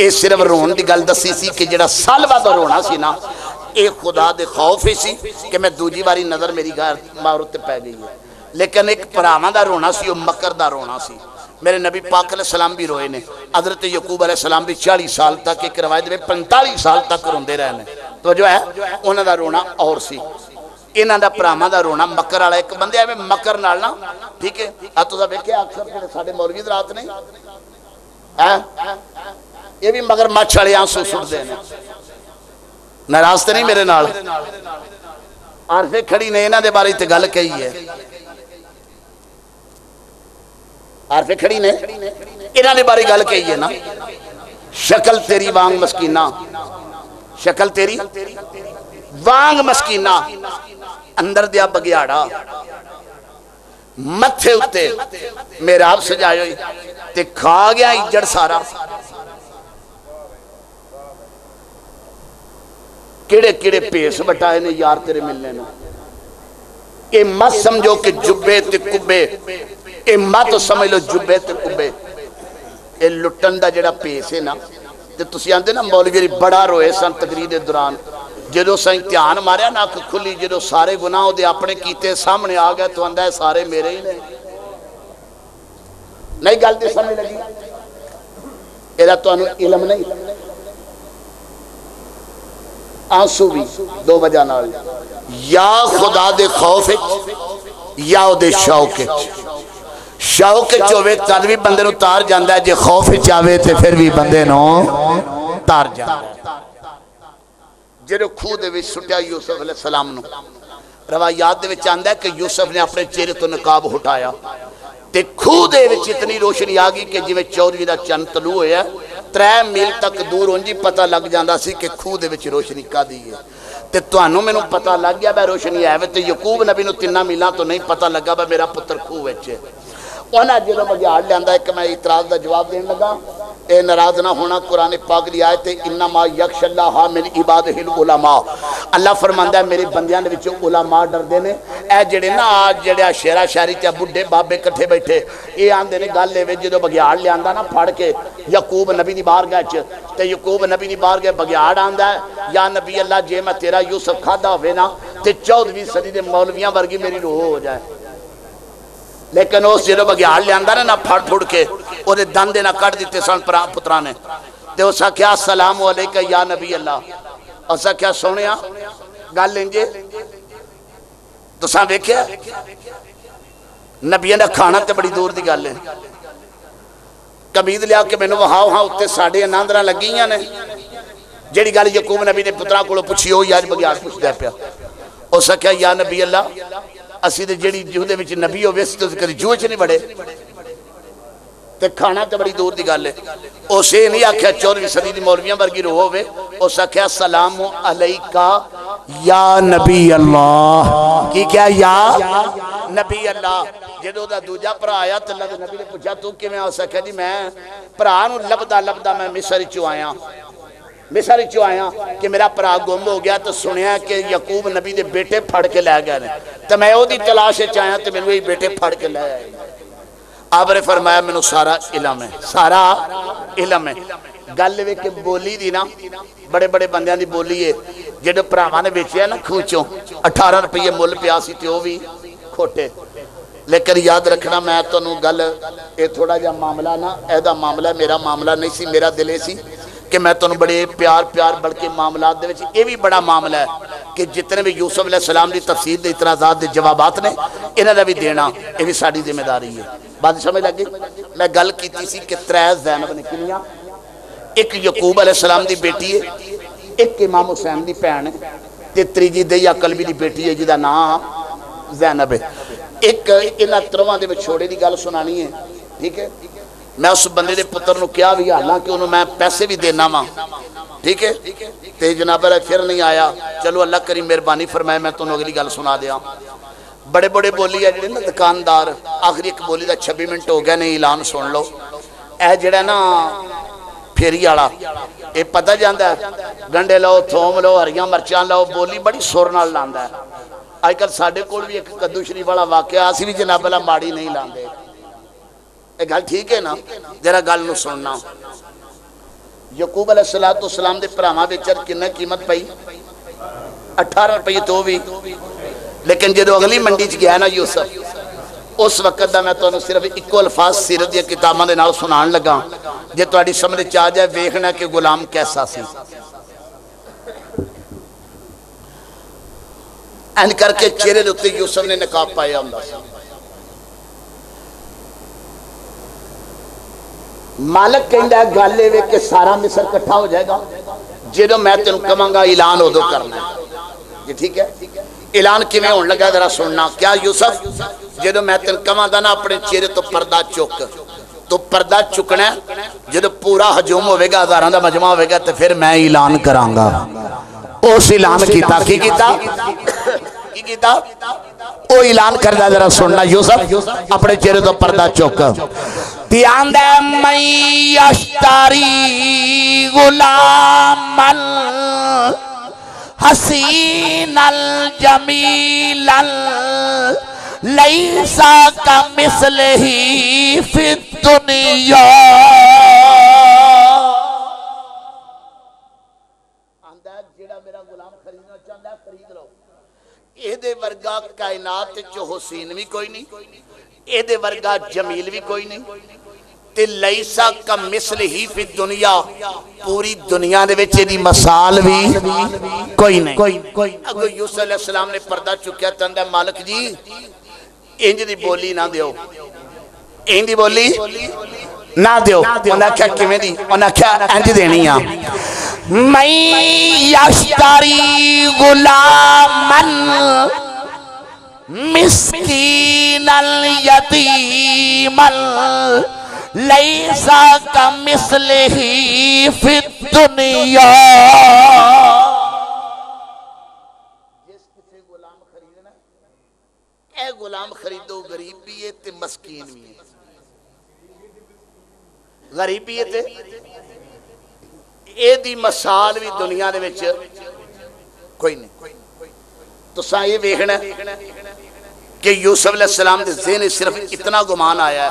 ये सिर्फ़ रोन की गल दसी सी कि जो सालवा का रोना सी ना ये खुदा दे खौफ ही सी कि मैं दूजी बारी नज़र मेरी घर मार उत्ते पै गई है लेकिन एक भरावान का रोना सी मकर का रोना सी। मेरे नबी पाक सलाम भी रोए ने। हज़रत यकूब सलाम भी चाली साल तक एक रवायत में पंताली साल तक रोंदे रहे तो जो है उन्होंने रोना और सी। इन्हों का भरावान का रोना मकर वाला एक बंदे मकर ना, ठीक है? तुम वेख्या अक्सर साढ़े मौलवी रात ने ये भी मगर मछ वाले आँसू सुटते हैं नाराज़ तो नहीं मेरे नाल? आरफे खड़ी ने इन्होंने बारे तो गल कही है। आरफे खड़ी ने? इन्होंने बारे गल कही है ना? शक्ल तेरी वांग मस्कीना। शक्ल तेरी? वांग मस्कीना। अंदर दिया बगियाड़ा मथे उत्ते मेरा आप सजाए ते खा गया इज़्ज़त सारा। किड़े किड़े भेस बटाए ने यार तेरे मिलने ने। ये मत समझो कि जुबे ते कुब्बे। ये मत समझ लो जुबे ते कुब्बे। ये लुटन का जड़ा भेस है ना आते ना, मौलवी बड़ा रोए सन तकरीर दौरान। जो ध्यान मारिया ना अख खुली जो सारे गुनाह अपने किते, सामने आ गए तो आंदा सारे मेरे ही नहीं गल इलम नहीं। आँसू भी दो वजह खुदा खौफ या शौक शौक चोवे तद भी बंदे तार जाता है। जे खौफ चाहे तो फिर भी बंदे तार जाता जो खूह सुटिया यूसुफ सलाम रवायात आता है कि यूसुफ ने अपने चेहरे तो नकाब हटाया। खूह इतनी रोशनी आ गई कि जिमें चौधरी का चंद तलू हो त्रै मील तक दूर उंज पता लग जाता सी कि खूह रोशनी का दी है तो थानू मैं पता लग गया वह रोशनी है वे तो यकूब नबी तिना मीलों तो नहीं पता लगा वह मेरा पुत्र खूह है ਉਹਨਾਂ ਜਦੋਂ ਬਗਿਆੜ ਲਿਆਂਦਾ ਇੱਕ ਮੈਂ ਇਤਰਾਜ਼ ਦਾ ਜਵਾਬ ਦੇਣ ਲੱਗਾ ਇਹ ਨਾਰਾਜ਼ ਨਾ ਹੋਣਾ ਕੁਰਾਨ ਪਾਕ ਦੀ ਆਇਤ ਹੈ ਇਨਮਾ ਯਖਸ਼ੱਲਾਹ ਮਿਨ ਇਬਾਦਹਿਲ ਉਲਮਾ ਅੱਲਾ ਫਰਮਾਂਦਾ ਹੈ ਮੇਰੇ ਬੰਦਿਆਂ ਦੇ ਵਿੱਚ ਉਲਮਾ ਡਰਦੇ ਨੇ ਇਹ ਜਿਹੜੇ ਨਾ ਆ ਜਿਹੜਾ ਸ਼ੇਰਾ ਸ਼ਾਇਰੀ ਤੇ ਬੁੱਢੇ ਬਾਬੇ ਇਕੱਠੇ ਬੈਠੇ ਇਹ ਆਂਦੇ ਨੇ ਗੱਲ ਇਹ ਵੇ ਜਦੋਂ ਬਗਿਆੜ ਲਿਆਂਦਾ ਨਾ ਫੜ ਕੇ ਯਾਕੂਬ ਨਬੀ ਦੀ ਬਾਰਗਾਹ 'ਚ ਤੇ ਯਾਕੂਬ ਨਬੀ ਦੀ ਬਾਰਗਾਹ ਬਗਿਆੜ ਆਂਦਾ ਹੈ, ਯਾ ਨਬੀ ਅੱਲਾ ਜੇ ਮੈਂ ਤੇਰਾ ਯੂਸਫ ਖਾਦਾ ਹੋਵੇ ਨਾ ਤੇ 14ਵੀਂ ਸਦੀ ਦੇ ਮੌਲਵੀਆਂ ਵਰਗੀ ਮੇਰੀ ਰੂਹ ਹੋ ਜਾਏ लेकिन उस जो बघियाल लिया ना ना फड़ फुड़ के ओर दंद ना कट दिते सन भरा पुत्रा ने। तो उस आख्या सलाम वाले वालेक या नबी अल्लाह। उस आख्या सोने गल इंजे, तुसा वेख्या नबिया का खाना तो बड़ी दूर की गल है कमीद लिया के मैं वहाओ हाँ उत्ते साढ़े लगी ने। जी गल यकूब नबी ने पुत्रा को पूछी हो यार बगैर पूछता पाया। उस आख्या या नबी अल्लाह ਅਸੀਂ ਤੇ ਜਿਹੜੀ ਜੂਹ ਦੇ ਵਿੱਚ ਨਬੀ ਹੋਵੇ ਅਸੀਂ ਤਾਂ ਕਦੀ ਜੂਹ 'ਚ ਨਹੀਂ ਵੜੇ ਤੇ ਖਾਣਾ ਤੇ ਬੜੀ ਦੂਰ ਦੀ ਗੱਲ ਹੈ ਉਸ ਇਹ ਨਹੀਂ ਆਖਿਆ 14ਵੀਂ ਸਦੀ ਦੀ ਮੌਲਵੀਆਂ ਵਰਗੀ ਰੂਹ ਹੋਵੇ ਉਸ ਆਖਿਆ ਸਲਾਮ ਅਲੈਕਾ ਯਾ ਨਬੀ ਅੱਲਾਹ ਕੀ ਕਿਹਾ ਯਾ ਨਬੀ ਅੱਲਾਹ ਜਦੋਂ ਉਹਦਾ ਦੂਜਾ ਭਰਾ ਆਇਆ ਤੇ ਅੱਲਾਹ ਦੇ ਨਬੀ ਨੇ ਪੁੱਛਿਆ ਤੂੰ ਕਿਵੇਂ ਆ ਸਕਿਆ ਜੀ ਮੈਂ ਭਰਾ ਨੂੰ ਲੱਭਦਾ ਲੱਭਦਾ ਮੈਂ ਮਿਸਰ ਚੋਂ ਆਇਆ ਮਿਸਰ ਚੋਂ ਆਇਆ ਕਿ ਮੇਰਾ ਭਰਾ ਗੁੰਮ ਹੋ ਗਿਆ ਤੇ ਸੁਣਿਆ ਕਿ ਯਾਕੂਬ ਨਬੀ ਦੇ ਬੇਟੇ ਫੜ ਕੇ ਲੈ ਗਏ ਨੇ ਤੇ ਮੈਂ ਉਹਦੀ ਤਲਾਸ਼ ਵਿੱਚ ਆਇਆ ਤੇ ਮੈਨੂੰ ਇਹ ਬੇਟੇ ਫੜ ਕੇ ਲੈ ਆਏ ਆਪ ਨੇ ਫਰਮਾਇਆ ਮੈਨੂੰ ਸਾਰਾ ਇਲਮ ਹੈ ਸਾਰਾ ਇਲਮ ਹੈ ਗੱਲ ਵੇ ਕਿ ਬੋਲੀ ਦੀ ਨਾ ਬੜੇ ਬੜੇ ਬੰਦਿਆਂ ਦੀ ਬੋਲੀ ਹੈ ਜਿਹੜੇ ਭਰਾਵਾਂ ਨੇ ਵੇਚਿਆ ਨਾ ਖੂਹ ਚੋਂ 18 ਰੁਪਏ ਮੁੱਲ ਪਿਆ ਸੀ ਤੇ ਉਹ ਵੀ ਖੋਟੇ ਲੇਕਿਨ ਯਾਦ ਰੱਖਣਾ ਮੈਂ ਤੁਹਾਨੂੰ ਗੱਲ ਇਹ ਥੋੜਾ ਜਿਹਾ ਮਾਮਲਾ ਨਾ ਇਹਦਾ ਮਾਮਲਾ ਮੇਰਾ ਮਾਮਲਾ ਨਹੀਂ ਸੀ ਮੇਰਾ ਦਿਲ ਇਹ कि मैं तुम्हें बड़े प्यार प्यार, बल्कि मामला ये भी बड़ा मामला है कि जितने भी यूसुफ सलाम की तफसीर के इतराजात के जवाबात ने, इन्हों भी देना यह भी सा ज़िम्मेदारी है। बात समझ लग गई? मैं गल की कि त्रै जैनब ने कि एक यकूब अलैहिस्सलाम की बेटी है, एक इमाम हुसैन की भैन है तीजी दया कलवी की बेटी है, जिदा नाम जैनब है। एक इन्होंने त्रवान के विछोड़े की गल सुनानी है, ठीक है? मैं उस बंद के पुत्र क्या भी हालाँकि उन्होंने मैं पैसे भी देना वा। ठीक है? तो जनाब फिर नहीं आया। चलो अल्लाह करी मेहरबानी फरमाए, मैं तुम्हें अगली गल सुना दिया बड़े बड़े बोली है जो दुकानदार, आखिरी एक बोली का छब्बी मिनट हो गया नहीं ऐलान सुन लो। ए जड़ा ना फेरी वाला ये पता जाता है, गंढे लो थोम लो हरिया मिर्चा लो बोली बड़ी सुर न लादा अजकल साढ़े को भी एक कद्दू शरीफ वाला वाक्य, अस भी जनाब माड़ी नहीं लाते ਇਹ ਗੱਲ ਠੀਕ ਹੈ ਨਾ ਜਰਾ ਗੱਲ ਨੂੰ ਸੁਣਨਾ ਯਕੂਬ ਅਲੈਹ ਸਲਾਤੁ ਸਲਾਮ ਦੇ ਭਰਾਵਾਂ ਵਿੱਚ ਕਿੰਨਾ ਕੀਮਤ ਪਈ 18 ਰੁਪਏ ਤੋਂ ਵੀ ਲੇਕਿਨ ਜਦੋਂ ਅਗਲੀ ਮੰਡੀ 'ਚ ਗਿਆ ਨਾ ਯੂਸਫ ਉਸ ਵਕਤ ਦਾ ਮੈਂ ਤੁਹਾਨੂੰ ਸਿਰਫ ਇੱਕੋ ਅਲਫਾਜ਼ ਸੀਰਤ ਦੀਆਂ ਕਿਤਾਬਾਂ ਦੇ ਨਾਲ ਸੁਣਾਉਣ ਲੱਗਾ ਜੇ ਤੁਹਾਡੀ ਸਮਝ 'ਚ ਆ ਜਾਏ ਵੇਖਣਾ ਕਿ ਗੁਲਾਮ ਕੈਸਾ ਸੀ ਐਨ ਕਰਕੇ ਚਿਹਰੇ ਦੇ ਉੱਤੇ ਯੂਸਫ ਨੇ ਨਕਾਬ ਪਾਇਆ ਮਾਲਕ ਕਹਿੰਦਾ ਗੱਲ ਇਹ ਵੇ ਕਿ ਸਾਰਾ ਮਿਸਰ ਇਕੱਠਾ ਹੋ ਜਾਏਗਾ ਜਦੋਂ ਮੈਂ ਤੈਨੂੰ ਕਵਾਂਗਾ ਐਲਾਨ ਉਦੋਂ ਕਰਨਾ ਹੈ। ਇਹ ਠੀਕ ਹੈ ਐਲਾਨ ਕਿਵੇਂ ਹੋਣ ਲੱਗਾ ਜ਼ਰਾ ਸੁਣਨਾ ਕਿਆ ਯੂਸਫ ਜਦੋਂ ਮੈਂ ਤੈਨੂੰ ਕਵਾਂਗਾ ਨਾ ਆਪਣੇ ਚਿਹਰੇ ਤੋਂ ਪਰਦਾ ਚੁੱਕ ਤੋ ਪਰਦਾ ਚੁੱਕਣਾ ਹੈ। ਜਦੋਂ ਪੂਰਾ ਹਜੂਮ ਹੋਵੇਗਾ ਹਜ਼ਾਰਾਂ ਦਾ ਮਜਮਾ ਹੋਵੇਗਾ ਤੇ ਫਿਰ ਮੈਂ ਐਲਾਨ ਕਰਾਂਗਾ ਉਸ ਐਲਾਨ ਕੀਤਾ ਕੀ ਕੀਤਾ ओ ऐलान कर दिया जरा सुनना, यूसुफ, अपने चेहरे तो पर्दा चुक। ध्यान दे मई अश्तारी गुलामल, हसीनल जमीलल, लईसा का मिसल ही फिर दुनिया। ਇਹਦੇ ਵਰਗਾ ਕਾਇਨਾਤ ਚ ਹੁਸੈਨ ਵੀ ਕੋਈ ਨਹੀਂ ਇਹਦੇ ਵਰਗਾ ਜਮੀਲ ਵੀ ਕੋਈ ਨਹੀਂ ਤੇ ਲਈਸਾ ਕਾ ਮਿਸਲ ਹੀ ਫਿ ਦੁਨੀਆ ਪੂਰੀ ਦੁਨੀਆ ਦੇ ਵਿੱਚ ਇਹਦੀ ਮਿਸਾਲ ਵੀ ਕੋਈ ਨਹੀਂ ਕੋਈ ਅਗੋ ਯੂਸਫ ਅਲੈਹ ਸਲਾਮ ਨੇ ਪਰਦਾ ਚੁੱਕਿਆ ਤੰਦਾ ਮਾਲਕ ਜੀ ਇੰਜ ਦੀ ਬੋਲੀ ਨਾ ਦਿਓ ਇੰਜ ਦੀ ਬੋਲੀ ਨਾ ਦਿਓ ਉਹਨਾਂ ਆਖਿਆ ਕਿਵੇਂ ਦੀ ਉਹਨਾਂ ਆਖਿਆ ਇੰਜ ਦੇਣੀ ਆ ਮੈਂ ਯਸ਼ਤਰੀ ਗੁਲਾਮਨ ਮਿਸਕੀਨਲ ਯਤੀਮਲ लईसा का मिसल ही फिर दुनिया ਇਹ ਗੁਲਾਮ ਖਰੀਦੋ ਗਰੀਬ ਵੀ ਹੈ ਤੇ ਮਸਕੀਨ ਵੀ ਹੈ ਗਰੀਬੀ ਹੈ ਤੇ ਇਹਦੀ ਮਿਸਾਲ ਵੀ ਦੁਨੀਆ ਦੇ ਵਿੱਚ ਕੋਈ ਨਹੀਂ ਤੁਸੀਂ ਇਹ ਵੇਖਣਾ कि यूसुफ अलैहिस्सलाम दे ज़हन ने सिर्फ़ इतना गुमान आया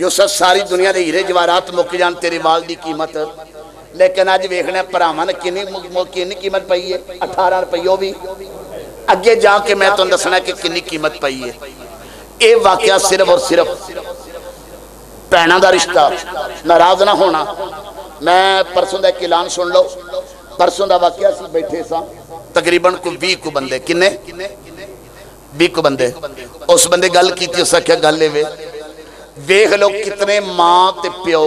यूसुफ, सारी दुनिया दे हीरे जवाहरात मुक जान, तेरे बाल दी कीमत। लेकिन अज वेखना भरावान ने किन्नी कीमत पई है? अठारह रुपये भी अगे जाके मैं तुम दसना कि किन्नी कीमत पई है। ये वाकया सिर्फ़ और सिर्फ़ भैन का रिश्ता। नाराज़ ना होना। मैं परसों का एक ऐलान सुन लो। परसों का वाकया बैठे सा। तकरीबन कोई भी को बंदे। किन्ने? भी बिक बंदे। उस बंदे गल की उस आख्या, गल ए वेख लो कितने माँ ते प्यो।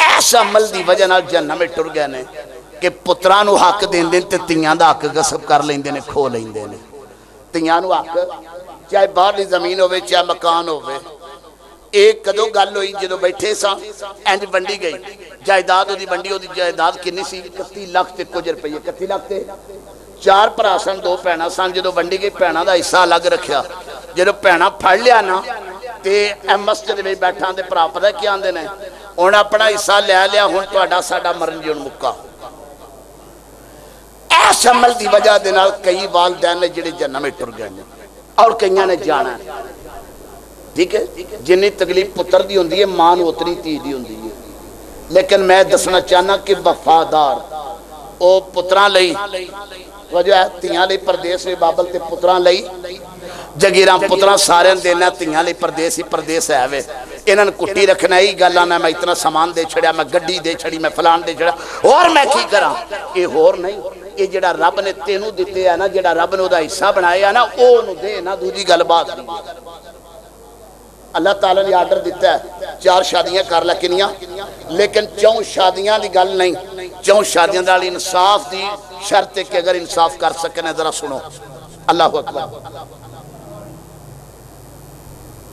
ऐसा अमल की वजह जन्म में टुर गए ने कि पुत्रा हक दें देंगे तो तिया का हक गसब कर लेंगे ने, खो लेंगे ने। तिया हक, चाहे बाहरली ज़मीन हो चाहे मकान हो एक कदों गल हुई जो बैठे सा इंज वंडी गई। जायदाद वंडी जायदाद किन्नी सी? इकती लख से कुछ रुपये इकती लख से ਕਿੰਨੀ ਸੀ 31 ਲੱਖ ਤੇ ਕੁਝ ਰੁਪਏ 31 ਲੱਖ ਤੇ ਚਾਰ ਭਰਾ ਸਨ ਦੋ ਭੈਣਾਂ ਸਨ ਜਦੋਂ ਵੰਡੀ ਗਈ ਭੈਣਾਂ ਦਾ ਹਿੱਸਾ ਅਲੱਗ ਰੱਖਿਆ ਜਦੋਂ ਭੈਣਾਂ ਫੜ ਲਿਆ ਨਾ ਤੇ ਐ ਮਸਜਿਦ ਵਿੱਚ ਬੈਠਾਂ ਦੇ ਭਰਾ ਪਤਾ ਕੀ ਆਂਦੇ ਨੇ ਹੁਣ ਆਪਣਾ ਹਿੱਸਾ ਲੈ ਲਿਆ ਹੁਣ ਤੁਹਾਡਾ ਸਾਡਾ ਮਰਨ ਜੀਉਣ ਮੁੱਕਾ ਇਸ ਅਮਲ ਦੀ ਵਜ੍ਹਾ ਦੇ ਨਾਲ ਕਈ ਵਾਲਦੈਨ ਨੇ ਜਿਹੜੇ ਜਨਮ ਵਿੱਚ ਟੁਰ ਗਏ ਨੇ ਔਰ ਕਈਆਂ ਨੇ ਜਾਣਾ ਠੀਕ ਹੈ ਜਿੰਨੀ ਤਕਲੀਫ ਪੁੱਤਰ ਦੀ ਹੁੰਦੀ ਹੈ ਮਾਂ ਨੂੰ ਉਤਨੀ ਧੀ ਦੀ ਹੁੰਦੀ ਹੈ ਲੇਕਿਨ ਮੈਂ ਦੱਸਣਾ ਚਾਹਨਾ ਕਿ ਵਫਾਦਾਰ ਉਹ ਪੁੱਤਰਾਂ ਲਈ ਵਜ੍ਹਾ ਧੀਆਂ ਲਈ ਪਰਦੇਸ ਵੀ ਬਾਬਲ ਤੇ ਪੁੱਤਰਾਂ ਲਈ। ਜਗੀਰਾਂ ਪੁੱਤਰਾਂ ਸਾਰਿਆਂ ਦੇਣਾ, ਧੀਆਂ ਲਈ ਪਰਦੇਸ ਹੀ ਪਰਦੇਸ ਹੈ ਵੇ। ਇਹਨਾਂ ਨੂੰ ਕੁੱਟੀ ਰੱਖਣਾ ਹੀ ਗੱਲਾਂ ਨਾ ਮੈਂ ਇਤਨਾ ਸਮਾਨ ਦੇ ਛੜਿਆ ਮੈਂ ਗੱਡੀ ਦੇ ਛੜੀ ਮੈਂ ਫਲਾਣ ਦੇ ਛੜਿਆ ਹੋਰ ਮੈਂ ਕੀ ਕਰਾਂ? ਇਹ ਹੋਰ ਨਹੀਂ। ਇਹ ਜਿਹੜਾ ਰੱਬ ਨੇ ਤੈਨੂੰ ਦਿੱਤੇ ਆ ਨਾ, ਜਿਹੜਾ ਰੱਬ ਨੇ ਉਹਦਾ ਹਿੱਸਾ ਬਣਾਇਆ ਨਾ, ਉਹ ਉਹਨੂੰ ਦੇ ਨਾ, ਦੂਜੀ ਗੱਲਬਾਤ ਨਹੀਂ। अल्लाह तला ने आर्डर दिता है, चार शादियाँ कर लै कि लेकिन चौं शादिया की गल नहीं, चौं शादियों इंसाफ की शर्त है कि अगर इंसाफ कर सकने जरा सुनो। अल्लाह अकबर।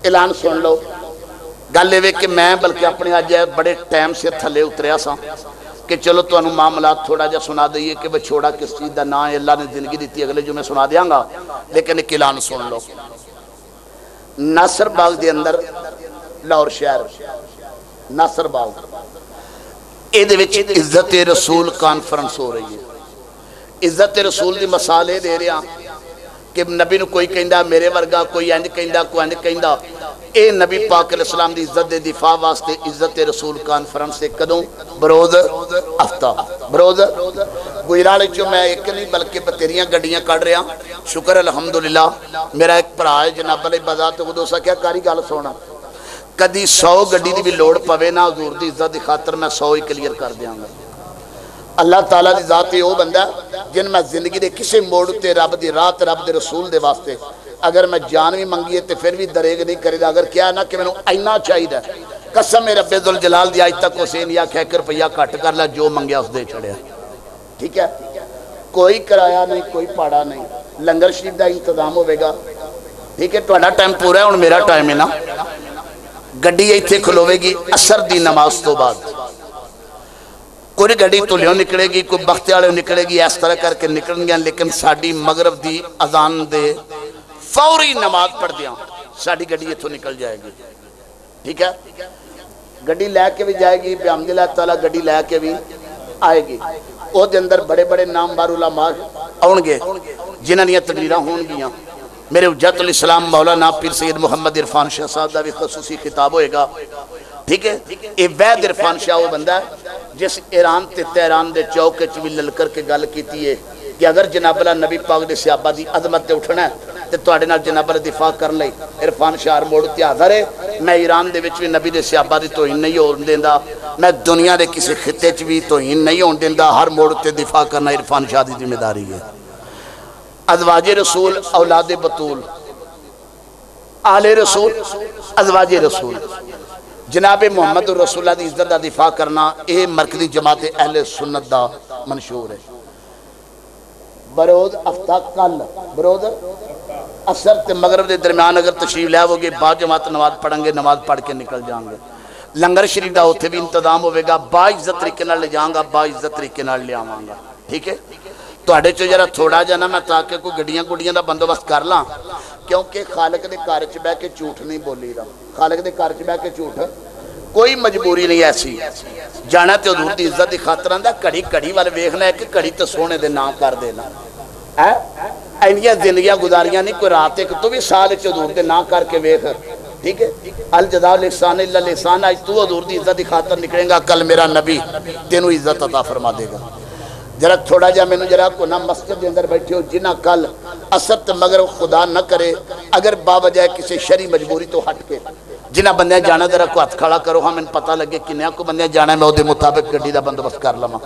ऐलान सुन लो। गल ए कि मैं बल्कि अपने अज बड़े टाइम से थले उतरिया सा कि चलो तो मामला थोड़ा जहा सुना दईए कि विछोड़ा किस चीज़ का ना अल्लाह ने ज़िंदगी दी अगले जो मैं सुना देंगा लेकिन एक ऐलान सुन लो। नासर बाग के अंदर, लाहौर शहर। नासर बाग ये इज़्ज़त रसूल कॉन्फ्रेंस हो रही है। इज़्ज़त रसूल की मसाले दे रहा कि नबी न कोई कहता मेरे वर्गा कोई इंज कहता कोई इंज कहता ये नबी पाक इस्लाम की इज़्ज़त दिफा वास्ते इज़्ज़त रसूल कॉन्फ्रेंस से कदों बरोज हफ़्ता। बरोज गुजराले चो मैं एक नहीं, बल्कि बतेरिया गड्डिया कड़ रहा। शुक्र अलहमदुल्ला मेरा एक भरा है जनाब बजा तो उदों सख्या कारी गल सोना कभी सौ गड्डी की भी लड़ पवे ना, हजूर की इज़्ज़त की खातर मैं सौ ही क्लीयर कर देंगा अल्लाह तला की जात वह बंदा जिन मैं ज़िंदगी के किसी मोड़ उत्ते रब की रात, रब के रसूल के वास्ते। अगर मैं जान भी मंगी है तो फिर भी दरेग नहीं करेगा अगर क्या ना कि मैं इन्ना चाहिए कसम मेरे रबे दुल जलाल दी अज तक उसे नहीं आख्या, एक रुपया घट कर ला, जो मंगया उस दे ठीक है? कोई किराया नहीं, कोई भाड़ा नहीं। लंगर शरीफ का इंतज़ाम होगा ठीक है? थोड़ा टाइम पूरा हूँ मेरा टाइम है ना। गड्डी इतने खलोवेगी असर की नमाज़ तो बाद। ਅਸਰ ਦੀ ਨਮਾਜ਼ ਤੋਂ ਬਾਅਦ ਕੋਈ ਗੱਡੀ ਤੁਲਿਓ ਨਿਕਲੇਗੀ ਕੋਈ ਬਖਤੇ ਵਾਲੇ ਨਿਕਲੇਗੀ ਇਸ ਤਰ੍ਹਾਂ ਕਰਕੇ ਨਿਕਲਣਗੀਆਂ ਲੇਕਿਨ ਸਾਡੀ ਮਗਰਬ ਦੀ ਅਜ਼ਾਨ ਦੇ ਫੌਰੀ ਨਮਾਜ਼ ਪੜਦਿਆਂ ਸਾਡੀ ਗੱਡੀ ਇੱਥੋਂ ਨਿਕਲ ਜਾਏਗੀ ਠੀਕ ਹੈ ਗੱਡੀ ਲੈ ਕੇ ਵੀ ਜਾਏਗੀ ਬਿਹਮਦੁਲਿਲਾ ਤਾਲਾ ਗੱਡੀ ਲੈ ਕੇ ਵੀ ਆਏਗੀ ਉਹਦੇ ਅੰਦਰ ਬੜੇ ਬੜੇ ਨਾਮਵਾਰ ਉਲਮਾ ਆਉਣਗੇ ਜਿਨ੍ਹਾਂ ਦੀਆਂ ਤਕਰੀਰਾਂ ਹੋਣਗੀਆਂ ਮੇਰੇ ਉਜਤੁਲ ਇਸਲਾਮ ਮੌਲਾਨਾ ਪੀਰ ਸੈਦ ਮੁਹੰਮਦ ਇਰਫਾਨ ਸ਼ਾਹ ਸਾਹਿਬ ਦਾ ਵੀ ਖਸੂਸੀ ਖਿਤਾਬ ਹੋਏਗਾ ਠੀਕ ਹੈ ਇਹ ਵੈਦ ਇਰਫਾਨ ਸ਼ਾਹ ਉਹ ਬੰਦਾ ਹੈ ਜਿਸ ईरान ਤੇ ਤਹਿਰਾਨ ਦੇ ਚੌਕ ਵਿੱਚ ਵੀ ਲਲਕਰ ਕੇ ਗੱਲ ਕੀਤੀ ਹੈ ਕਿ ਅਗਰ ਜਨਾਬਲਾ ਨਬੀ ਪਾਕ ਦੇ ਸਿਆਬਾ ਦੀ ਅਜ਼ਮਤ ਤੇ ਉੱਠਣਾ ਤੇ ਤੁਹਾਡੇ ਨਾਲ ਜਨਾਬਲਾ ਦਿਫਾ ਕਰਨ ਲਈ ਇਰਫਾਨ ਸ਼ਾਹ ਮੋੜ ਤੇ ਹਾਜ਼ਰ ਹੈ ਮੈਂ ਈਰਾਨ ਦੇ ਵਿੱਚ ਵੀ ਨਬੀ ਦੇ ਸਿਆਬਾ ਦੀ ਤੋਹੀਨ ਨਹੀਂ ਹੋਣ ਦਿੰਦਾ ਮੈਂ ਦੁਨੀਆ ਦੇ ਕਿਸੇ ਖਿੱਤੇ 'ਚ ਵੀ ਤੋਹੀਨ ਨਹੀਂ ਹੋਣ ਦਿੰਦਾ ਹਰ ਮੋੜ ਤੇ ਦਿਫਾ ਕਰਨਾ ਇਰਫਾਨ ਸ਼ਾਹ ਦੀ ਜ਼ਿੰਮੇਵਾਰੀ ਹੈ ਅਜ਼ਵਾਜ ਰਸੂਲ ਔਲਾਦ ਬਤੂਲ ਆਲੇ ਰਸੂਲ ਅਜ਼ਵਾਜ ਰਸੂਲ जनाब मुहम्मद रसुल्ला की इज़्ज़त का दिफा करना यह मरकजी जमात अहल सुनत का मंशूर है। बरोद हफ़्ता कल, बरोद असर मगरब के दरम्यान अगर तशीफ लियावोगे बाजमात नमाज़ पढ़ेंगे, नमाज़ पढ़ के निकल जाएँगे। लंगर शरीफ का उत्थे भी इंतज़ाम होगा बाइज्जत तरीके ले जाऊँगा, बाइज्जत तरीके लियावगा ठीक है? ਤੁਹਾਡੇ ਚੋਂ ਜਰਾ ਥੋੜਾ ਜਿਹਾ ਨਾ ਮੈਂ ਤਾਂ ਕਿ ਕੋਈ ਗੱਡੀਆਂ ਗੁੱਡੀਆਂ ਦਾ ਬੰਦੋਬਸਤ ਕਰ ਲਾਂ ਕਿਉਂਕਿ ਖਾਲਕ ਦੇ ਘਰ 'ਚ ਬਹਿ ਕੇ ਝੂਠ ਨਹੀਂ ਬੋਲੀਦਾ ਖਾਲਕ ਦੇ ਘਰ 'ਚ ਬਹਿ ਕੇ ਝੂਠ ਕੋਈ ਮਜਬੂਰੀ ਨਹੀਂ ਐਸੀ ਜਾਣਾ ਤੇ ਹਜ਼ੂਰ ਦੀ ਇੱਜ਼ਤ ਦੀ ਖਾਤਰ ਆਂਦਾ ਘੜੀ ਘੜੀ ਵੱਲ ਵੇਖਣਾ ਇੱਕ ਘੜੀ ਤੇ ਸੋਹਣੇ ਦੇ ਨਾਂ ਕਰ ਦੇਣਾ ਹੈ ਇੰਨੀਆਂ ਜ਼ਿੰਦਗੀਆਂ ਗੁਜ਼ਾਰੀਆਂ ਨਹੀਂ ਕੋਈ ਰਾਤ ਇੱਕ ਤੂੰ ਵੀ ਸਾਲ ਚ ਹਜ਼ੂਰ ਦੇ ਨਾਂ ਕਰਕੇ ਵੇਖ ठीक है अल जदा लिसान लिसान आज तू हजूर की इज्जत की खातर निकलेगा कल मेरा नबी तेन इज्जत अता फरमा देगा जरा थोड़ा जा मैंने जरा को ना मस्जिद के अंदर बैठे हो जिन्हें कल असत मगर खुदा न करे, अगर बावजह किसी शरी मजबूरी तो हट के। जिन्हें बंद जाना जरा को हथ खड़ा करो हाँ मैंने पता लगे कि को बंद जाना मैं वो मुताबिक गड्डी का बंदोबस्त कर लवा।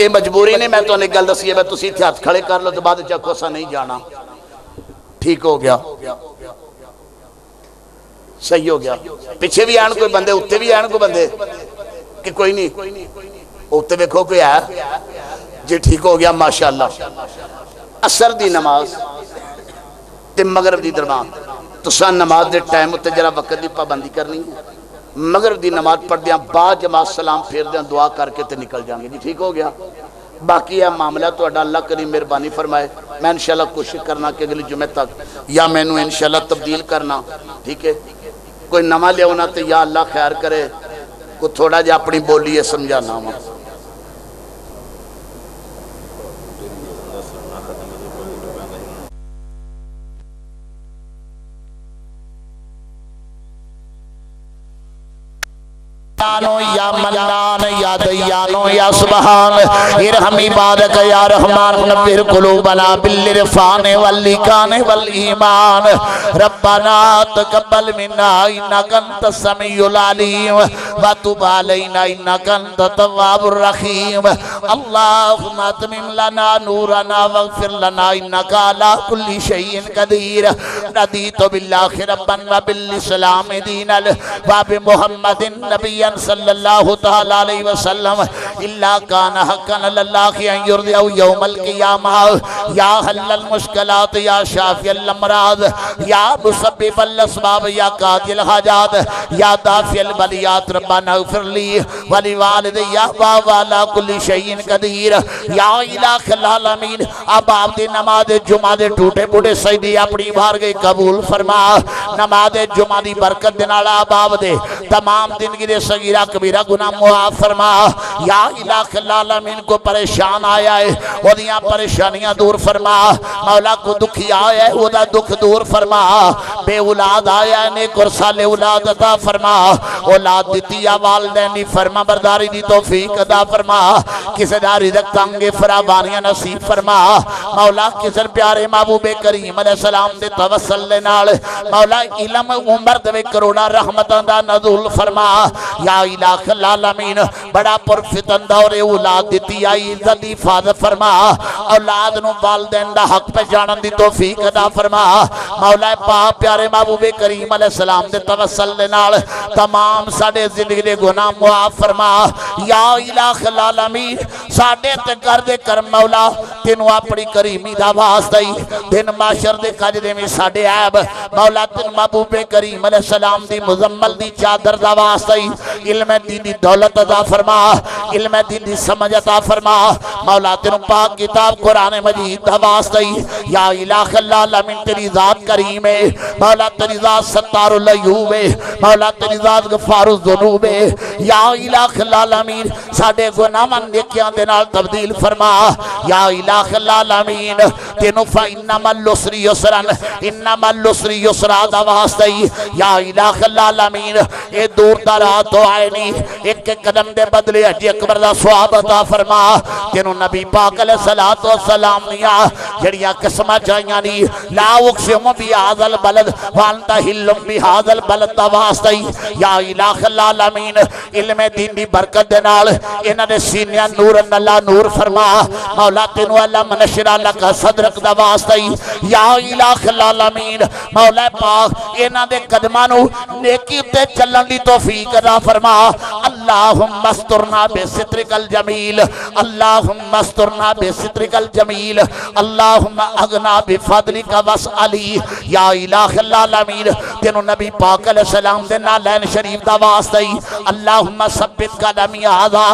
ये मजबूरी ने मैं तुम्हें गल दसी है तुम इतने हथ खड़े कर लो तो बाद चखो असा नहीं जाना। ठीक हो गया। सही हो गया। पिछे भी आन कोई बंदे उत्ते भी आन कोई बंदे, कि कोई नहीं? उत्ते देखो कोई है? जी ठीक हो गया माशाला असर की नमाज़ ते मगरब की दरबान। तुसा नमाज़ के टाइम उत्ते जरा वक्त की पाबंदी करनी है। मगरब की नमाज़ पढ़द बाद जमात सलाम फेरद दुआ करके तो निकल जाएँगे। जी, ठीक हो गया। बाकी यह मामला तो अल्लाह करी मेहरबानी फरमाए। मैं इनशाला कोशिश करना कि अगली जुमे तक या मैनू इनशाला तब्दील करना। ठीक है? कोई नवा लिया तो या अल्लाह खैर करे को थोड़ा जहा अपनी बोली है समझाना वा। या मन्नान या दयानो या सुबहान। इरहम इबादक या रहमान नब्बिर कुलूबना बिल वल लिकान वल ईमान। रब्बना, तकब्बल मिन्ना इन्नक अंत समीउल अलीम। व तुब अलैना इन्नक अंत तव्वाबुर रहीम। अल्लाहुम्मा अतमिम लना नूरना, वगफिर लना, इन्नक अला कुल्ली शैइन कदीर। रदीतु बिल्लाहि रब्बन व बिल इस्लाम दीनल। व बि मुहम्मदिन नबिय्यन सल्लल्लाहु तआला अलैहि वसल्लम इल्ला कान हक्कन लल्लाहि अन युरदिया यौमल क़ियामा या हल्लल मुश्किलात या शाफियल अमराद या मुसब्बिबल असबाब या कादिल हाजात या दाफियल बलियात रब्बना इगफिरली व लिवालिदैया व वाला कुल्ली शैइन कदीर या इलाहल आलमीन अब आप दी नमाज़ जुमा दे टूटे बूटे सजदी अपनी बार गई कबूल फरमा नमाज़ जुमा दी बरकत दे नाल आप दे तमाम सगीरा कबीरा गुना मुआफ फरमा। या इलाक इलामीन को परेशान आया है, ओदियाँ परेशानियाँ दूर फरमा। मौला को दुखी आया है, ओदा दुख दूर फरमा। बे औलाद आया ने कुरसाले औलाद अता फरमा। औलाद दिती या वालदैन फरमा, बरदारी दी तौफीक अदा फरमा। किसे दा रिज़्क तंगे फरावानियाँ नसीब फरमा। मौला किसे प्यारे महबूबे करीम अलैहि सलाम दे तवसल दे नाल। मौला इल्म उम्र दे करोड़ा रहमतां दा नज़ुल फरमा। इलामीन बड़ा पुरफितन दौर औलाद दी आई, इज़्ज़त हिफाजत फरमा। औलाद नु वालदैन दा हक पहचानन दी तौफीक अदा फरमा। मौला पाक, प्यारे महबूबे करीम अलैहि सलाम दे तवसल दे तमाम साडे ज़िंदगी दे गुनाह मुआफ फरमा। या इलामीन साडे ते कर दे कर मौला, तेनु अपनी करीमी दा वास्ता ही दिन माशर दे कज दे में ऐब। मौला तेन महबूबे करीम अलैहि सलाम दी मुजम्मल दी चादर दा वास्ता ही इल्म दीन दौलत अदा फरमा, इल्म दीन समझ अदा फरमा। मौला तेनु पाक किताब कुरान मजीद दा वास्ता ही या इलाह अमीन तेरी जात करीम है। मौला तेरी जात सत्तारुल अयूब है। मौला तेरी जात गफारुज जुनूब है। या इलाह अमीन साडे गुनाहां नेकियाँ दे नाल तब्दील फरमा। या इलाह अमीन तेनु फा इन्नमल उसरी युसरन इन्नमल उसरी युसरा दा वास्ता ही या इलाह अमीन ए दूर दा राह तो आए नहीं एक कदम दे बदले हज अकबर अता फरमा। तेनु नबी अलैहि सलातो सलाम निया जड़ियाँ किस्मां चाहियाँ नी। ला हाजल बलद हिल्लुम बि हाजल बलद दा वास्ता ही या अमीन इल्म दी बरकत सीनियाँ नूर नूर फरमा। मौला तेनु अल्लाह सदरक वास्ता ही या आलमीन मौला पाक, इन्हां दे नेकी फरमा। अल्लाहुम्मा अस्तुरना बिसित्रिकल जमील अस्तुरना बिसित्रिकल जमील, अल्लाहुम्मा अगना बिफदलिका वसअली, या इलाहल आलमीन तेनु नबी पाक अलैहि सलाम दे नालैन शरीफ दा वास्ता ही, अल्लाहुम्मा सब्बित कदमी हादा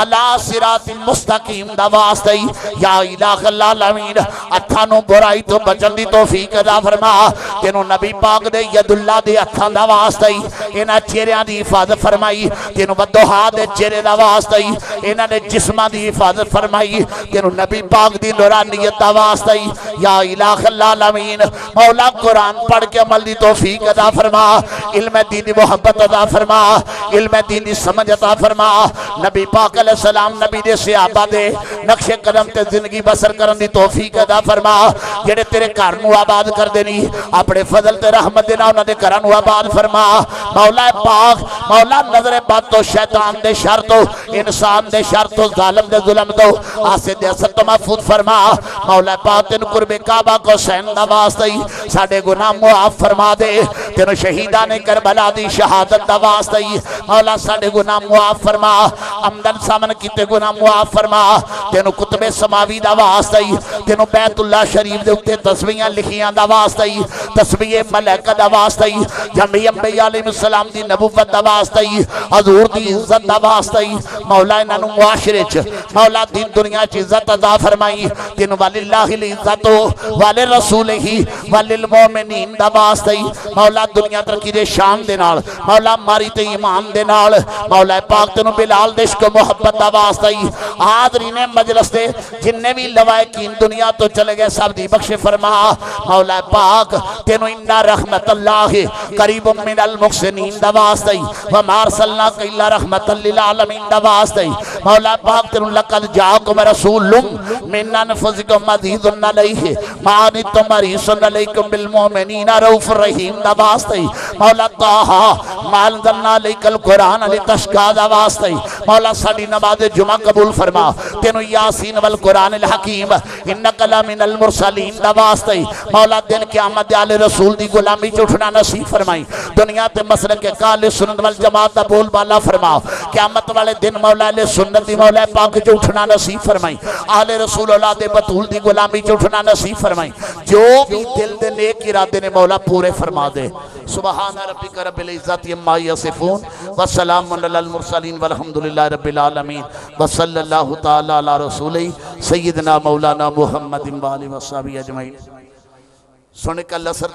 अला सिरातिल मुस्तकीम दा वास्ता ही, या इलाहल आलमीन अथां बुराई तो बचन दी तौफीक अता फरमा, तेनु नबी पाक दे यदुल्ला दे हथां दा वास्ता ही, इन्हां चेहरिਆਂ ਦੀ हिफाजत फरमाई, तेनु बदोहा दे चेहरे दा वास्ता ही इन्हां ने जिस्मां दी हिफाजत फरमाई, तेनु नबी पाक दी नूरानियत दा वास्ता ही या इलाहल आलमीन मौला कुरान पढ़ के अमल दी तौफीक अता फरमा, इल्म दीन मोहब्बत अता फरमा, इल्म दीन समझ अता फरमा। नबी पाक सलाम नबी दे सहाबा दे नक्शे कदम ते ज़िंदगी बसर करन दी तौफीक अता फरमा। जेड़े तेरे घर नु आबाद कर देनी अपने फजल ते रहमत दे नाल उन्हां दे घरां नु आबाद फरमा। मौला पाक, मौला नज़र बद तो शैतान दे शर तो इंसान दे शर तो जालिम दे जुल्म तो। आसे दे असर तो महफूज फरमा, मौला पाक तेन कुर्बे काबा को सैन दा वास्ते ही साडे गुनाह मुआफ फरमा दे, तेन शहीदा ने करबला दी शहादत दा वास्ते ही मौला साडे गुनाह मुआफ फरमा अमदन सामन कीते गुनाह मुआफ फरमा, तेन कुतबे समावी दा वास्ते ही तेन बैतुल्ला शरीफ दे उत्ते तस्वीरां लिखियाँ दा वास्ते ही तस्वीर मलक दा वास्ते ही जमी अंबे अलैहि सलाम दी नबुवत दा वास्ते ही हजूर की इज़्ज़त दा वास्ते ही। मौला इन्हां नु मुआशरे च। मौला दीन दुनिया च इज़्ज़त अता फरमाई। तेन वलिल्लाहिल इज़्ज़त हो, वाले रसूल ही, वलिल मोमिनीन दा वास्ते ही। मौला दुनिया तरक्की दे शान दे नाल, मौला मारी ते ईमान दे नाल, मौला पाक तेन बिलाल दे इश्क मोहब्बत दा वास्ते ही। हाजरीन मजलिस दे, जिन्ने भी लवायकीन दुनिया तो चले गए, सब दी बख्शे फरमा, मौला पाक, तेन इन्ना रहमत अल्लाह करीब मिनल मुहसिनीन दा वास्ते ही। व रहमत लिल दा वास्ते मौला पाक लकद मिन मानी बिल रऊफ रहीम दा वास्ते मौला ताहा माल कुरान अली तशका दा वास्ते मौला साडी नमाज़ जुमा कबूल फरमा तेनु यासीन वल कुरान अल हकीम मुरसलीन दा वास्ते मौला दिन आले रसूल दी गुलामी च उठना नसीब फरमाई दुनिया ते मसलक काले सुन्नत वल जमात दा बोल बाला फरमा क़यामत वाले दिन मौला अले सुन्नत दी मौला पाक च उठना नसीब फरमाई। आले रसूल औलाद बतूल दी गुलामी च उठना नसीब फरमाई। जो भी दिल दे नेक इरादे ने मौला पूरे फरमा दे। सुबहान रब्बिक रब्बिल इज्जति अम्मा यसिफून। व सलामुन अलल मुरसलीन वलहमदुलिल्लाहि रब्बिल आलमीन। व सल्लल्लाहु तआला अला रसूली सय्यदना मौलाना मुहम्मद व व अजमईन सुन कल असर